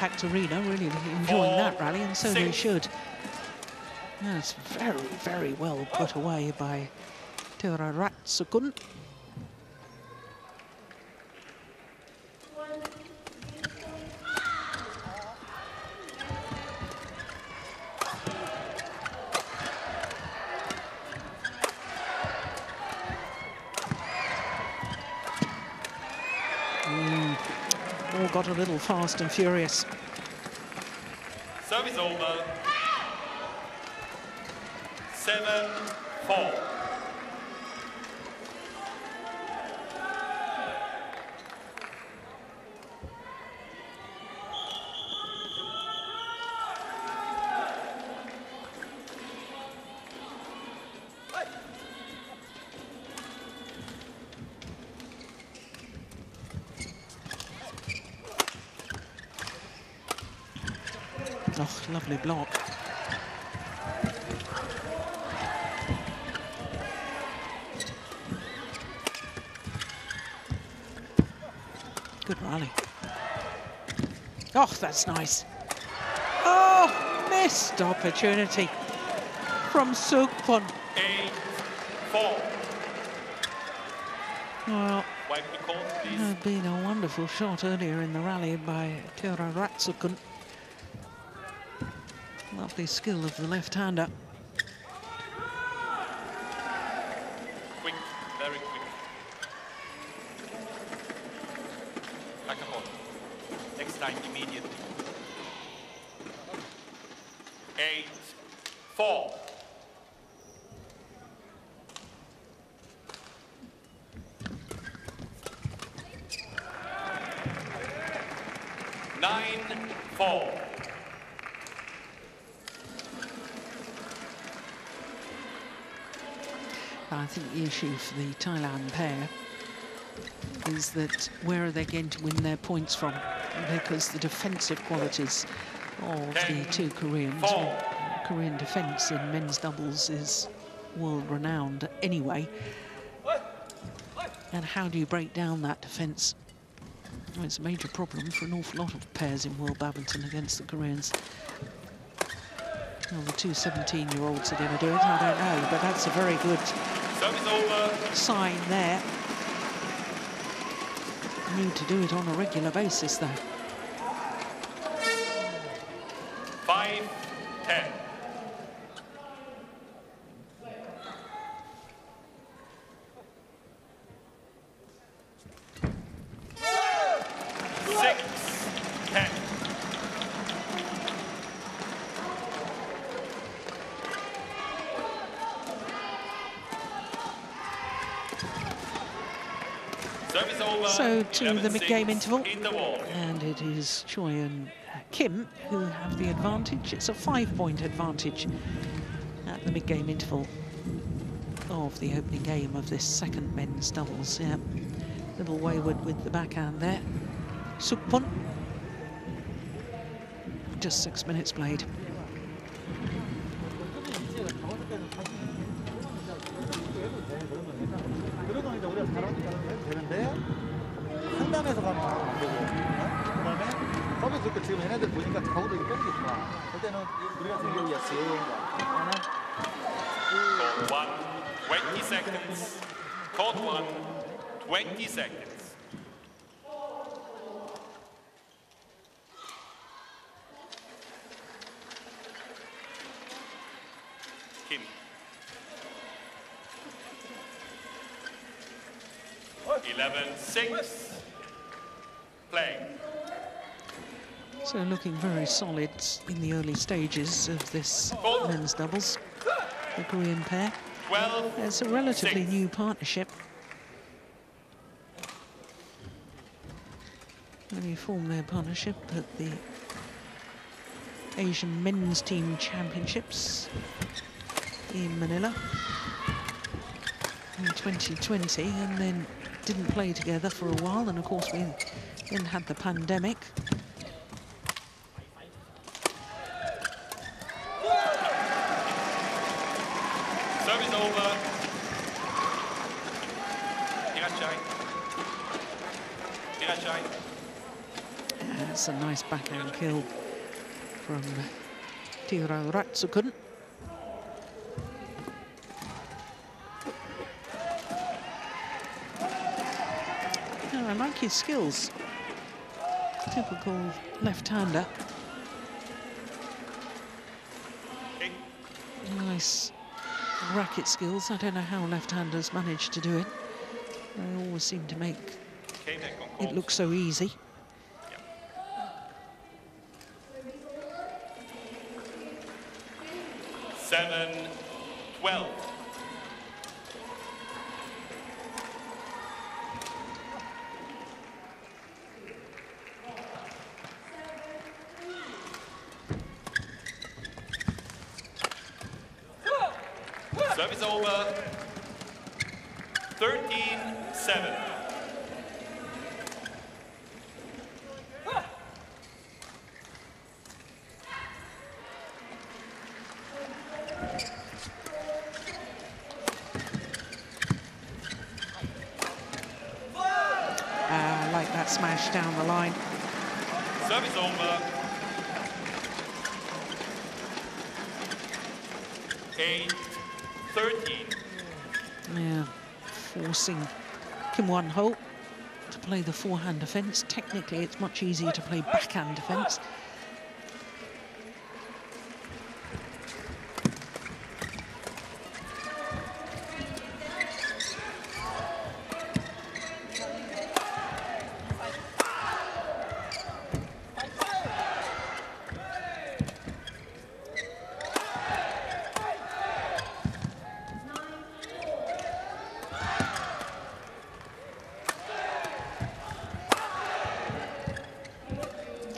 The Arena really enjoying that rally, and so they should. That's very, very well put away by Teeraratsakul. A little fast and furious. Service over. Seven, four. Oh, lovely block. Good rally. Oh, that's nice. Oh, missed opportunity from Sukphun. Eight, four. Well, please. had been a wonderful shot earlier in the rally by Teeraratsakul. Lovely skill of the left-hander. Quick, very quick. Back up on. Next time, immediately. Eight, four. Nine, four. Issue for the Thailand pair is that where are they going to win their points from? Because the defensive qualities of the two Koreans, Four. Korean defence in men's doubles is world renowned anyway. And how do you break down that defence? Well, it's a major problem for an awful lot of pairs in world badminton against the Koreans. Well, the two 17-year-olds are going to do it, I don't know, but that's a very good. Sign there. Need to do it on a regular basis, though. Five, ten. Six, ten. Service over. So to the mid-game interval. And it is Choi and uh, Kim who have the advantage. It's a five-point advantage at the mid-game interval of the opening game of this second men's doubles. Yeah, little wayward with the backhand there. Sukphun. Just six minutes played. Very solid in the early stages of this men's doubles. The Korean pair. Twelve. It's a relatively six. new partnership. Only formed their partnership at the Asian Men's Team Championships in Manila in 2020 and then didn't play together for a while and of course we then had the pandemic Service over. Irachai. Irachai. That's a nice backhand kill from Teeraratsakul. I like his skills. Typical left-hander. Nice racket skills. I don't know how left-handers manage to do it. They always seem to make it look so easy. 7, 12. Kim Won Ho to play the forehand defence. Technically, it's much easier to play backhand defence.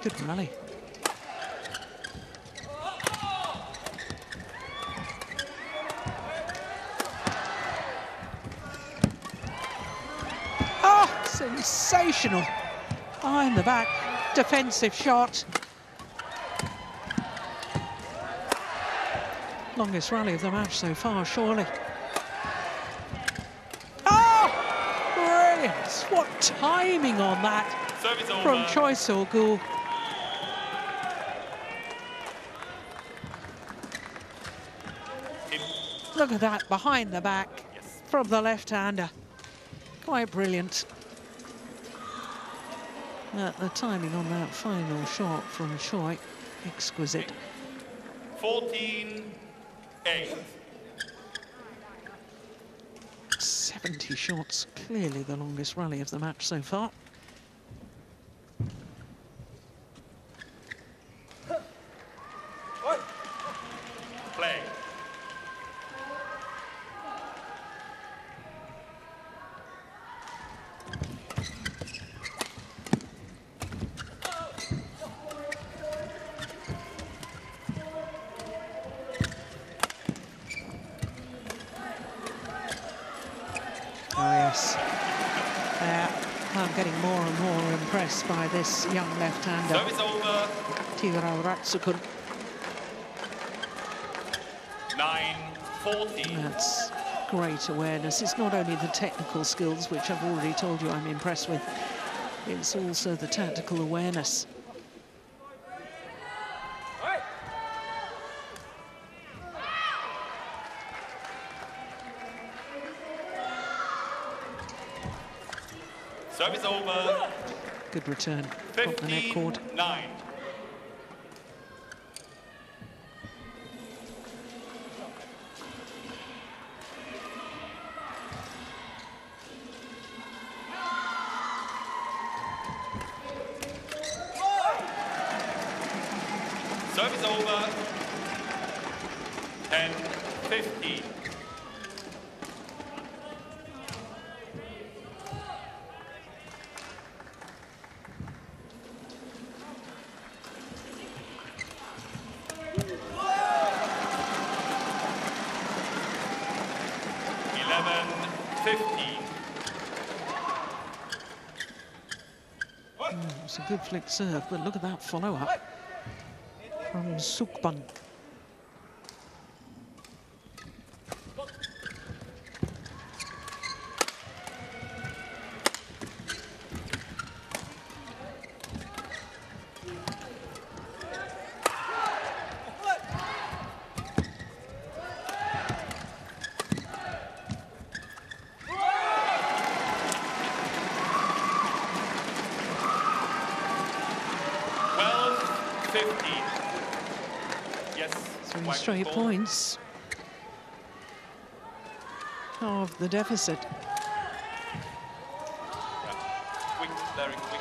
Good rally. Sensational. Behind the back, defensive shot. Longest rally of the match so far, surely. Oh! Brilliant! What timing on that Service from over. Choi Sol-gyu. Look at that, behind the back Yes. from the left-hander. Quite brilliant. Uh, the timing on that final shot from Choi, exquisite. 14 8. 70 shots, clearly the longest rally of the match so far. Left-hander, Service over. Teeraratsakul. 9 14. That's great awareness. It's not only the technical skills, which I've already told you I'm impressed with, it's also the tactical awareness. Good return from the net 15 cord. Flick serve, but look at that follow-up from Sukphun. The deficit. Quick, very quick.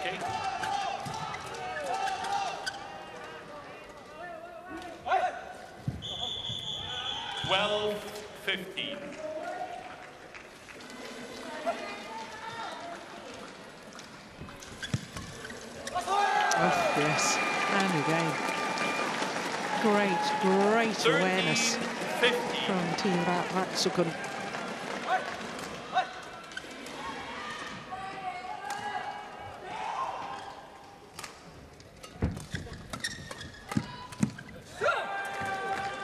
Okay. Twelve fifteen. Oh, yes. And again. Great, great Thirteen awareness fifteen. from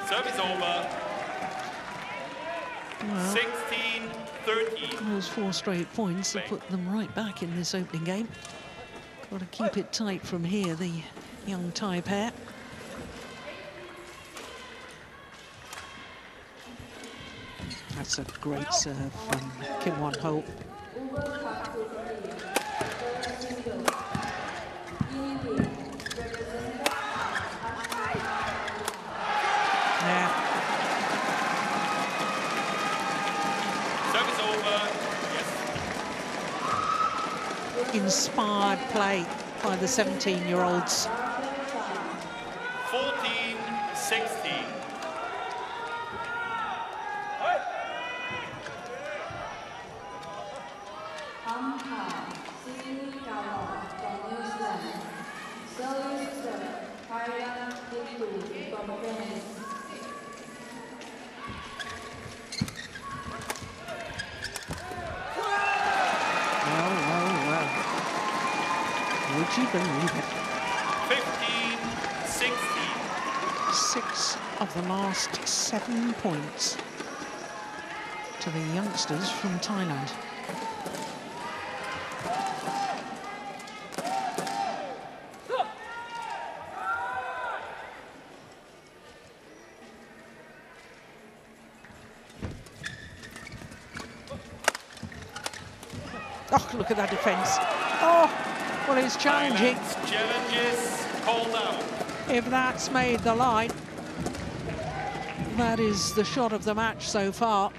Service over. Well, 16 13. those four straight points have put them right back in this opening game. Got to keep it tight from here, the young Thai pair. That's a great serve from Kim Won Ho. Yeah, Service over. Yes. inspired play by the 17-year-olds. 14 16. Umpire, Sidney Gallagher from New Zealand. Service serve, Thailand Tipu from Venice. believe it. 15 16. Six of the last seven points to the youngsters from Thailand. Oh, look at that defence. Oh, well, it's challenging. Challenges called out. If that's made the line, that is the shot of the match so far.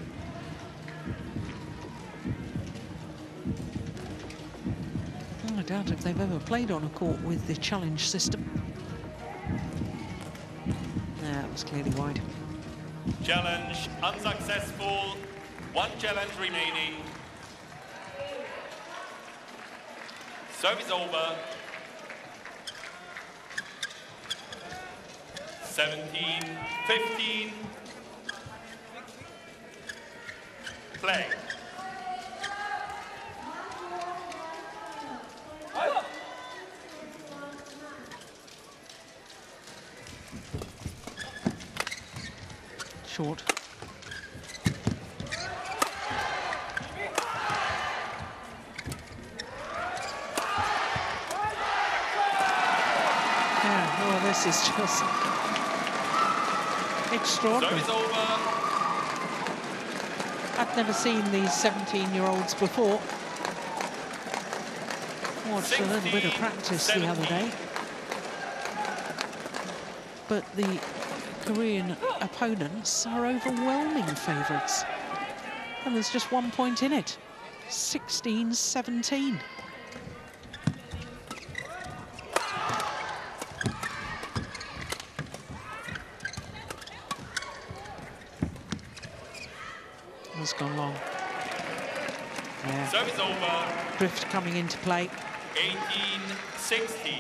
I doubt if they've ever played on a court with the challenge system. That was clearly wide. Challenge unsuccessful. One challenge remaining. Service over. 17, 15. Play. Short. Yeah, well, this is just extraordinary. Over. I've never seen these 17-year-olds before. Watched a little bit of 16, practice the other day. But the Korean opponents are overwhelming favourites. And there's just one point in it. 16-17. Has gone long. Yeah. Service over. Drift coming into play. 18, 16.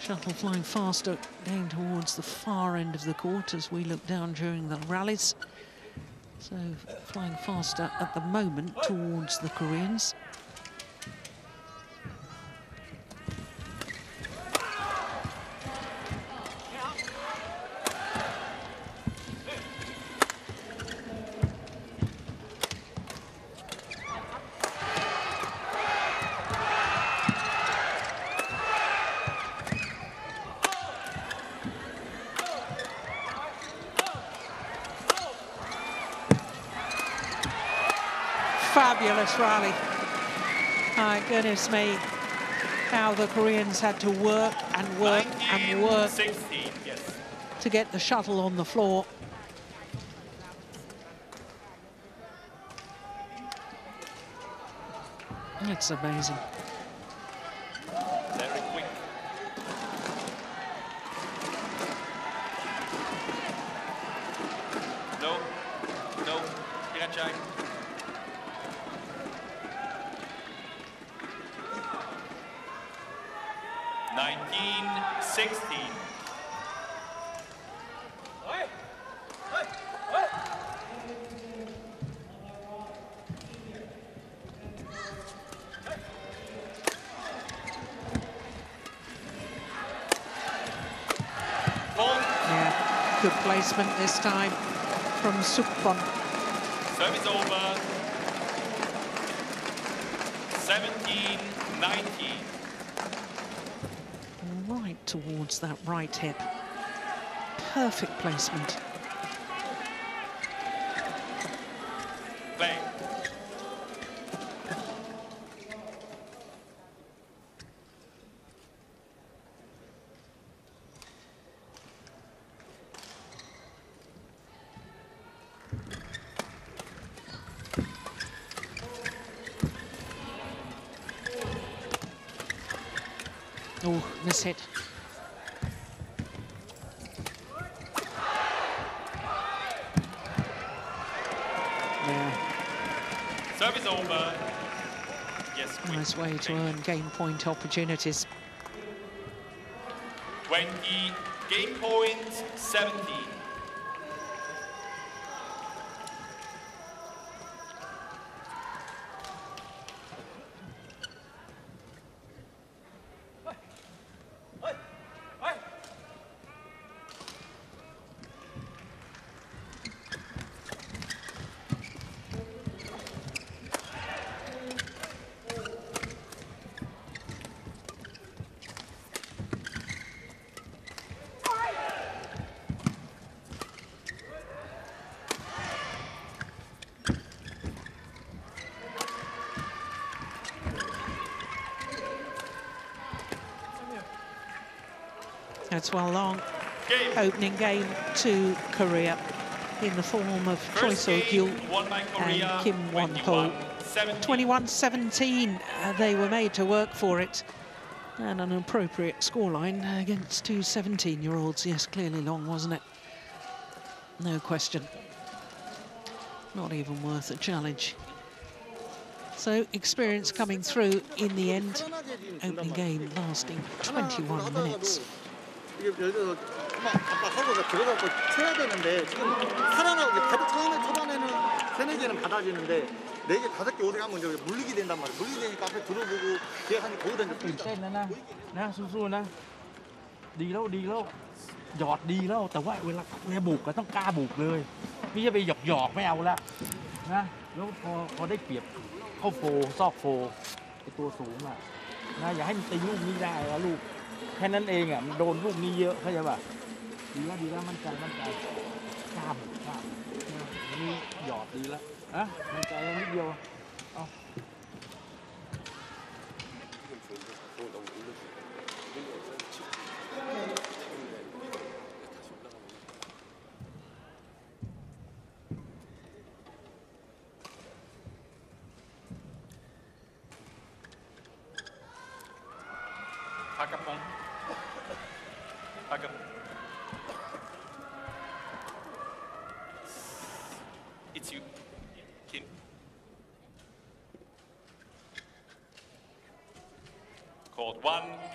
Shuttle flying faster, going towards the far end of the court as we look down during the rallies. So flying faster at the moment towards the Koreans. Goodness me. How the Koreans had to work and work and work 16. Yes. to get the shuttle on the floor. It's amazing. This time from. Service over. 17, 19. Right towards that right hip. Perfect placement. Way to earn game point opportunities. 20, game point 17. That's well long. Game. Opening game to Korea in the form of Choi First Sol-gyu game won by Korea, and Kim Won Ho. 21-17. 21-17, uh, they were made to work for it. And an appropriate scoreline against two 17-year-olds. Yes, clearly long, wasn't it? No question. Not even worth a challenge. So experience coming through in the end. Opening game lasting 21 minutes. 이게 예를 들어서 막 압박하고 들어가고 쳐야 되는데 지금 살아나고 가득 처음에 초반에는 세네 개는 받아지는데 네 개, 다섯 개, 오래 가면 이제 물리게 된단 말이야. 물리게 되니까 앞에 들어보고 뒤에 가니 거기다 이제 ตื่น 또 เต้นนะนะนะสู้ๆนะ ดีแล้วดีแล้วหยอดดีแล้วแต่ว่าเวลาเวลาบุกก็ต้องกล้าบุกเลยไม่ใช่ไปหยอกหยอกๆไม่เอาละนะแล้วพอพอได้เปรียบเข้าโฟร์ซอกโฟร์ไอตัวสูงอ่ะนะอย่าให้มันตีลูกนี้ได้แล้วลูก แค่นั้นเองอะมันโดนลูกนี้เยอะเข้าใจป่ะดีแล้วดีแล้วมั่นใจมั่นใจกล้าบุกล้าบนี่หยอดดีแล้วอะมั่นใจนิดเดียว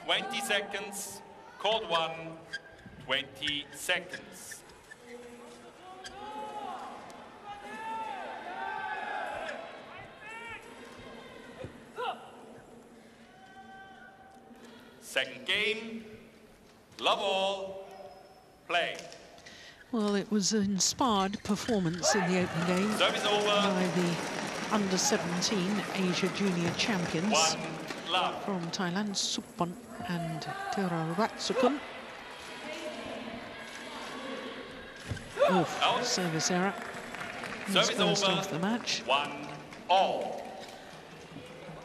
20 seconds. Called one, 20 seconds. Second game, love all, play. Well, it was an inspired performance in the opening game by the under-17 Asia Junior champions one. From Thailand, Sukphun and Teeraratsakul. Oof, service error. Service first over. of the match. One all.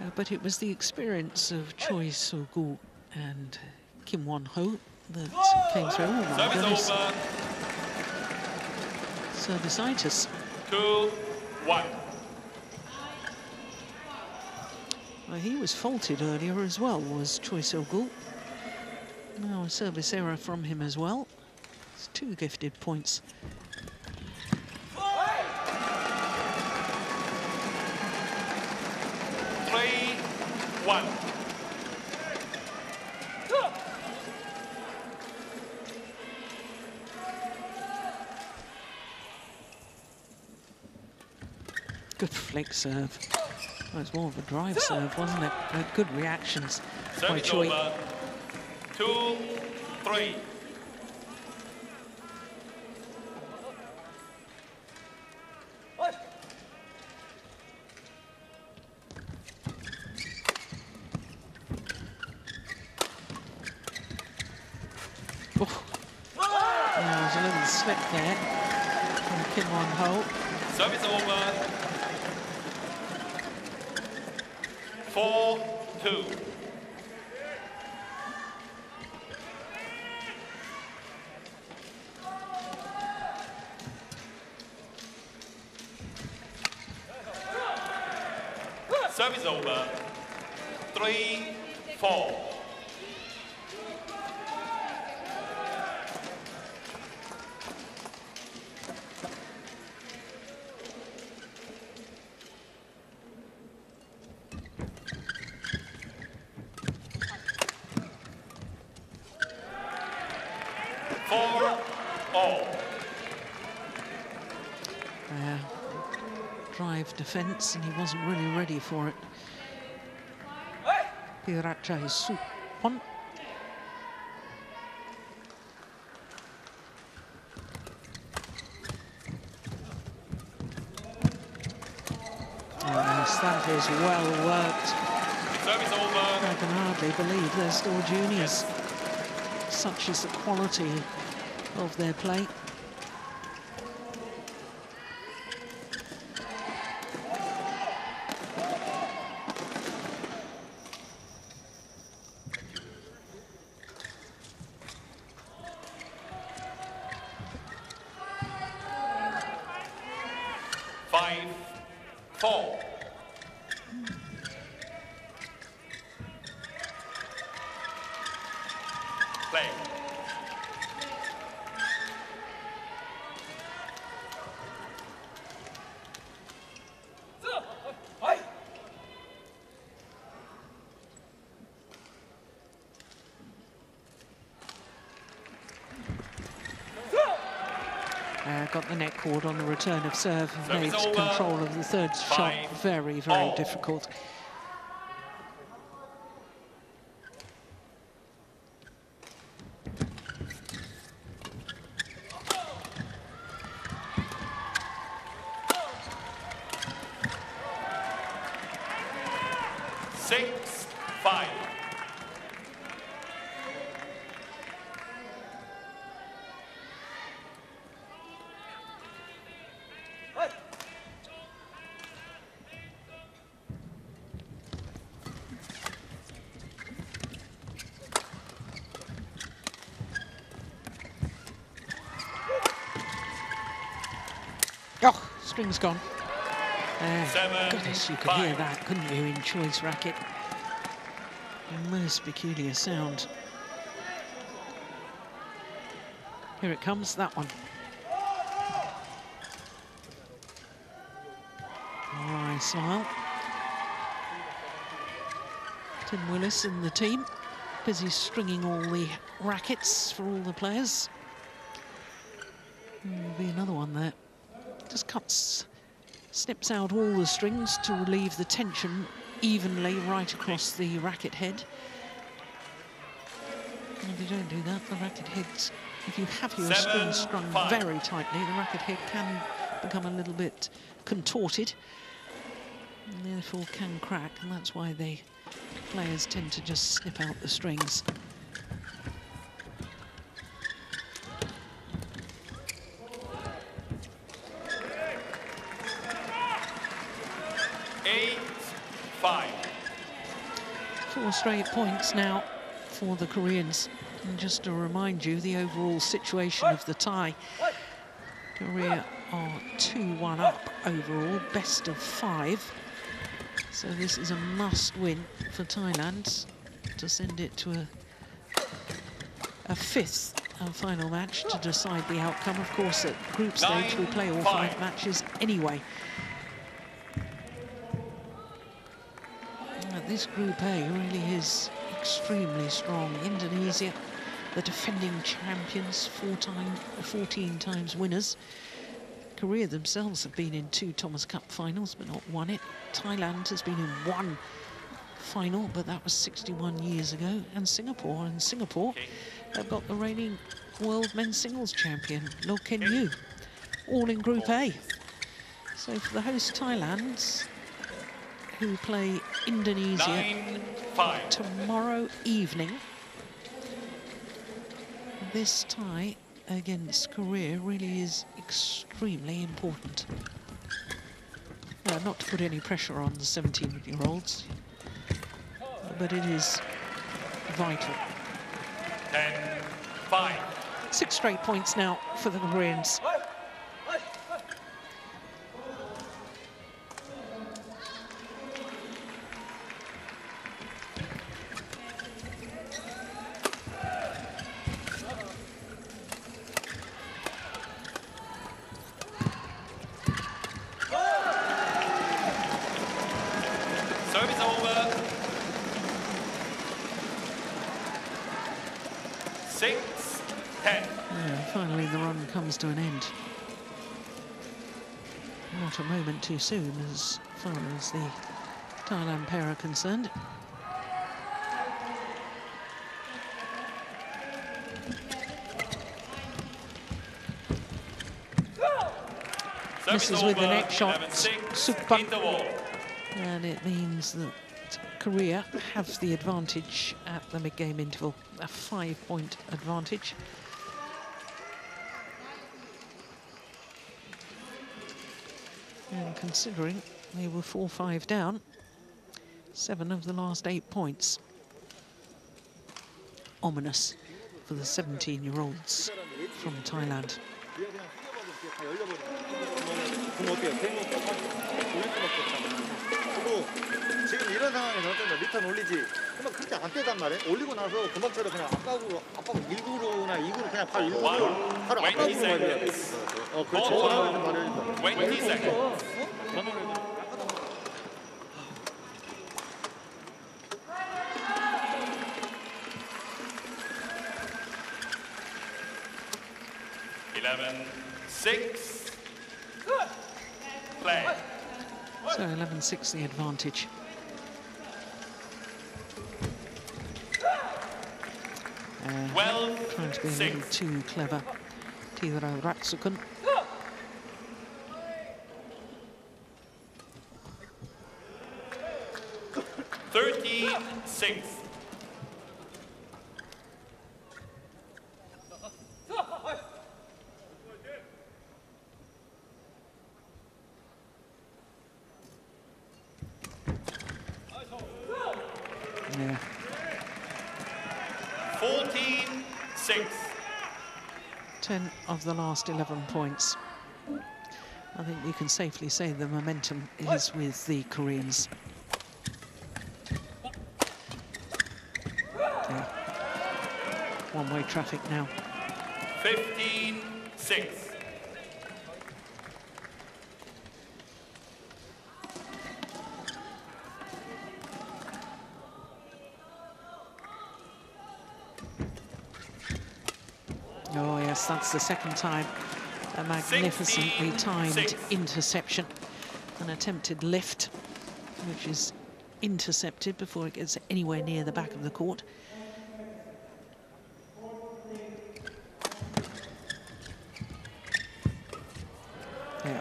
Uh, but it was the experience of Choi Sol-gyu and Kim Won-ho that came through. Oh Service over, Servicitis. two, one. Well, he was faulted earlier as well, was Choi Sol-gyu. Now a service error from him as well. It's two gifted points. Three, one. Good flick serve. Well, it's more of a drive serve, wasn't it? Uh, good reactions by Service Choi. over, two, three. Service over. Three, four. Four, all. Uh, and he wasn't really ready for it. Peeratchai Sukphun. Oh, yes, that is well worked. Over. I can hardly believe they're still juniors. Such is the quality of their play. Got the neck cord on the return of serve. Made control of the third shot very, very all. difficult. String's gone. Uh, Seven, goodness, you could hear that, couldn't you, in Choi's racket? Most peculiar sound. Here it comes, that one. Right, Lyle. Tim Willis and the team, busy stringing all the rackets for all the players. There'll be another one there. Just cuts, snips out all the strings to relieve the tension evenly right across the racket head. And if you don't do that, the racket heads, if you have your Seven, strings strung five. very tightly, the racket head can become a little bit contorted and therefore can crack, and that's why the players tend to just snip out the strings. Eight, five. Four straight points now for the Koreans. And just to remind you, the overall situation of the tie. Korea are 2-1 up overall, best of five. So this is a must-win for Thailand to send it to a, a fifth and final match to decide the outcome. Of course, at group stage, we play all five five. matches anyway. This Group eh, A really is extremely strong. Indonesia, the defending champions, four time, 14 times winners. Korea themselves have been in two Thomas Cup finals but not won it. Thailand has been in one final, but that was 61 years ago. And Singapore, and Singapore have got the reigning world men's singles champion, Loh Kean Yew, all in Group A. So for the host Thailand, who play Indonesia Nine, tomorrow evening. This tie against Korea really is extremely important. Well, not to put any pressure on the 17-year-olds, but it is vital. Ten, five. Six straight points now for the Koreans. Too soon as far as the Thailand pair are concerned. Misses with the next shot. 11-6. Super. And it means that Korea have the advantage at the mid-game interval, a five-point advantage. considering they were 4-5 down, seven of the last eight points. Ominous for the 17-year-olds from Thailand. 이렇게 다 열려버리는 거예요. 그럼 어때요? 대목 올릴 수밖에 없잖아요. 그리고 지금 이런 상황에서 어쩐다 리턴 올리지. 그러면 그렇게 안 빼단 말이에요. 올리고 나서 금방처럼 그냥 압박으로 압박 1구로나 2구로 그냥 바로 1구로 바로 압박으로 말해야 돼. 어, 그렇죠. 전화를 좀 말해야 된다. 11-6 the advantage. Uh, 12 trying to be a little too clever. Tiro Ratsukun. Thirteen the last 11 points. I think you can safely say the momentum is with the Koreans. One-way traffic now. 15-6. Yes, that's the second time. A magnificently 16, timed interception. An attempted lift, which is intercepted before it gets anywhere near the back of the court. Yeah.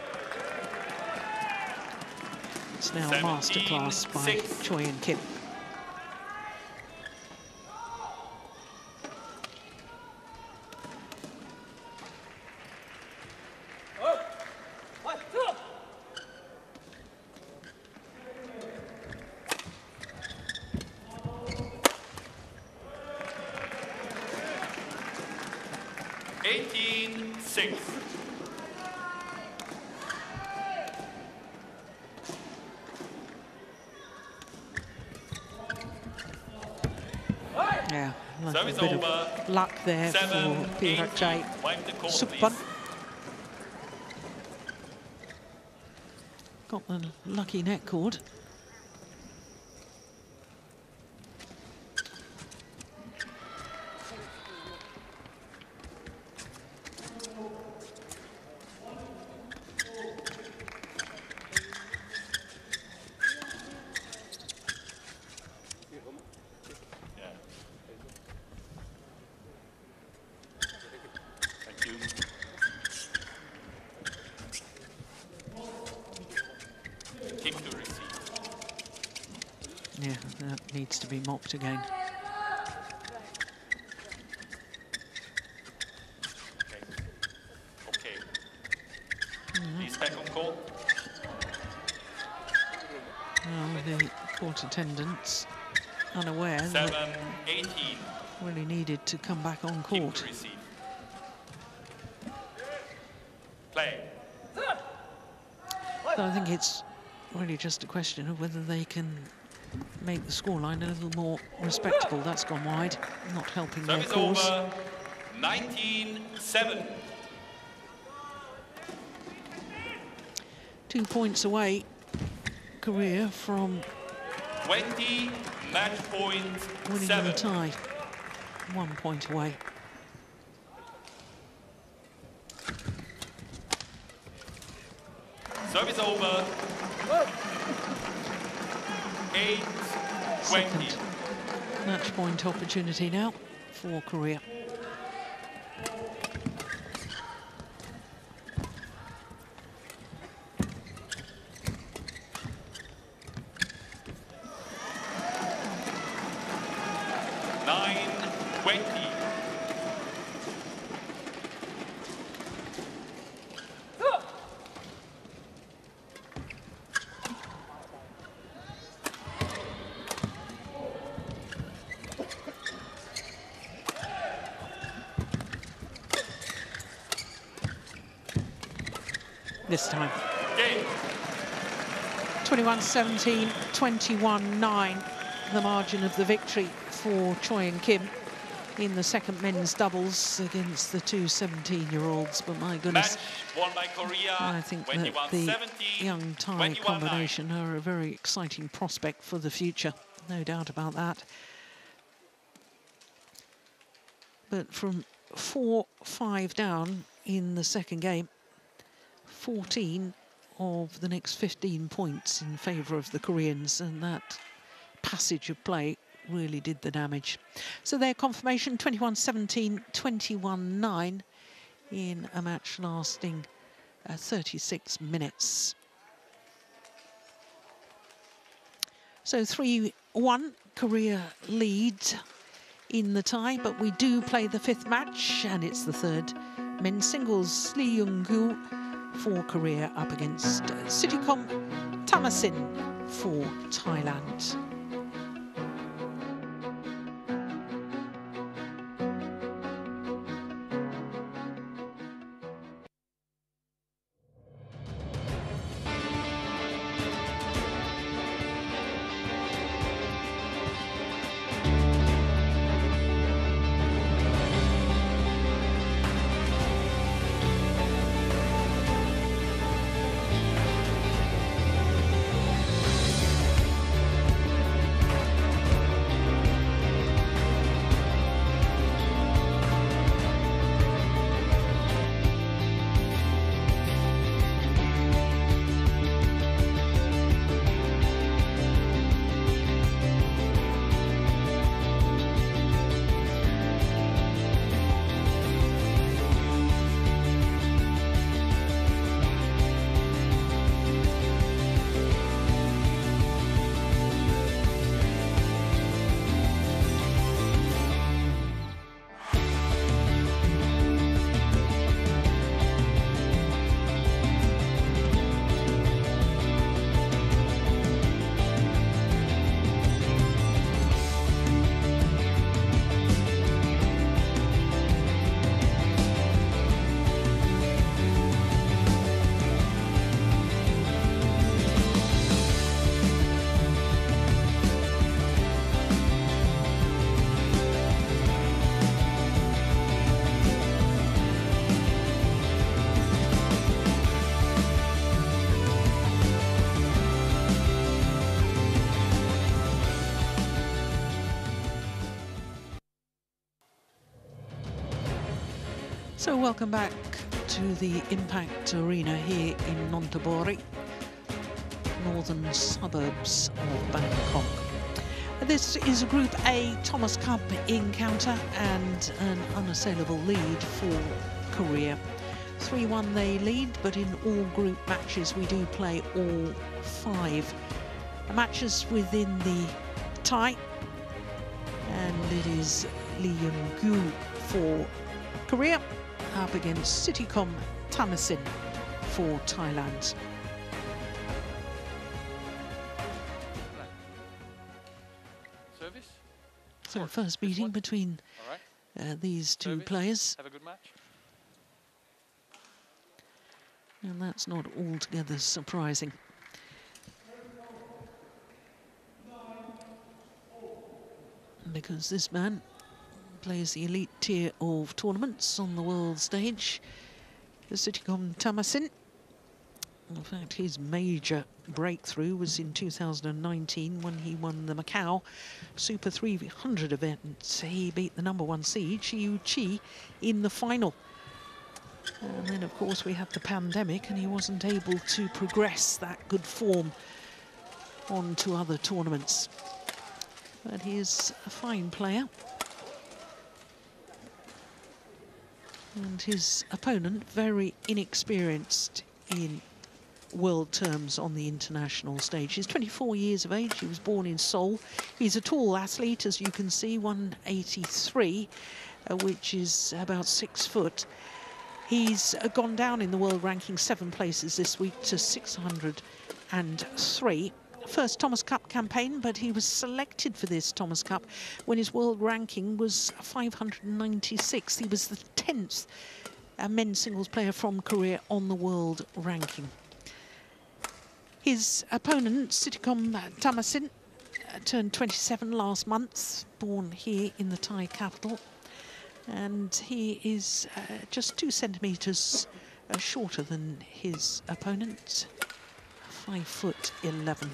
It's now a masterclass by. Choi and Kim. Seven, for Peeratchai. eighteen. Wipe the court, Sukphun. please. Got the lucky net cord. Again. Okay. Okay. Please back on court. Now the court attendants unaware that Seven, eighteen. really needed to come back on court. Play. So I think it's really just a question of whether they can make the scoreline a little more respectable. That's gone wide, not helping their Service cause. over. 19-7. Two points away, Korea from 20 match points. winning seven. the tie. One point away. Service over. 8 20. Second match point opportunity now for Korea. Nine twenty. this time. Game. 21-17, 21-9, the margin of the victory for Choi and Kim in the second men's doubles against the two 17-year-olds. But my goodness, by Korea. I think that the young Thai 21 combination are a very exciting prospect for the future. No doubt about that. But from 4-5 down in the second game, 14 of the next 15 points in favour of the Koreans, and that passage of play really did the damage. So their confirmation 21 17, 21 9 in a match lasting uh, 36 minutes. So 3 1, Korea lead in the tie, but we do play the fifth match, and it's the third men's singles. Lee Yun-gyu for Korea up against uh, Sitthikom Thammasin for Thailand. Welcome back to the Impact Arena here in Nonthaburi, northern suburbs of Bangkok. This is a Group A Thomas Cup encounter and an unassailable lead for Korea. 3-1 they lead, but in all group matches we do play all five matches within the tie. And it is Lee Yun-gyu for Korea up against Sitthikom Thammasin for Thailand. Service? So first meeting between uh, these two Service. players, Have a good match. and that's not altogether surprising. Because this man plays the elite tier of tournaments on the world stage, the Sitthikom Thammasin. In fact, his major breakthrough was in 2019 when he won the Macau Super 300 event. He beat the number one seed, Chiu Chi, in the final. And then, of course, we had the pandemic and he wasn't able to progress that good form on to other tournaments. But he is a fine player. And his opponent, very inexperienced in world terms on the international stage. He's 24 years of age. He was born in Seoul. He's a tall athlete, as you can see, 183, uh, which is about six foot. He's uh, gone down in the world ranking seven places this week to 603. First Thomas Cup campaign, but he was selected for this Thomas Cup when his world ranking was 596. He was the 10th a men's singles player from Korea on the world ranking. His opponent, Sitthikom Thammasin, uh, turned 27 last month, born here in the Thai capital. And he is uh, just two centimetres uh, shorter than his opponent, five foot 11.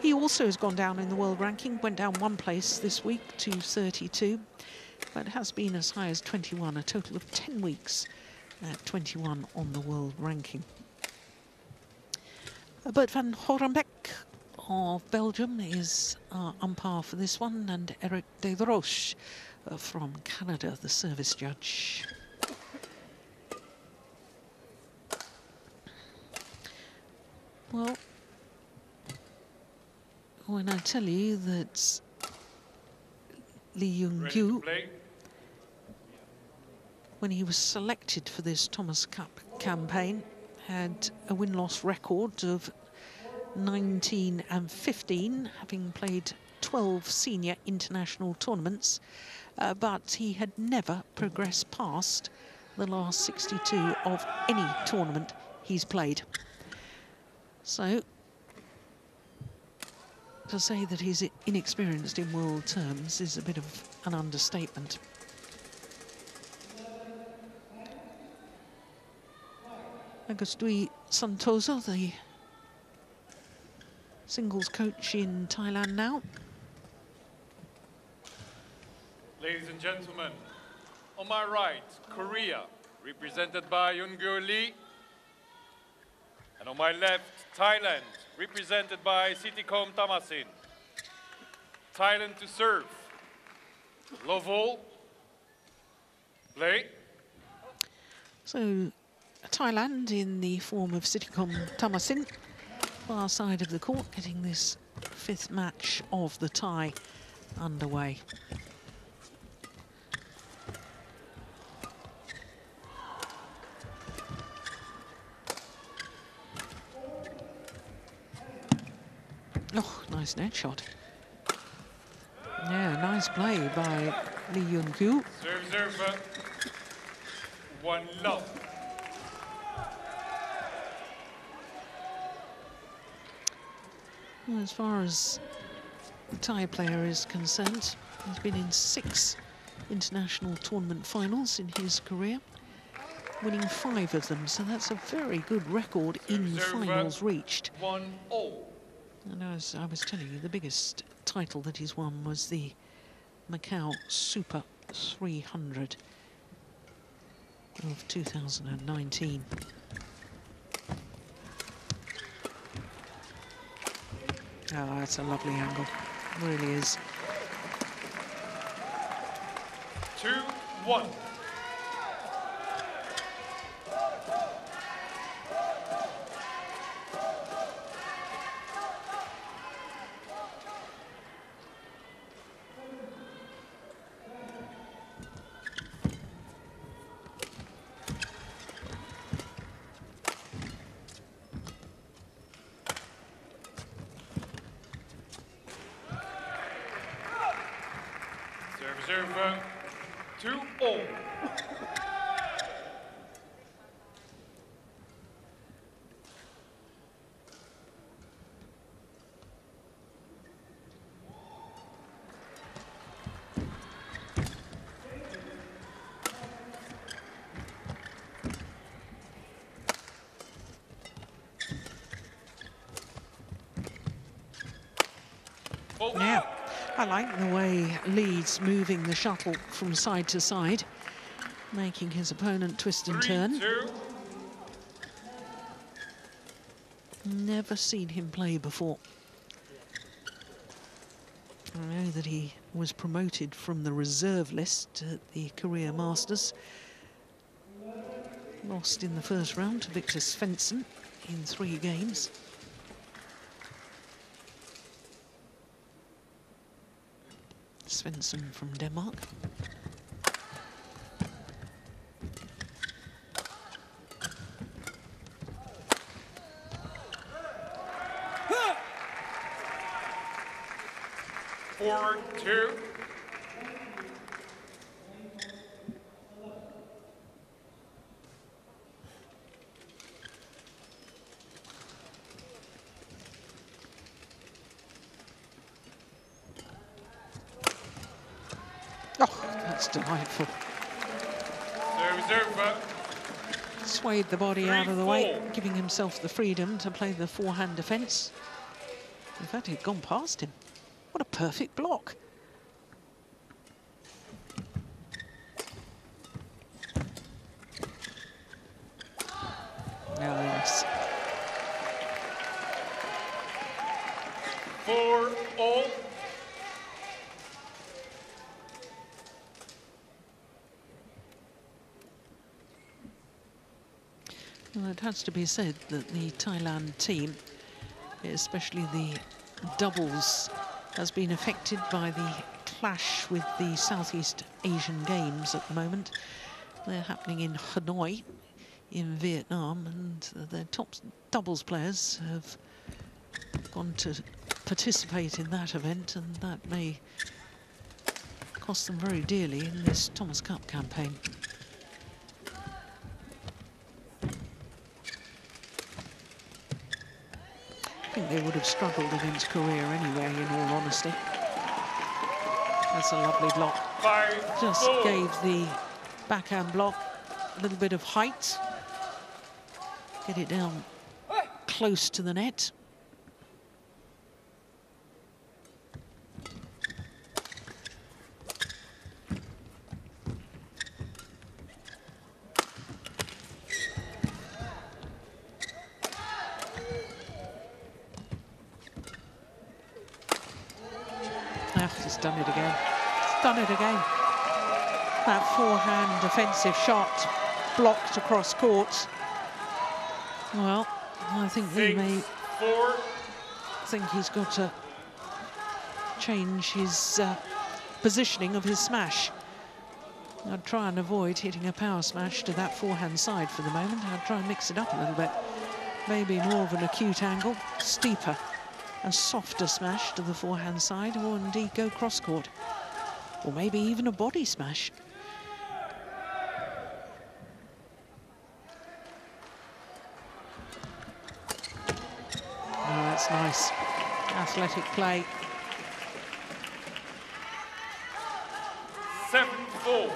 He also has gone down in the world ranking, went down one place this week to 32, but has been as high as 21, a total of 10 weeks at 21 on the world ranking. Bert van Horenbeek of Belgium is uh, umpire for this one, and Eric De Roche uh, from Canada, the service judge. Well, when I tell you that Lee Yun-gyu, when he was selected for this Thomas Cup campaign, had a win-loss record of 19 and 15, having played 12 senior international tournaments, uh, but he had never progressed past the last 62 of any tournament he's played. So, to say that he's inexperienced in world terms is a bit of an understatement. Agus Dwi Santoso, the singles coach in Thailand now. Ladies and gentlemen, on my right, Korea, represented by Yoon Lee. And on my left, Thailand, represented by Sitthikom Thammasin. Thailand to serve. Lovol, play. So, Thailand in the form of Sitthikom Thammasin, far side of the court, getting this fifth match of the tie underway. Nice net shot. Yeah, nice play by Lee Yun-gyu. Serve, serve. One love. Well, as far as the Thai player is concerned, he's been in six international tournament finals in his career, winning five of them. So that's a very good record in finals reached. One all. And as I was telling you, the biggest title that he's won was the Macau Super 300 of 2019. Oh, that's a lovely angle. It really is. Two, one. I like the way Lee's moving the shuttle from side to side, making his opponent twist and turn. Two. Never seen him play before. I know that he was promoted from the reserve list at the Korea Masters. Lost in the first round to Victor Svendsen in three games. Svendsen from Denmark. Four, two. That's delightful. Serve, serve. uh, Swayed the body Three, out of the way, four. giving himself the freedom to play the forehand defence. In fact, he'd gone past him. What a perfect block. Has to be said that the Thailand team, especially the doubles, has been affected by the clash with the Southeast Asian Games at the moment. They're happening in Hanoi, in Vietnam, and their top doubles players have gone to participate in that event, and that may cost them very dearly in this Thomas Cup campaign. Would have struggled against Korea anyway, in all honesty. That's a lovely block. Five, Just four. gave the backhand block a little bit of height. Get it down close to the net. Ah, he's done it again. He's done it again. That forehand defensive shot blocked across court. Well, I think he may four. think he's got to change his uh, positioning of his smash. I'd try and avoid hitting a power smash to that forehand side for the moment. I'd try and mix it up a little bit. Maybe more of an acute angle, steeper, a softer smash to the forehand side, or indeed go cross court. Or maybe even a body smash. Oh, that's nice. Athletic play. Seven, four.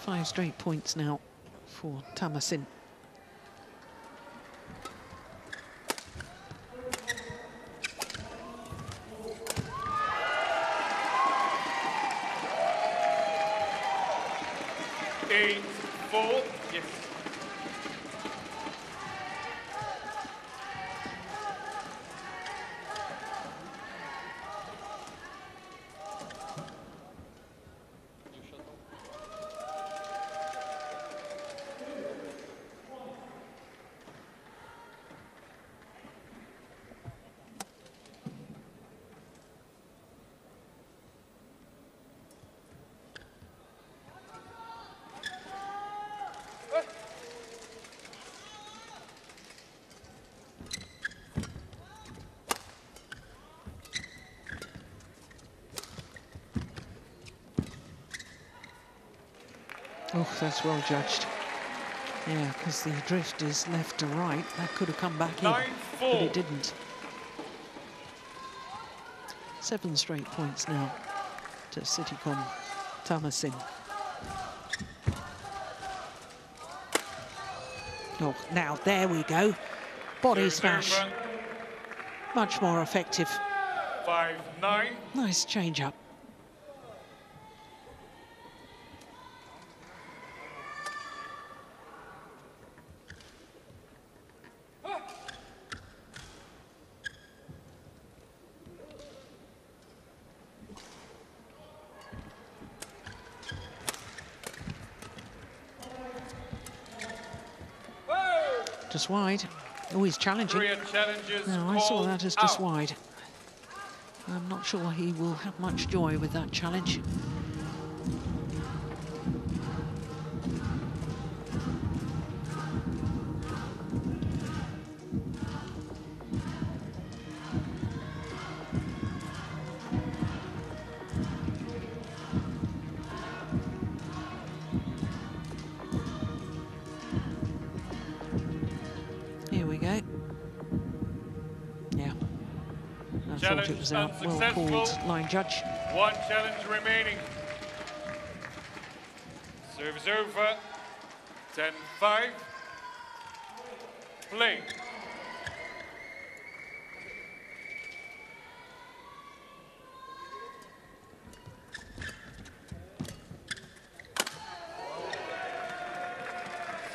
Five straight points now for Thammasin. Eight, four. Yes. Oh, that's well judged. Yeah, because the drift is left to right. That could have come back in, Nine, but it didn't. Seven straight points now to Sitthikom Thammasin. Oh, now there we go. Body smash, much more effective. Five, nine. Nice change up. Just wide. Oh, Always challenging. No, I saw that as just out. wide. I'm not sure he will have much joy with that challenge. Was a well called line judge. One challenge remaining. Service over. 10-5. Play.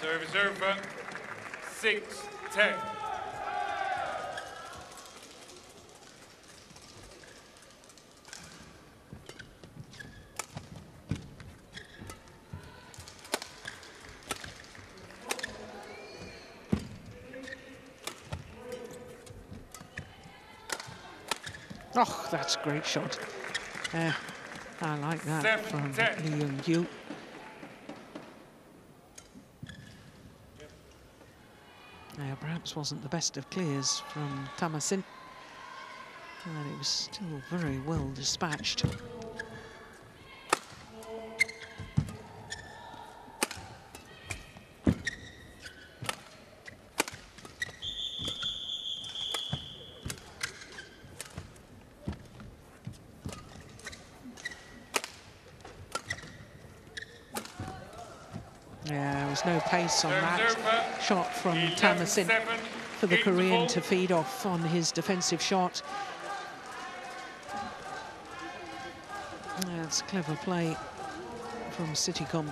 Service over. 6-10. That's a great shot. Yeah, I like that Seven, from ten. Lee Yun-gyu. Yeah, perhaps wasn't the best of clears from Thammasin. And it was still very well dispatched. On that shot from 11-7. Thammasin for the Korean to feed off on his defensive shot. That's clever play from Sitthikom.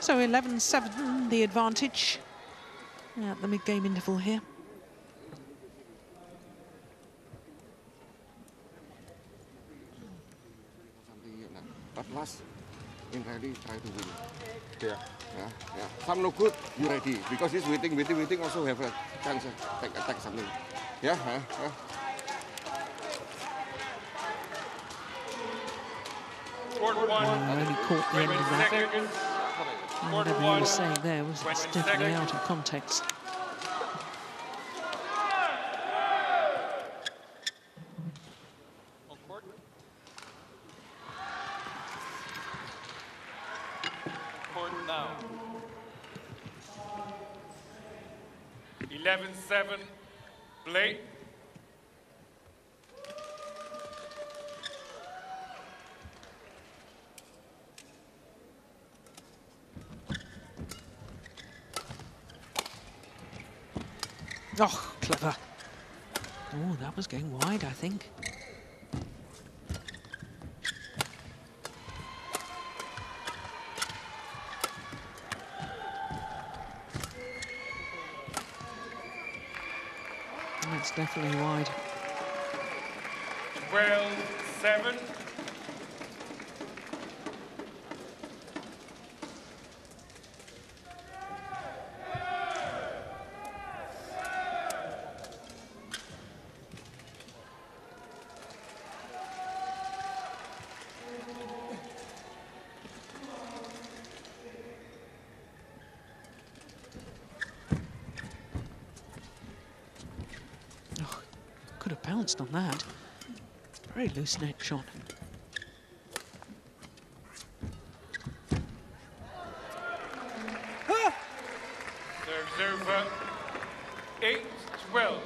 So 11-7, the advantage at the mid-game interval here. something here now. But last in ready, try to win. Yeah. Yeah, yeah. Some no good, you ready. Because he's waiting, waiting, waiting, also have a chance to attack, attack something. Yeah, huh? huh? Quarter one. Uh, only caught the end of that. seconds. And Whatever he one. was saying there was 20 definitely seconds. out of context. Court now. 11-7. Play. Oh, clever. Oh, that was going wide, I think. 12-7. Oh, could have bounced on that. Very loose neck, shot. Serves over. 8-12.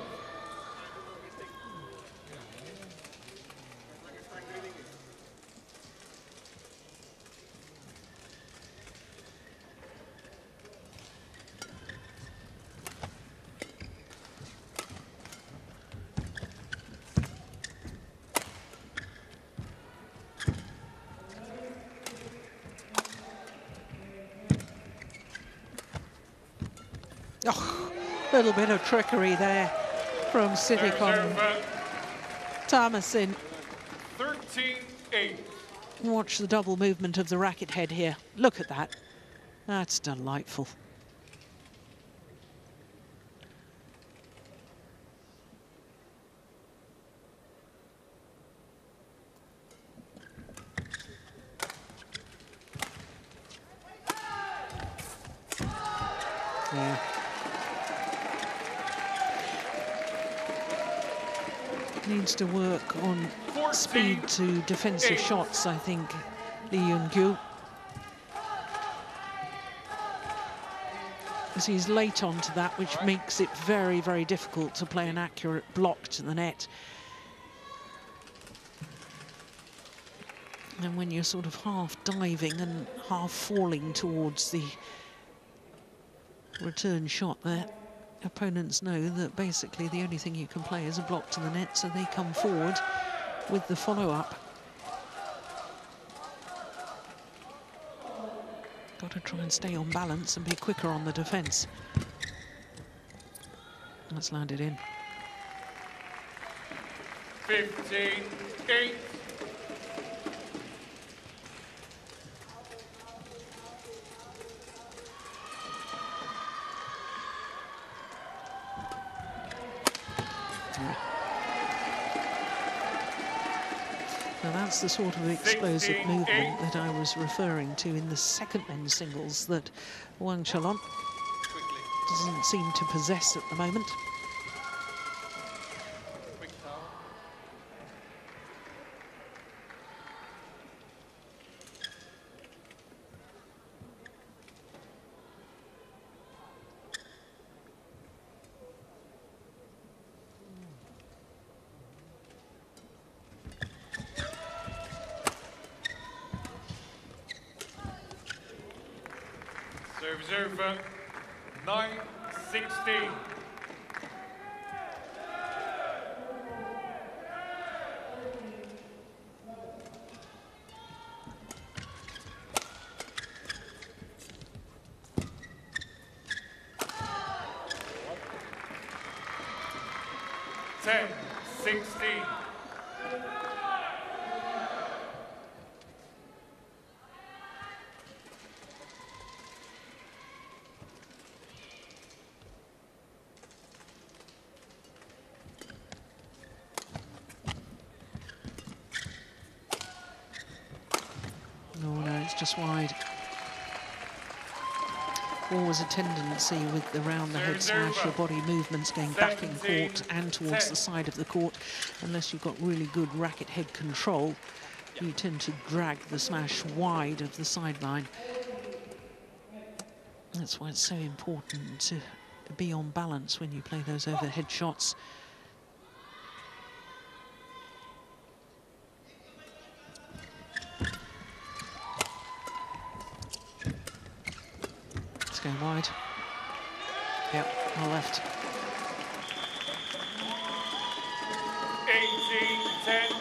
Oh, little bit of trickery there from over. Thammasin. 13-8. Watch the double movement of the racket head here. Look at that. That's delightful. Yeah. Needs to work on speed to defensive shots, I think, Lee Yun-gyu. because he's late onto that, which makes it very, very difficult to play an accurate block to the net. And when you're sort of half diving and half falling towards the return shot there, opponents know that basically the only thing you can play is a block to the net, so they come forward with the follow-up. Got to try and stay on balance and be quicker on the defence. That's landed in. 15, 8. Now that's the sort of explosive movement that I was referring to in the second men's singles that Wangcharoen doesn't seem to possess at the moment. Serve, serve. 9, 16. Ten, sixteen. Oh no, it's just wide. Always a tendency with the round the head smash, your body movements going back in court and towards the side of the court. Unless you've got really good racket head control, you tend to drag the smash wide of the sideline. That's why it's so important to be on balance when you play those overhead shots. Left. 18, 10.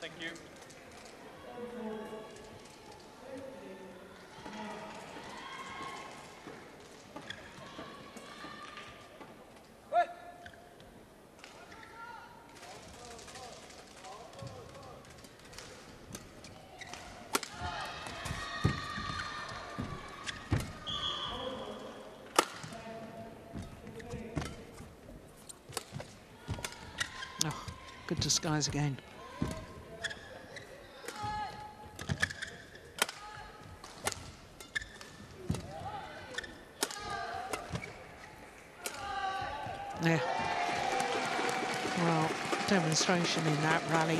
Thank you. Oh, disguise again. Yeah. Well, demonstration in that rally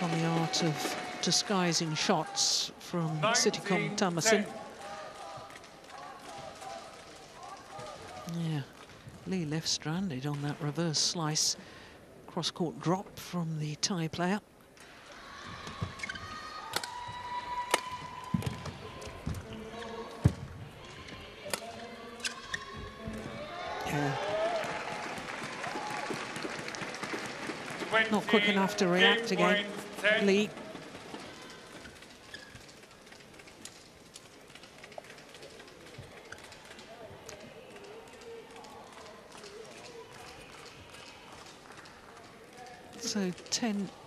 on the art of disguising shots from Sitthikom Thammasin. Yeah, Lee left stranded on that reverse slice. Cross-court drop from the Thai player. Yeah, not quick enough to react again, Lee.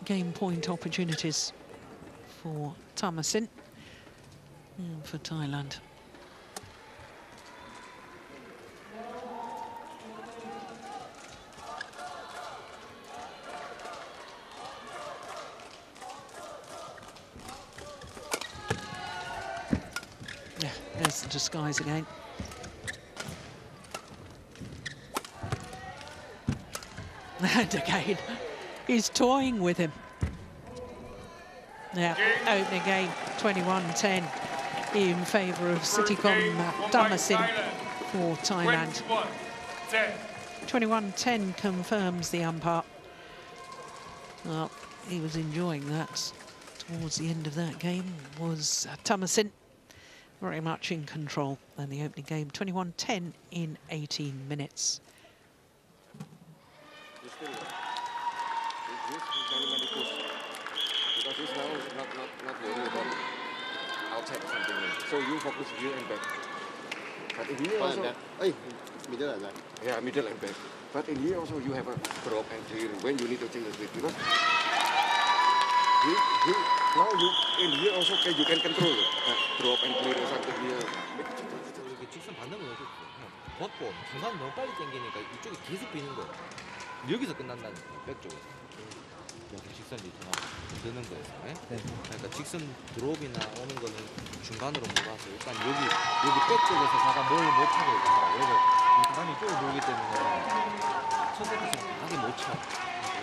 game point opportunities for Thammasin and for Thailand. Yeah, there's the disguise again. [LAUGHS] and again he's toying with him. Yeah, opening game 21-10 in favour of Sitthikom Thammasin for Thailand. 21-10 confirms the umpire. Well, he was enjoying that towards the end of that game was uh, Thammasin very much in control in the opening game 21-10 in 18 minutes in here also. Hey, middle and back. yeah, middle and back. But in here also you have a drop and clear when you need to change the speed because here, here, now you in here also can you can control it. Uh, drop and clear or something here. 이렇게 직선 받는 거는 그냥 벗고 중간 너무 빨리 당기니까 이쪽이 계속 비는 거예요. 여기서 끝난다는 거예요. 백 쪽에서. 직선 리턴하고 드는 거에서. 예? 그러니까 직선 드롭이나 오는 거는 중간으로 몰아서 일단 여기 여기 백 쪽에서 사가 뭘 못하고 있다가 여기 이 바람이 이쪽으로 돌기 때문에 첫 세트에서 강하게 못 쳐.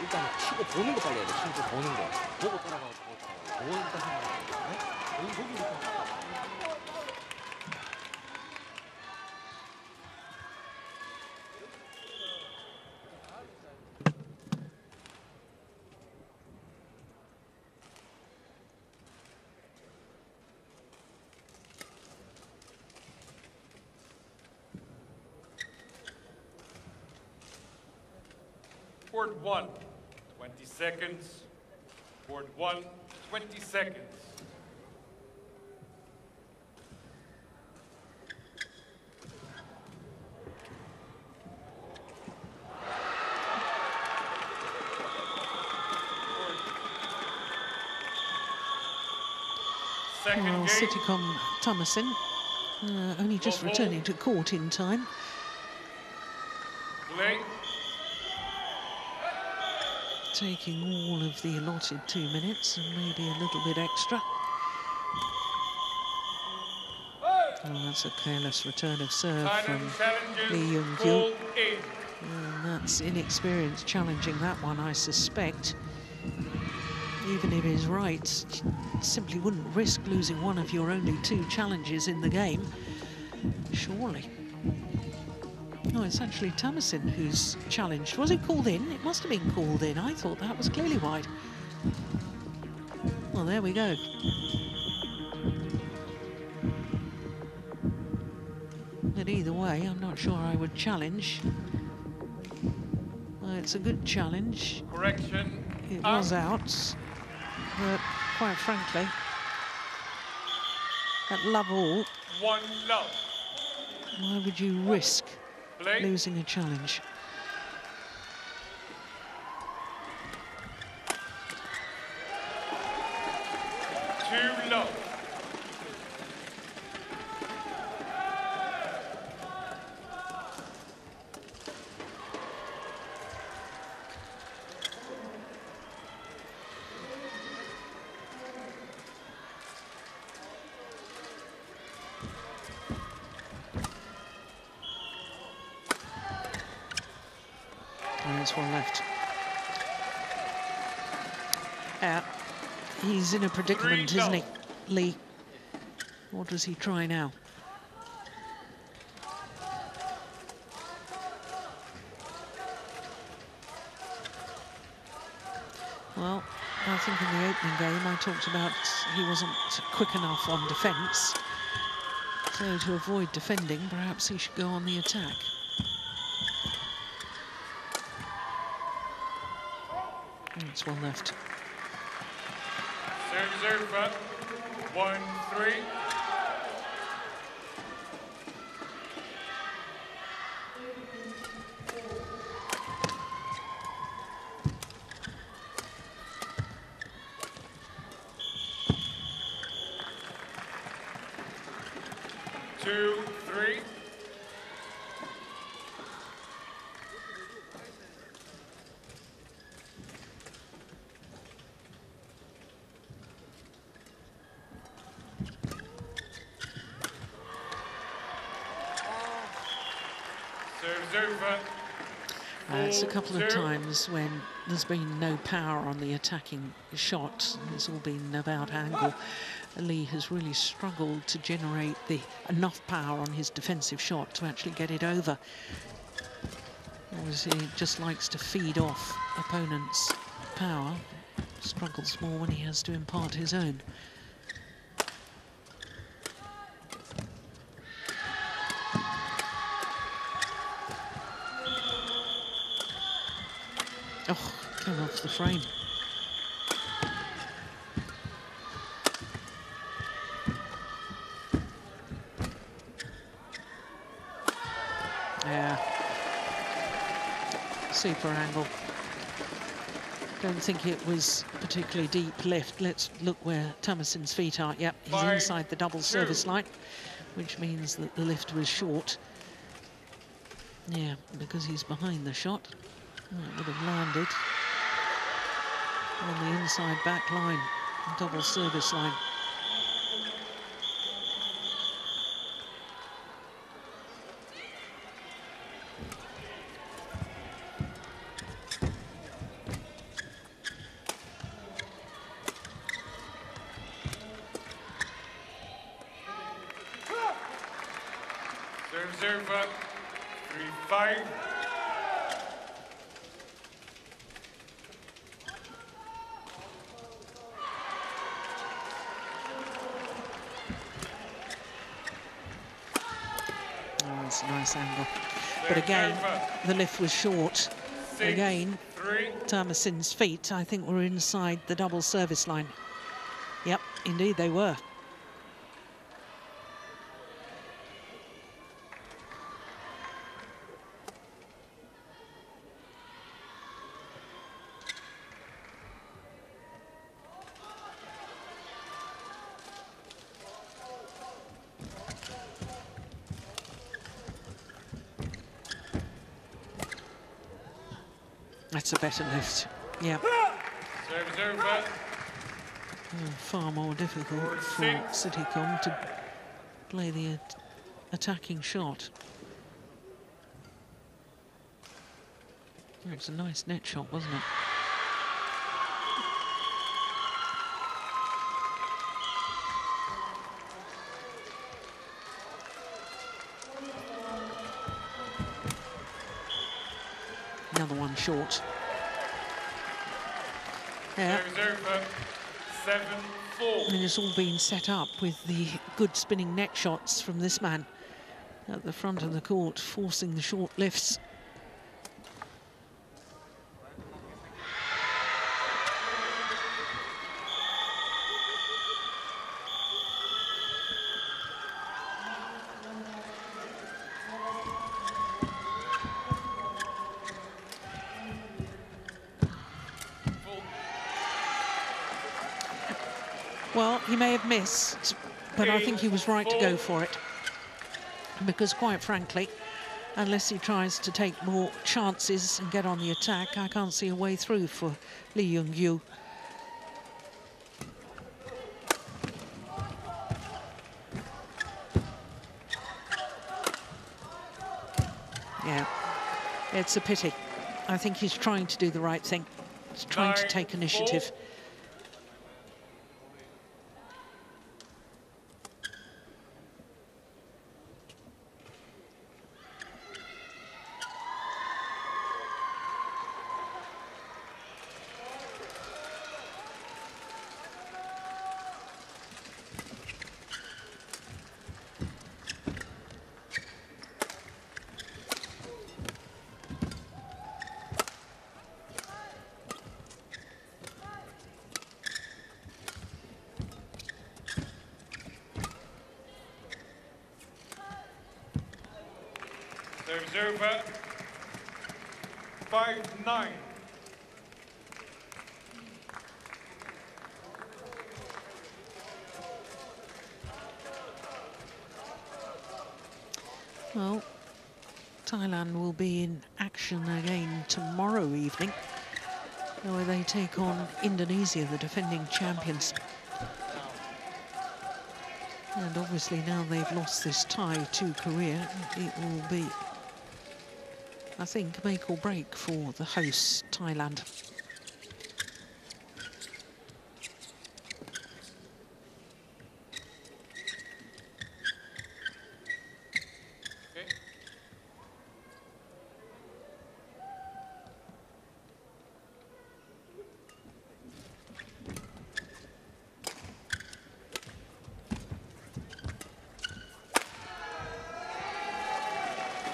일단 치고 보는 거 빨리 해야 돼. 치고 보는 거. 보고 따라가고 보고 따라가고. 보고 일단 생각해야 돼. 예? 여기 seconds. Board one, 20 seconds. Second well game. Sitthikom Thammasin uh, only just returning to court in time Play. Taking all of the allotted two minutes and maybe a little bit extra Oh, that's a careless return of serve from Final. Lee Young in. And that's inexperience challenging that one, I suspect. Even if he's right, simply wouldn't risk losing one of your only two challenges in the game. Surely. No, it's actually Thammasin who's challenged. Was it called in? It must have been called in. I thought that was clearly wide. Well, there we go. But either way, I'm not sure I would challenge. Well, it's a good challenge. Correction. It Up. was out. But quite frankly, at love all, One love. why would you risk. Losing a challenge? Oh, there's one left. Uh, he's in a predicament, Three isn't he. Lee? What does he try now? Well, I think in the opening game I talked about he wasn't quick enough on defence. So to avoid defending, perhaps he should go on the attack. One left. Serve, serve front. One, three. Two, three. Serve, serve front. It's a couple of times when there's been no power on the attacking shot. It's all been about angle. Lee has really struggled to generate the enough power on his defensive shot to actually get it over. Obviously, he just likes to feed off opponents' power. Struggles more when he has to impart his own. The frame. Yeah. Super angle. Don't think it was particularly deep lift. Let's look where Thammasin's feet are. Yep, he's Five, inside the double two. service line, which means that the lift was short. Yeah, because he's behind the shot. Oh, it would have landed on the inside back line, double service line. Serve, serve up. Three, five. Oh, it's a nice angle. But again, the lift was short. Again, three. Thammasin's feet, I think, were inside the double service line. Yep, indeed they were. That's a better lift. Yeah. Serve, serve. Mm, far more difficult for. Sitthikom to play the at- attacking shot. Oh, It's a nice net shot, wasn't it? Another one short. Yeah. Seven, four. And it's all been set up with the good spinning net shots from this man at the front of the court, forcing the short lifts. But I think he was right to go for it. Because quite frankly, unless he tries to take more chances and get on the attack, I can't see a way through for Lee Yun-gyu. Yeah, it's a pity. I think he's trying to do the right thing. He's trying to take initiative. Serve, up. Five, nine. Well, Thailand will be in action again tomorrow evening, where they take on Indonesia, the defending champions. And obviously now they've lost this tie to Korea, it will be I think, make or break for the hosts, Thailand. Okay.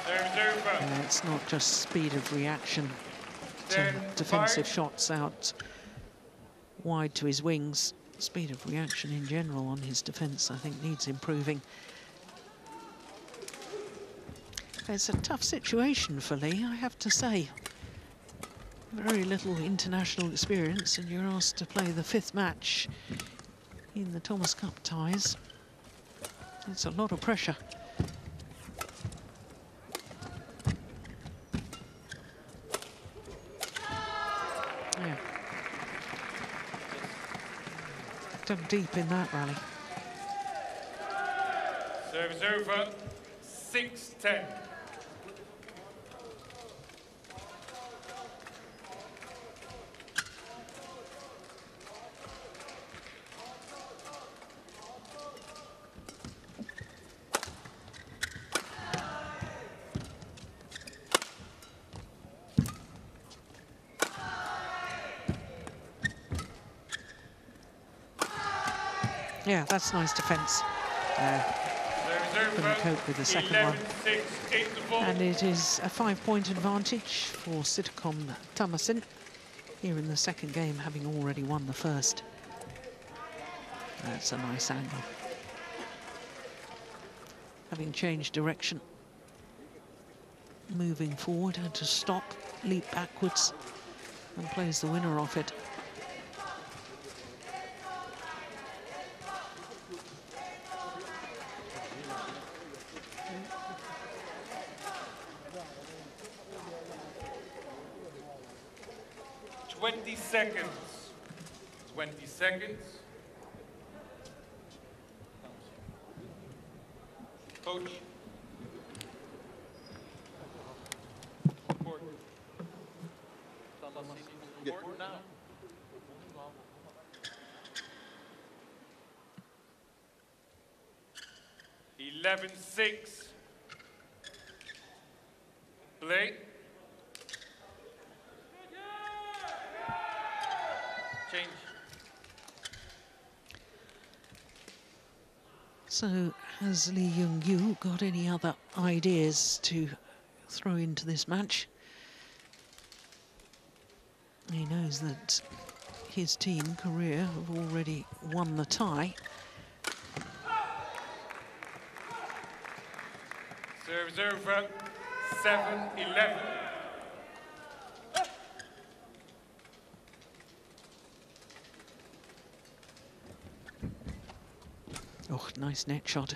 Serve, serve, uh, Uh, it's not just speed of reaction to defensive shots out wide to his wings. Speed of reaction in general on his defence, I think, needs improving. It's a tough situation for Lee, I have to say. Very little international experience, and you're asked to play the fifth match in the Thomas Cup ties. It's a lot of pressure. Yeah. Dug deep in that rally. Service over, uh, 6-10. Yeah, that's nice defence. Uh, couldn't cope with the second one. 11-6, 8 to 4. And it is a five-point advantage for Sitthikom Thammasin here in the second game, having already won the first. That's a nice angle. Having changed direction, moving forward, had to stop, leap backwards, and plays the winner off it. Seconds. Twenty seconds. Coach. Court. Court now. Eleven six. Play. Change. So has Lee Yun-gyu got any other ideas to throw into this match? He knows that his team, Korea, have already won the tie. Serve, serve, uh, 7 11. Oh, nice net shot.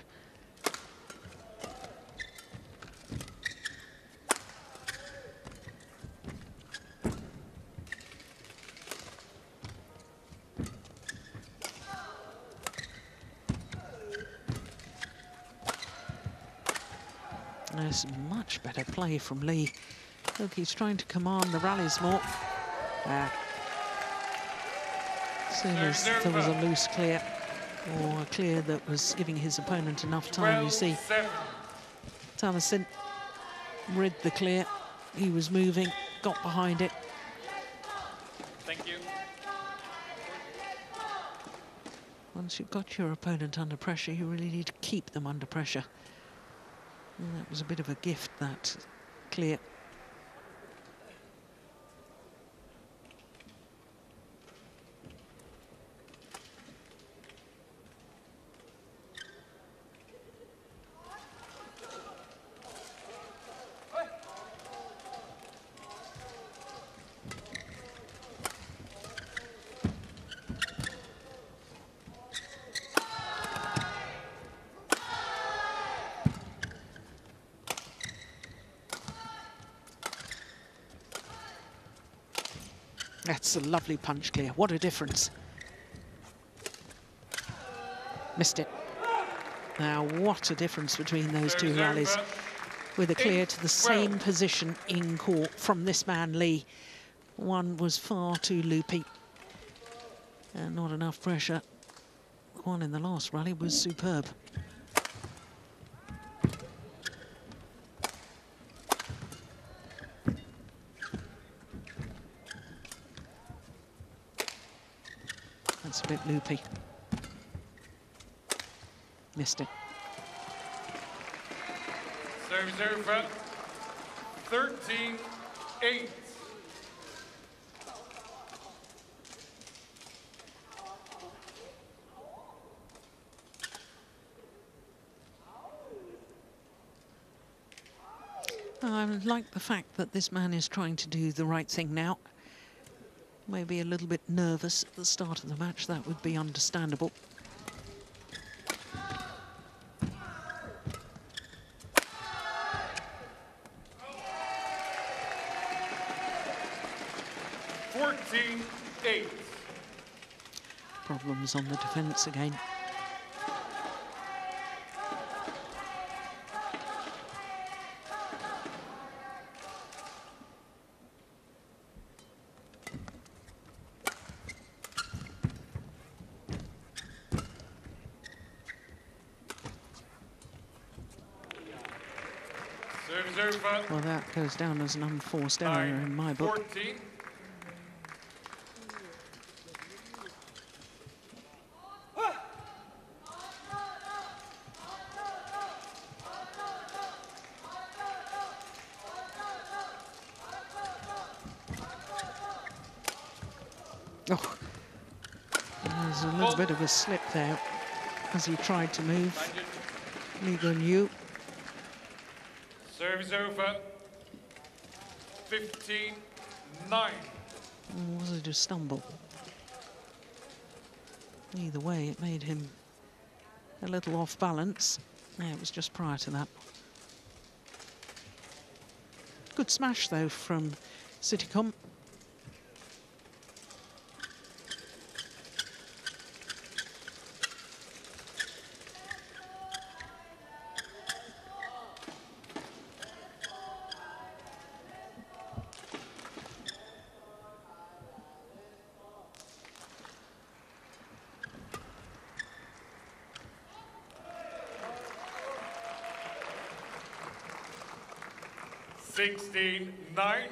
There's much better play from Lee. Look, he's trying to command the rallies more. Ah. As soon as there was a loose clear, or a clear that was giving his opponent enough time, you 12 see 7. Thammasin read the clear. He was moving, got behind it. Thank you. Once you've got your opponent under pressure, you really need to keep them under pressure. And that was a bit of a gift, that clear. That's a lovely punch clear. What a difference. Missed it. Now, what a difference between those two rallies. with a clear to the same position in court from this man, Lee. One was far too loopy and not enough pressure. One in the last rally was superb. Loopy. Missed it. Service over 13 8. I like the fact that this man is trying to do the right thing now. Maybe a little bit nervous at the start of the match, that would be understandable. Fourteen eight. Problems on the defence again. Service over Well, that goes down as an unforced error in my book. 14. Oh, there's a little bit of a slip there as he tried to move. Lee Yun-gyu. Service over 15 9. Or was it a stumble? Either way, it made him a little off balance. Yeah, it was just prior to that. Good smash, though, from Sitthikom. Sixteen nine.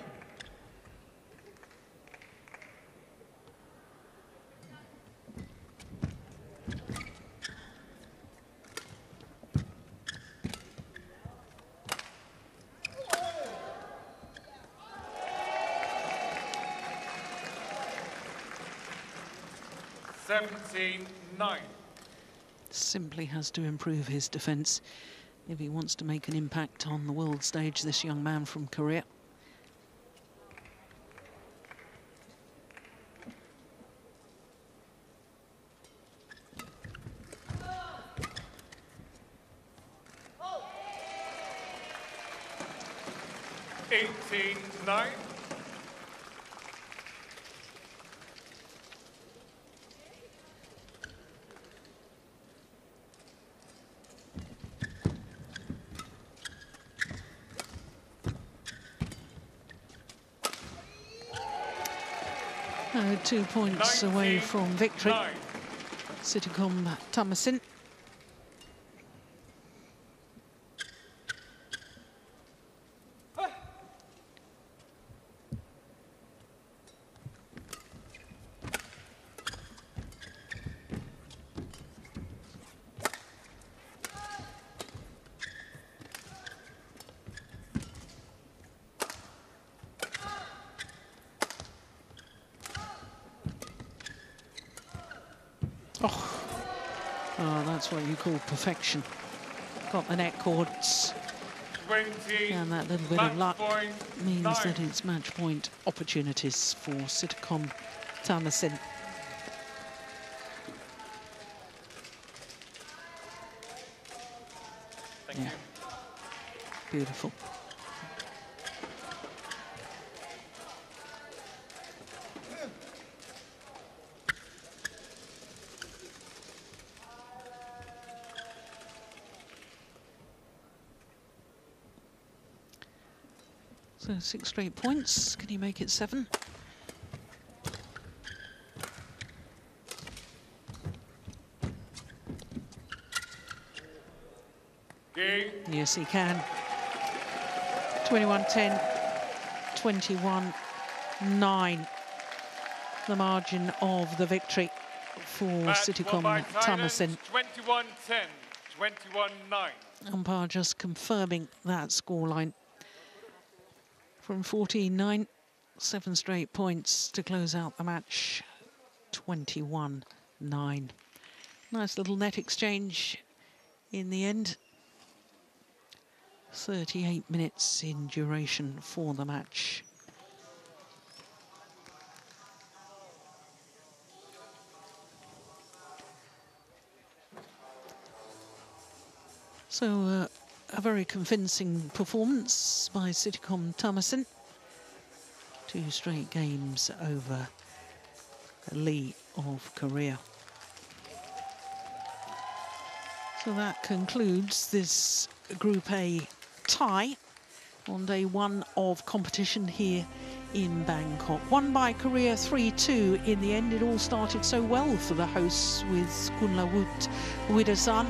Seventeen nine. Simply has to improve his defence if he wants to make an impact on the world stage, this young man from Korea. Eighteen nine. Uh, two points away from victory. Sitthikom Thammasin. Oh. oh, that's what you call perfection. Got the net cords, 20. and that little bit of luck means nine. that it's match point opportunities for Sitthikom Thammasin. Thank Yeah. Beautiful. So six straight points. Can he make it seven? Game. Yes, he can. 21-10, 21-9. The margin of the victory for Match Sitthikom Thailand, 21-10, 21-9. Umpire just confirming that scoreline. From 14-9, seven straight points to close out the match. 21-9. Nice little net exchange in the end. 38 minutes in duration for the match. So uh, a very convincing performance by Sitthikom Thammasin. Two straight games over Lee of Korea. So that concludes this Group A tie on day one of competition here in Bangkok. Won by Korea 3-2 in the end. It all started so well for the hosts with Kunlavut Vitidsarn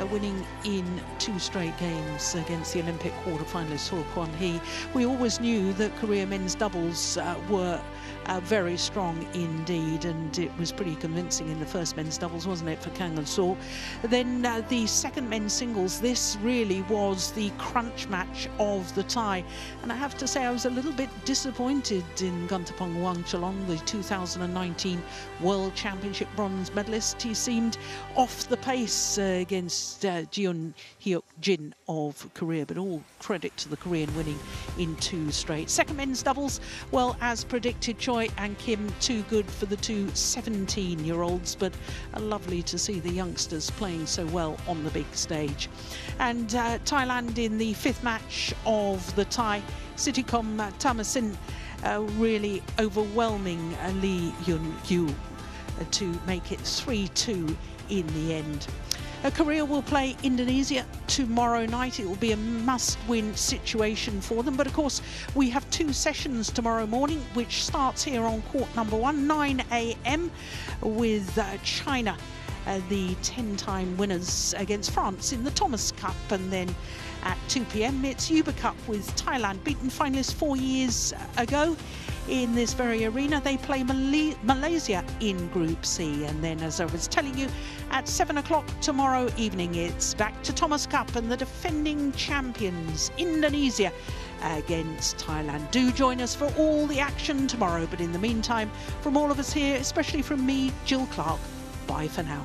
uh, winning in two straight games against the Olympic quarter-finalist Heo Kwang Hee. We always knew that Korea men's doubles uh, were uh, very strong indeed, and it was pretty convincing in the first men's doubles, wasn't it, for Kang and Seo? Then uh, the second men's singles, this really was the crunch match of the tie. And I have to say, I was a little bit disappointed in Kantaphon Wangcharoen, the 2019 World Championship bronze medalist. He seemed off the pace uh, against uh, Hyuk Jin of Korea, but all credit to the Korean winning in two straight. Second men's doubles, well, as predicted, Choi and Kim too good for the two 17-year-olds, but uh, lovely to see the youngsters playing so well on the big stage. And uh, Thailand in the fifth match of the tie Sitthikom uh, Thammasin uh, really overwhelming uh, Lee Yun Yu uh, to make it 3-2 in the end. Korea will play Indonesia tomorrow night. It will be a must-win situation for them. But of course, we have two sessions tomorrow morning, which starts here on court number one, 9 a.m. with uh, China. Uh, the 10-time winners against France in the Thomas Cup and then at 2 p.m. it's Uber Cup with Thailand beaten finalists four years ago in this very arena. They play Mal Malaysia in Group C. And then, as I was telling you, at 7 o'clock tomorrow evening, it's back to Thomas Cup and the defending champions, Indonesia, against Thailand. Do join us for all the action tomorrow. But in the meantime, from all of us here, especially from me, Jill Clark, bye for now.